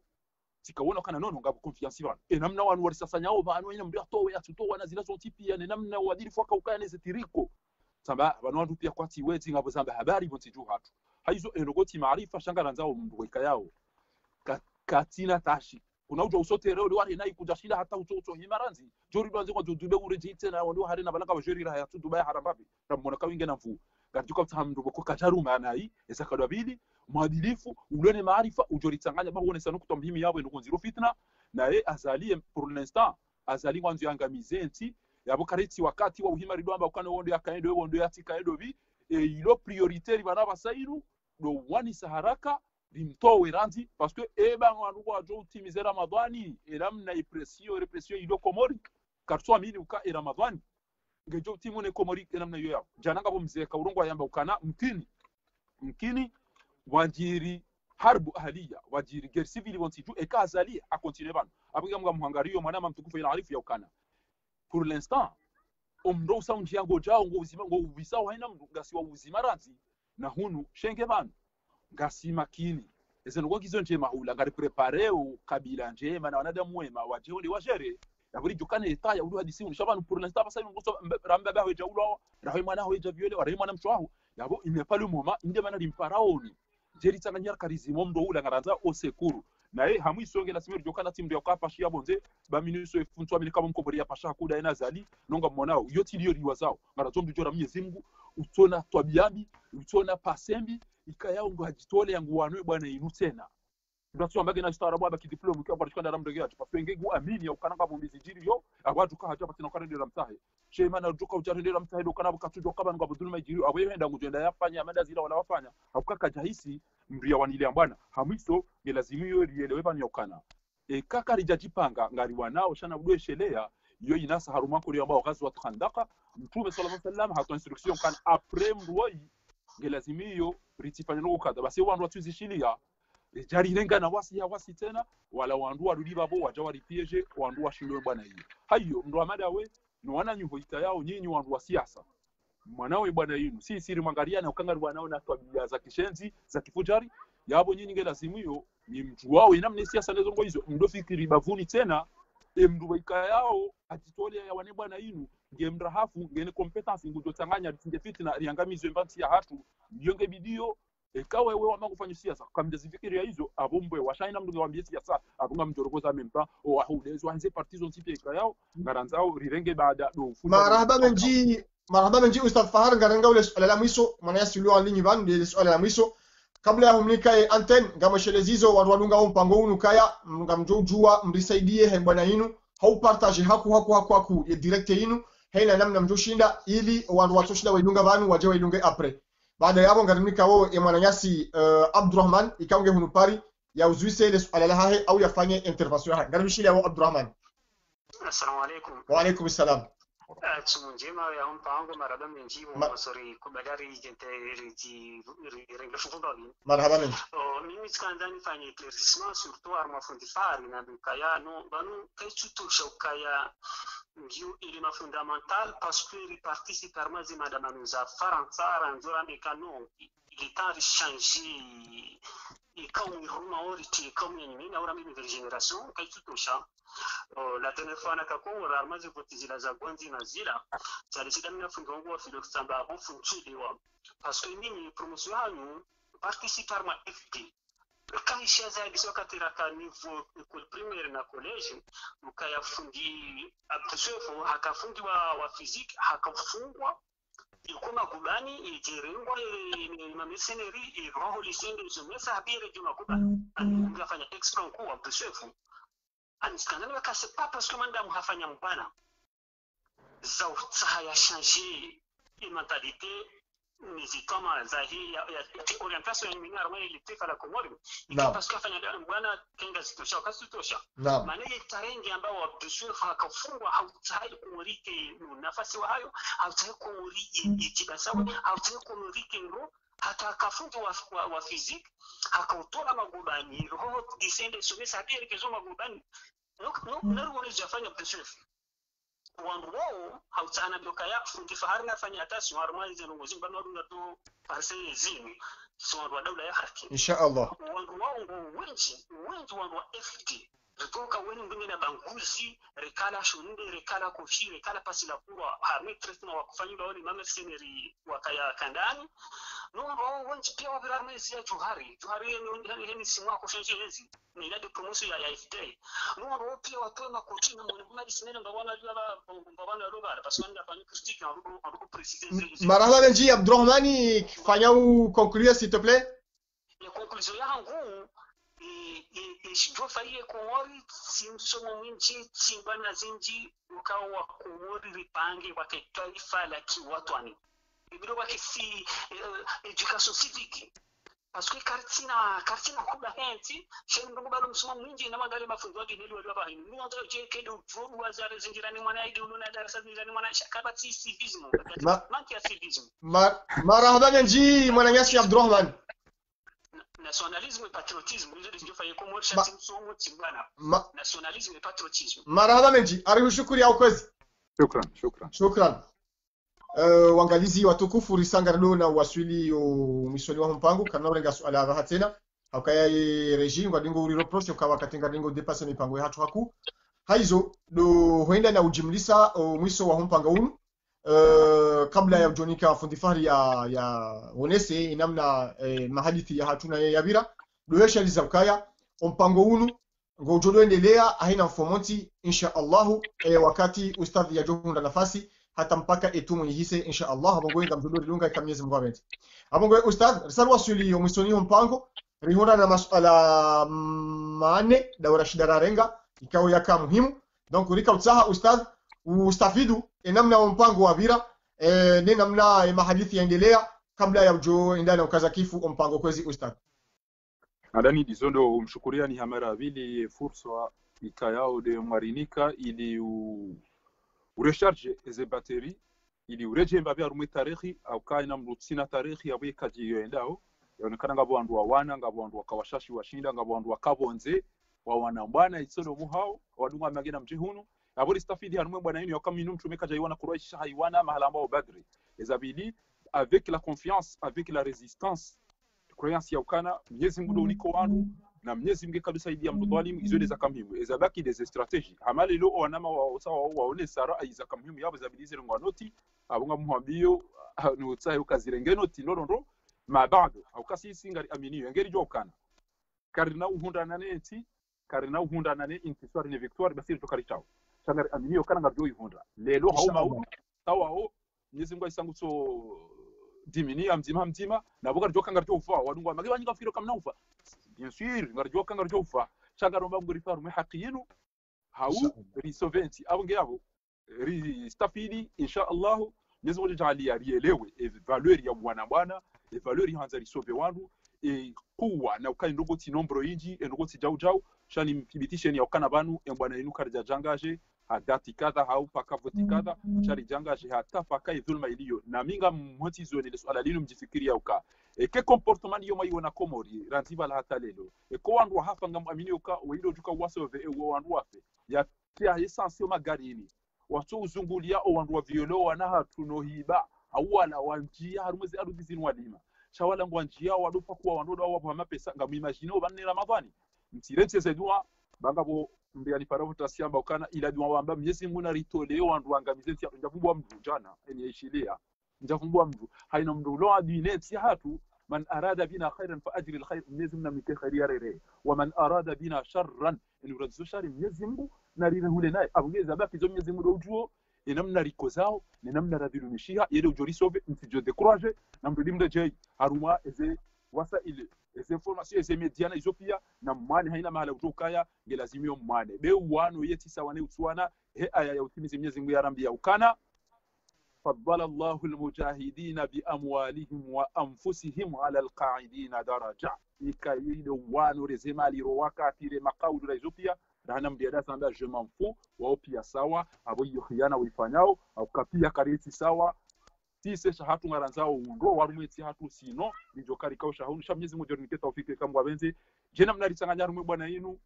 tikawona kana nono ngabo confiance bana e namna wanu walisasanyao bana wena mbia to ya tuto wana zila zonti pia ne namna wadiri fwaka ukane zetiriko samba bana wandu pia kwati wezi ngapo zamba habari bonti ju hatu haizo enogoti maarifa shangara nzao mundu weka yao Ka- katina tashi. Kuna ujo usote reo wari nai kujashila hata ucho ucho himaranzi jori banze kwa dudube ure jite na wando hari na balaka wa jori ya tu dubai harambabi na mona kawinge na mfu. Garjuka tsamndo kwa kajaru hii esa kadabili mwadilifu ulone maarifa ujoritanganya ba uone sanu kutomhimi yabo ndo zero fitna. Na ye azalie pour l'instant azali kwanzu yangamize nti yabo kareti wakati wa uhima ridwamba ukane wondo yakaendo wondo yatika edo bi. E ilo priorité libana basairu do wani saharaka limtowe ranzi parce que eba ngwandu kwa jo utimize ramadhani elamna ipresio represio ilo komori karso amini uka e ramadhani ngejo timone komori elamna yo yao. Jananga bo mzee kaurungwa yamba ukana mkini. Mkini wajiri harbu ahaliya wajiri guerre civile wonti ju eka azali a continuer bana abiga mga muhangariyo mwana mamtukufu ina arifu ya ukana pour l'instant omndo sa unjia ngo jao ngo uzima ngo ubisa waina mndu ngasi wa uzima radzi na hunu shenge bana ngasi makini ezeno gizo nje mahula ngari prepare u kabila njema na wanadamu wema waje ndi jere. Ya buri jukane etaya ulu hadisi unishabanu pour l'instant pasa ngo ramba ba hoja ulo rahi mwana hoja viole wa rahi mwana mchwahu yabo pas le moment inde mana limparaoni jeri tsanganyar karizimo mndo ula ngaranza o sekuru naye hamwe isonge na simero jokana timu ya kapa shia bonze ba minuso efuntswa mini kama mkombori ya pasha kuda ina zali nonga mwanao yoti liyo liwa zao. Ngara zombi jora mnyezi Mungu utona twabiambi utona pasembi ikayao ngo hajitole yangu wanwe bwana inu tena na stara baba kidiploma kwa barishka na ramdege yacho pafenge gu amini ukananga bombizi jiri yo agwaju ka haja patina karendera mtahe shema na duka ujarendera mtahe do kana bukatujo kaba ngo abudulma jiri abo henda ngujenda yafanya amenda zira wala wafanya. Hakukaka jahisi mria wanile ambwana hamiso gelazimiyo lielewe bani okana e kaka lijajipanga ngari wanao shana udweshelea yo inasa haruma kuri ambao gazi wa khandaka mtume sallallahu alaihi wasallam hatu instruction kan après mruoi gelazimiyo ritifanya no kada basi wandu watuzishilia jari renga na wasi ya wasi tena wala wandu warudi babo waja waripieje wandu washindwe bwana hiyo. Hayo ndo amada we no wana nyuho ita yao nyinyi wandu wa siasa. Mwanawe bwana yinu si siri mwangaliana ukangari wanao na tabia za kishenzi za kifujari. Yabo nyinyi ngela hiyo ni mtu wao inamne siasa nezo ngo hizo. Ndo fikiri bavuni tena e mndu waika yao atitole ya wane bwana yinu nge mrahafu ngene competence ngujo tanganya tinge fitina riangamizwe mbanti ya hatu. Yonge bidio ekawe wewe wama kufanya siasa kamja zifikiria hizo abombwe washaina mndu ngawambie siasa abunga mjorokoza mempa o ahudezwa hanze partizo ntipe eka yao ngaranzao rirenge baada do
marhaba menji marhaba menji ustadh fahar ngarenga ule swala la mwisho maana yasi ulio alinyi van ile swala la mwisho. Kabla ya humlika e anten ngamweshelezizo wandu wadunga wo mpango unu kaya ngamjojua mrisaidie he bwana hau partage haku haku haku haku ye direct yinu heina namna mjoshinda ili wandu watoshinda waidunga vanu waje waidunge apre بعد يابو قد ميكا كاو إيمانا ياسي آه، عبد الرحمن يكاون
جه باري
يا وزويسي لس
على
لها أو يفاني انترفاسيون ها قال
بشيل
يا عبد الرحمن السلام عليكم. وعليكم السلام.
آه، تسمون
جيما يا هم مرحبا ومصري جنت ريجي مرحبا من كان داني فاني سورتو أرما كايا نو بانو كايا؟ Ma fondamental parce que il participe par mazi madama nous a faransa ranzura mekano il est temps de changer. Et quand on ruma oriti comme yenye mimi aura mimi de génération kai chuto sha Oh, la dernière fois nakakongo armaze kuti zila za gwanzi na zila zalisida mina funga wangu wa filo kusamba abo funchuliwa parce que mimi promotion yanyu participe ar ma FP kaisha zaidi ka niveau école primaire na college mukayafundi abtusefo hakafundi wa, wa physique hakafungwa ikuma kubani ijerengwa mamercenary iroho lisende zomesa habire juma kubani. Ngafanya extra kwa abtusefo anisikandani bakase que mandamu hafanya mbana. Za utsaha ya changer i mentalité kama za hii ya, ya, ya orientation ya mingara mwa ile taifa la Komori
Naam.
parce fanya afanya da mbwana kenga zitosha kasitosha
naam
maana ile tarengi ambao wabdushu hakafungwa hautahai kumurike nafasi wa hayo hautahai kumurike ijibasawe hautahai kumurike ndo hata akafunzi wa, wa, wa physique akautola magubani roho disende somesa abielekezo magubani naruwonezi yafanya bdushu wandu wao hautana doka ya fundi fahari nafanya hata si waru mwanze nungozi mbano waru ngatu parse zinu si wandu wa daula ya harki
insha allah.
Wandu wao ngo wenji wenji wandu wa FD ritoka weni mbingi na banguzi rekala shunde rekala kofi rekala pasi la kurwa harme tretna wa kufanyula wani mame seneri wakaya kandani. No wao wenji pia wa birarme ya juhari juhari heni heni simwa kushenji hezi. Ni iladi promotion ya ya FD no wao pia watoe makoti na mwani kuna disinene mbabana jua ba basi critique en ruko en ruko préciser
marhaba menji abdurrahmani fanya u conclure s'il te plaît.
Ya conclusion yangu ishijofaiye kuori simsomo mwinji tsimbana zinji ukao wa kuori ripange wake taifa la kiwatwani. Ibiro wake si uh, education civic. Parce que kartina kartina kuba henti shen ndo bado msomo mwinji na magari mafunzo wake nili wali wabahini ni ndo je wa zare wazare zinjirani mwana idi uluna darasa zinjirani mwana shakaba ti civism.
Ma-
ma ma civisme
Mar- marhaba menji mwananyasi abdurrahman
nationalisme et patriotisme. Nationalisme patriotisme.
Marhaba menji arikushukuri au kwezi
shukran shukran.
Shukran. Uh, uangalizi watukufu na waswili umishoni wa mpango kanaorenga swala raha tena. Hakaya regime wadingo uriro prosho ukawa katenga dingo depasse mipango ya hatu haku. Haizo do huenda na ujimlisa mwiso wa mpango unu uh, kabla ya ujonika fundi fahri ya ya onese inamna eh, mahadithi ya hatuna ya yabira doyesha lizakaya mpango unu ngo ujodoendelea aina mfomonti insha Allahu eh, wakati ustadhi ya johunda nafasi hata mpaka etumu yihise insha Allah abongo nga mjodori lunga kama Mwenyezi Mungu awenti abongo ustadh risalu wasuli yo mwisoni yo mpango rihunda na masuala mane daura shidararenga ikawa yaka muhimu. Donc rika utsaha ustadh ustafidu e namna wa mpango wa vira e, ni namna e, mahadithi yaendelea kabla ya ujo endana ukaza kifu mpango kwezi ustad
adani dizondo umshukuria ni hamara vili fursa ikayao de mwarinika ili u urecharge eze bateri ili ureje mbabe arumwe tarehi au kaina mlutsina tarehi abuye kaji yoendao yaonekana ngabo wandu wawana ngabo wandu wakawashashi washinda ngabo wandu wakabonze wawana mbwana itsono muhao wadunga magena mjihunu abori stafidi harumwe bwana yini yakaminu mtume kaja iwana kurwaisha haiwana mahala ambao badri. Ezabili avec la confiance avec la resistance croyance ya ukana mnyezi mungu uniko wanu na mnyezi mungu kadusaidia mdhalimu ya mdhalim izole za kamhimu ezabaki des strategies. Amali lo wanama wa waone sara aiza kamhimu yabo zabilize ngwa noti abunga muhambio ni utsahe ukazirenge noti lolondo ma bado au kasi singari aminiyo ngeri jo ukana. Karina uhunda naneti karina uhunda nane intiswari ne victoire basiri to karitao aminiyo kana ukana ngarjo ihunda lelo hauma u sawa o mnyezi mungu aisangutso dimini mzima mzima nabo karjo ngarjo ufa wadungwa magi banyika fikiro kamna ufa. Bien sûr ngarjo ngarjo ufa. Changa romba ngori faru me haqiyinu hau risoventi abo ngabo ri stafidi insha Allah jali jalia rielewe e valeur ya bwana bwana e valeur ya hanza risove wandu e kuwa na ukai ndogo ti nombro inji e ndogo ti jau jau shani mthibitishe ni ukana banu e mbwana inu karja jangaje hadati kadha hau pakavoti kadha shari jangaje hata pakai dhulma iliyo. Na minga mwoti zone le swala lino mjifikiria uka. E ke comportement yo mai wona komori ranziva la hata lelo. E ko wandu hafa ngam amini uka wilo juka waso ve e wandu wafe. Ya kia essence yo magari ini watu uzungulia o wandu wa violo wana hatuno hiba. Awala wanjia harumezi ardhi zinu walima. Shawala ngwanjia wadofa kuwa wandoda wapo mapesa ngamu imagine banne ramadhani. Mtiretse zedua bangabo mbeyani paravo tasiamba ukana ila duwa wamba mnyezi mungu naritole wandu wangamize ntia njavumbwa mdu jana eni yaishilia njavumbwa mdu haina mdu lo adine ntia hatu man arada bina khairan fa ajri alkhair mnyezi mungu namike khairi yarere wa man arada bina sharran en urazizo shari mnyezi mungu narire hule naye abungeza baki zo mnyezi mungu ujuo ina mna riko zao ni namna radhilumishia yele ujorisove msijo décourager na mdu limda jayi haruma eze wasa ile eze information eze mediana izo pia na mwani haina mahala utokaya ngelazimio mwane be wano yeti sawane utsuana he aya ya utimizi mnyezi mungu yarambia ukana فضل الله المجاهدين بأموالهم وأنفسهم على القاعدين درجة ikaile wano rezemali rowakatire makaudu raizopia rana mdiada samba je m'en fous wao pia sawa abo iyo khiana wifanyao au kapia kareti sawa tise shahatu ngaranza undo warumwetsi hatu sino lijo karikao sha mnyezi mungu jornike taufike kambwa benze jena mnalichanganya rumwe bwana yinu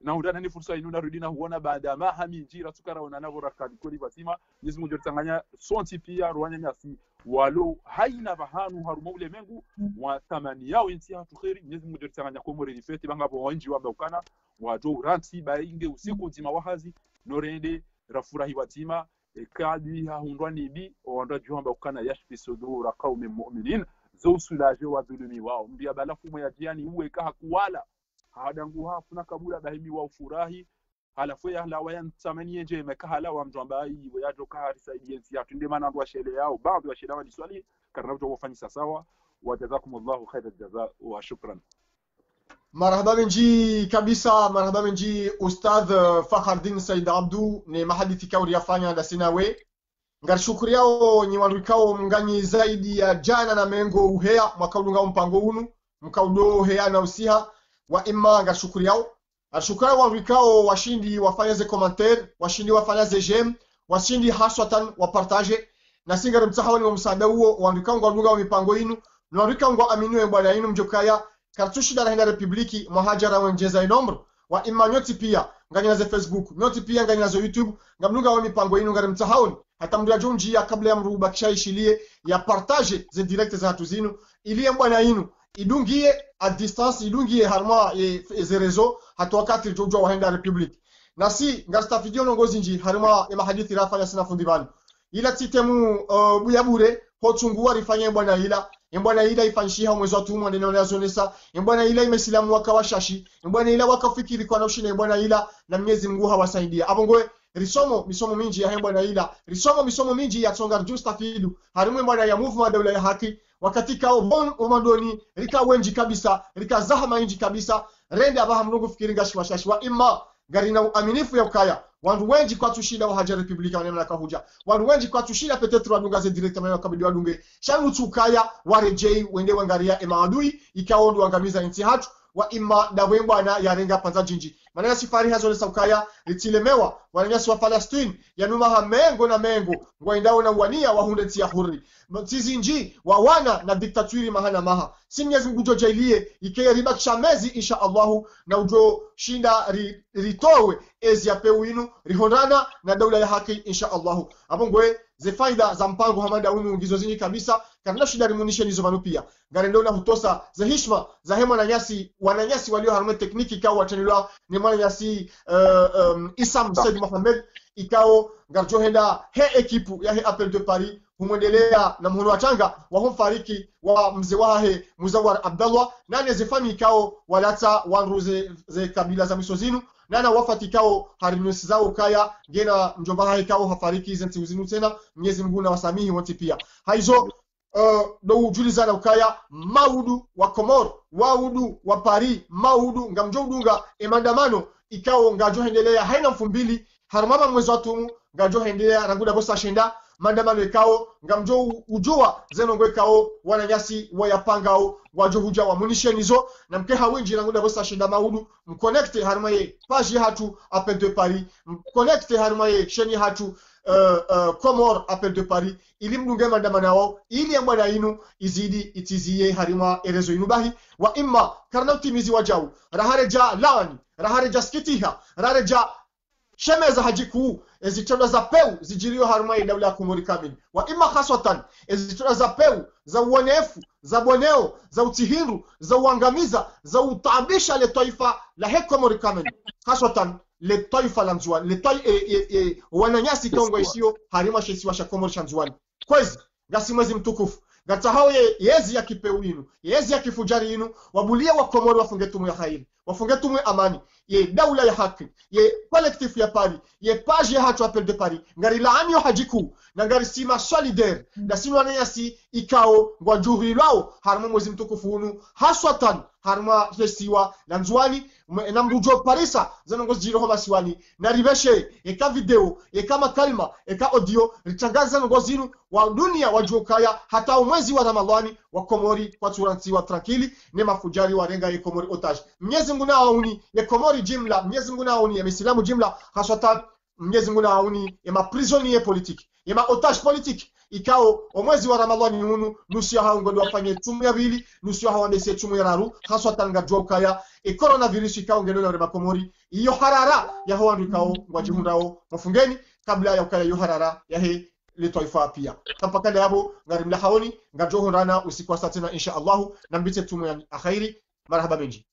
na udana ni fursa inu narudi na huona baada ma hami njira tukara ona navo rakadi kweli basima mnyezi mungu joritsanganya sonti pia ruanya nyasi walo haina bahanu haruma ule mengu wa thamani yao inti hatu kheri. Mnyezi mungu joritsanganya kwa feti banga bo wanji wa baukana wajo uranti bainge usiku nzima wahazi norende rafurahi watima ekadi hahundwa nibi owanda juhamba ukana yashfi sudura qaumi mu'minin zousulaje wadhulumi wao. Mbia balafu uwe kaha kuwala hadangu hafuna kabula bahimi wa ufurahi. Halafu ya hala wayan tamani nje mekahala wa mtu ambaye yajo kahari saidiensi ya tunde mana ndo shele yao baadhi wa shele wa diswali karna mtu wafanyisa sawa. Wa jazakumullahu khairal jaza wa shukran
marhaba menji kabisa menji ustadh fahardin fakhardin said abdu ni mahadithi kauri yafanya da sinawe ngar shukuri yao nyi wanrikao mnganyi zaidi ya jana na mengo uhea mwakaulungao mpango unu mkaudo hea na usiha wa imma ngar shukuri yao ashukura wanrikao washindi wafanyaze commentaire washindi wafanyaze jem washindi haswatan wapartage na singa mtsahawani wa msaada huo wanrikao wa mipango inu nwanrikao ngwa aminiwe bwana inu mjokaya kartushi dara hina republiki muhajara wenjeza inombro wa imma nyoti pia nganyinaze facebook nyoti pia nganyinazo youtube ngamlunga wa mipango inu ngari mtahauni hata mndu ya kabla ya mruba bakisha ishilie ya partage ze direct za hatu zinu iliye mbwana inu idungie a distance idungie harma e, e ze rezo hatu wakati jojwa wahenda republiki. Na si ngastafidio nongozi nji harma ya mahadithi rafanya sina sinafundibani ila titemu uh, buyabure hochungua rifanya bwana ila embwana ila ifanshiha mwezi wa tumwa neno yazonesa embwana ila imesilamu waka washashi embwana ila wakafikiri kwa naushina embwana ila na mnyezi mngu hawasaidia abongoe risomo misomo minji ya embwana ila risomo misomo minji ya tsonga justa filu harimu bwana ya movement daula ya haki. Wakati kao bon omandoni rika wenji kabisa rika zahama inji kabisa. Rende abaha mlungu fikiri ngashi washashi wa imma. Garina uaminifu ya ukaya wandu wenji kwa tushida wa haja republika wanena kahuja wandu wenji kwa tushida petetre wadunga ze directe maneno kabidi wadunge shangu tukaya warejei wende wangaria emaadui ikaondu wangamiza nchi hatu wa imma dawe bwana yarenga panza jinji. Manena sifari hazo lesa ukaya litilemewa wananyasi wa Palestine yanuma ha mengo na mengo ngwaindao na wania wahunde tia hurri tizinji wawana na diktaturi mahana maha. Si mnyezi mgujo jailie ikeye ribakisha mezi insha Allahu na ujo shinda ri, ritowe ezi ya pewinu rihondana na daula ya haki insha Allahu. Abongwe ze faida za mpango hamanda unu ngizo zinyi kabisa kana shida rimunishe nizo manu pia. Garendo na hutosa za hishma za hema na nyasi wananyasi walio harume tekniki kao watanilwa ni mwana nyasi uh, um, Isam Said Mohamed ikao ngarjohenda he ekipu ya he Apple de Paris humwendelea na mhono wa humfariki wa mzee wahe Muzawar Abdallah. Nane zefami ikao walata wanruze ze kabila za misozinu. Nana wafati kao harinusi zao kaya gena mjomba hahe kao hafariki zenti uzinu tena mnyezi Mungu na wasamihi wote pia. Haizo uh, do ujulizana ukaya maudu wa komor waudu wa Paris maudu ngamjodunga emandamano ikao ngajo hendelea haina mfumbili harumama mwezi watumu ngajo hendelea ranguda bosa shenda maandamano ekao ngamjo ujua zenongo ekao wananyasi wayapangao wajo huja wamunishenizo na mke hawinji nangunda bosa shinda maudu mconnecte harima ye page hatu appel de paris. Mconnecte harumaye sheni hatu uh, uh, comor appel de paris. Ili mdunge maandamano wao ili embwana inu izidi itiziye harima erezo inu bahi. Wa imma karna utimizi wajau rahareja laani rahareja skitiha rahareja shemeza hajikuu ezitendo za peu zijiriyo haruma ya daula ya kumuri kamili wa ima haswatan ezitendo za peu za uonefu za boneo za utihiru za uangamiza za utaabisha le taifa la hekomori kamili haswatan le taifa la nzuani le tai, e, e, e, wananyasi tongo isiyo harima shesiwa sha komori sha nzuani. Kwezi ngasi mwezi mtukufu gatahao ye yezi ya kipeu inu yezi ya kifujari inu wabulia wakomori wafunge tumu ya hairi wafunge tumu ya amani ye daula ya haki ye collectif ya pari ye page ya hatu apel de pari ngari laani yo hajiku na ngari sima solidaire na sinu wanayasi ikao ngwa juhuri lao harma mwezi mtukufu unu haswatan harma hesiwa na nzwani na mrujo parisa zanongo ngozi jiroho masiwani na ribeshe eka video eka makalma eka audio ritangaza zanongo zinu wa dunia wajukaya hata mwezi wa ramadhani wa komori kwa turansiwa tranquili ne mafujari wa renga ye komori otage. Mnyezi mungu naoni ye komori jimla mnyezi mungu naoni ya misilamu jimla haswata mnyezi mungu naoni ya maprisonnier politique ya ma otage politique ikao omwezi wa ramadhani hunu nusu ya hao ngondo wafanye tumu ya bili nusu ya hao wandese tumu ya raru haswa tanga jwa ukaya e coronavirus ikao ngendo na makomori iyo harara ya hao ndu ikao ngwajihundao mafungeni kabla ya ukaya iyo harara ya he litwaifa pia. Tapakanda yabo ngari mlahaoni ngajohorana usiku wa saa tena insha Allah na mbite tumu ya akhairi marhaba benji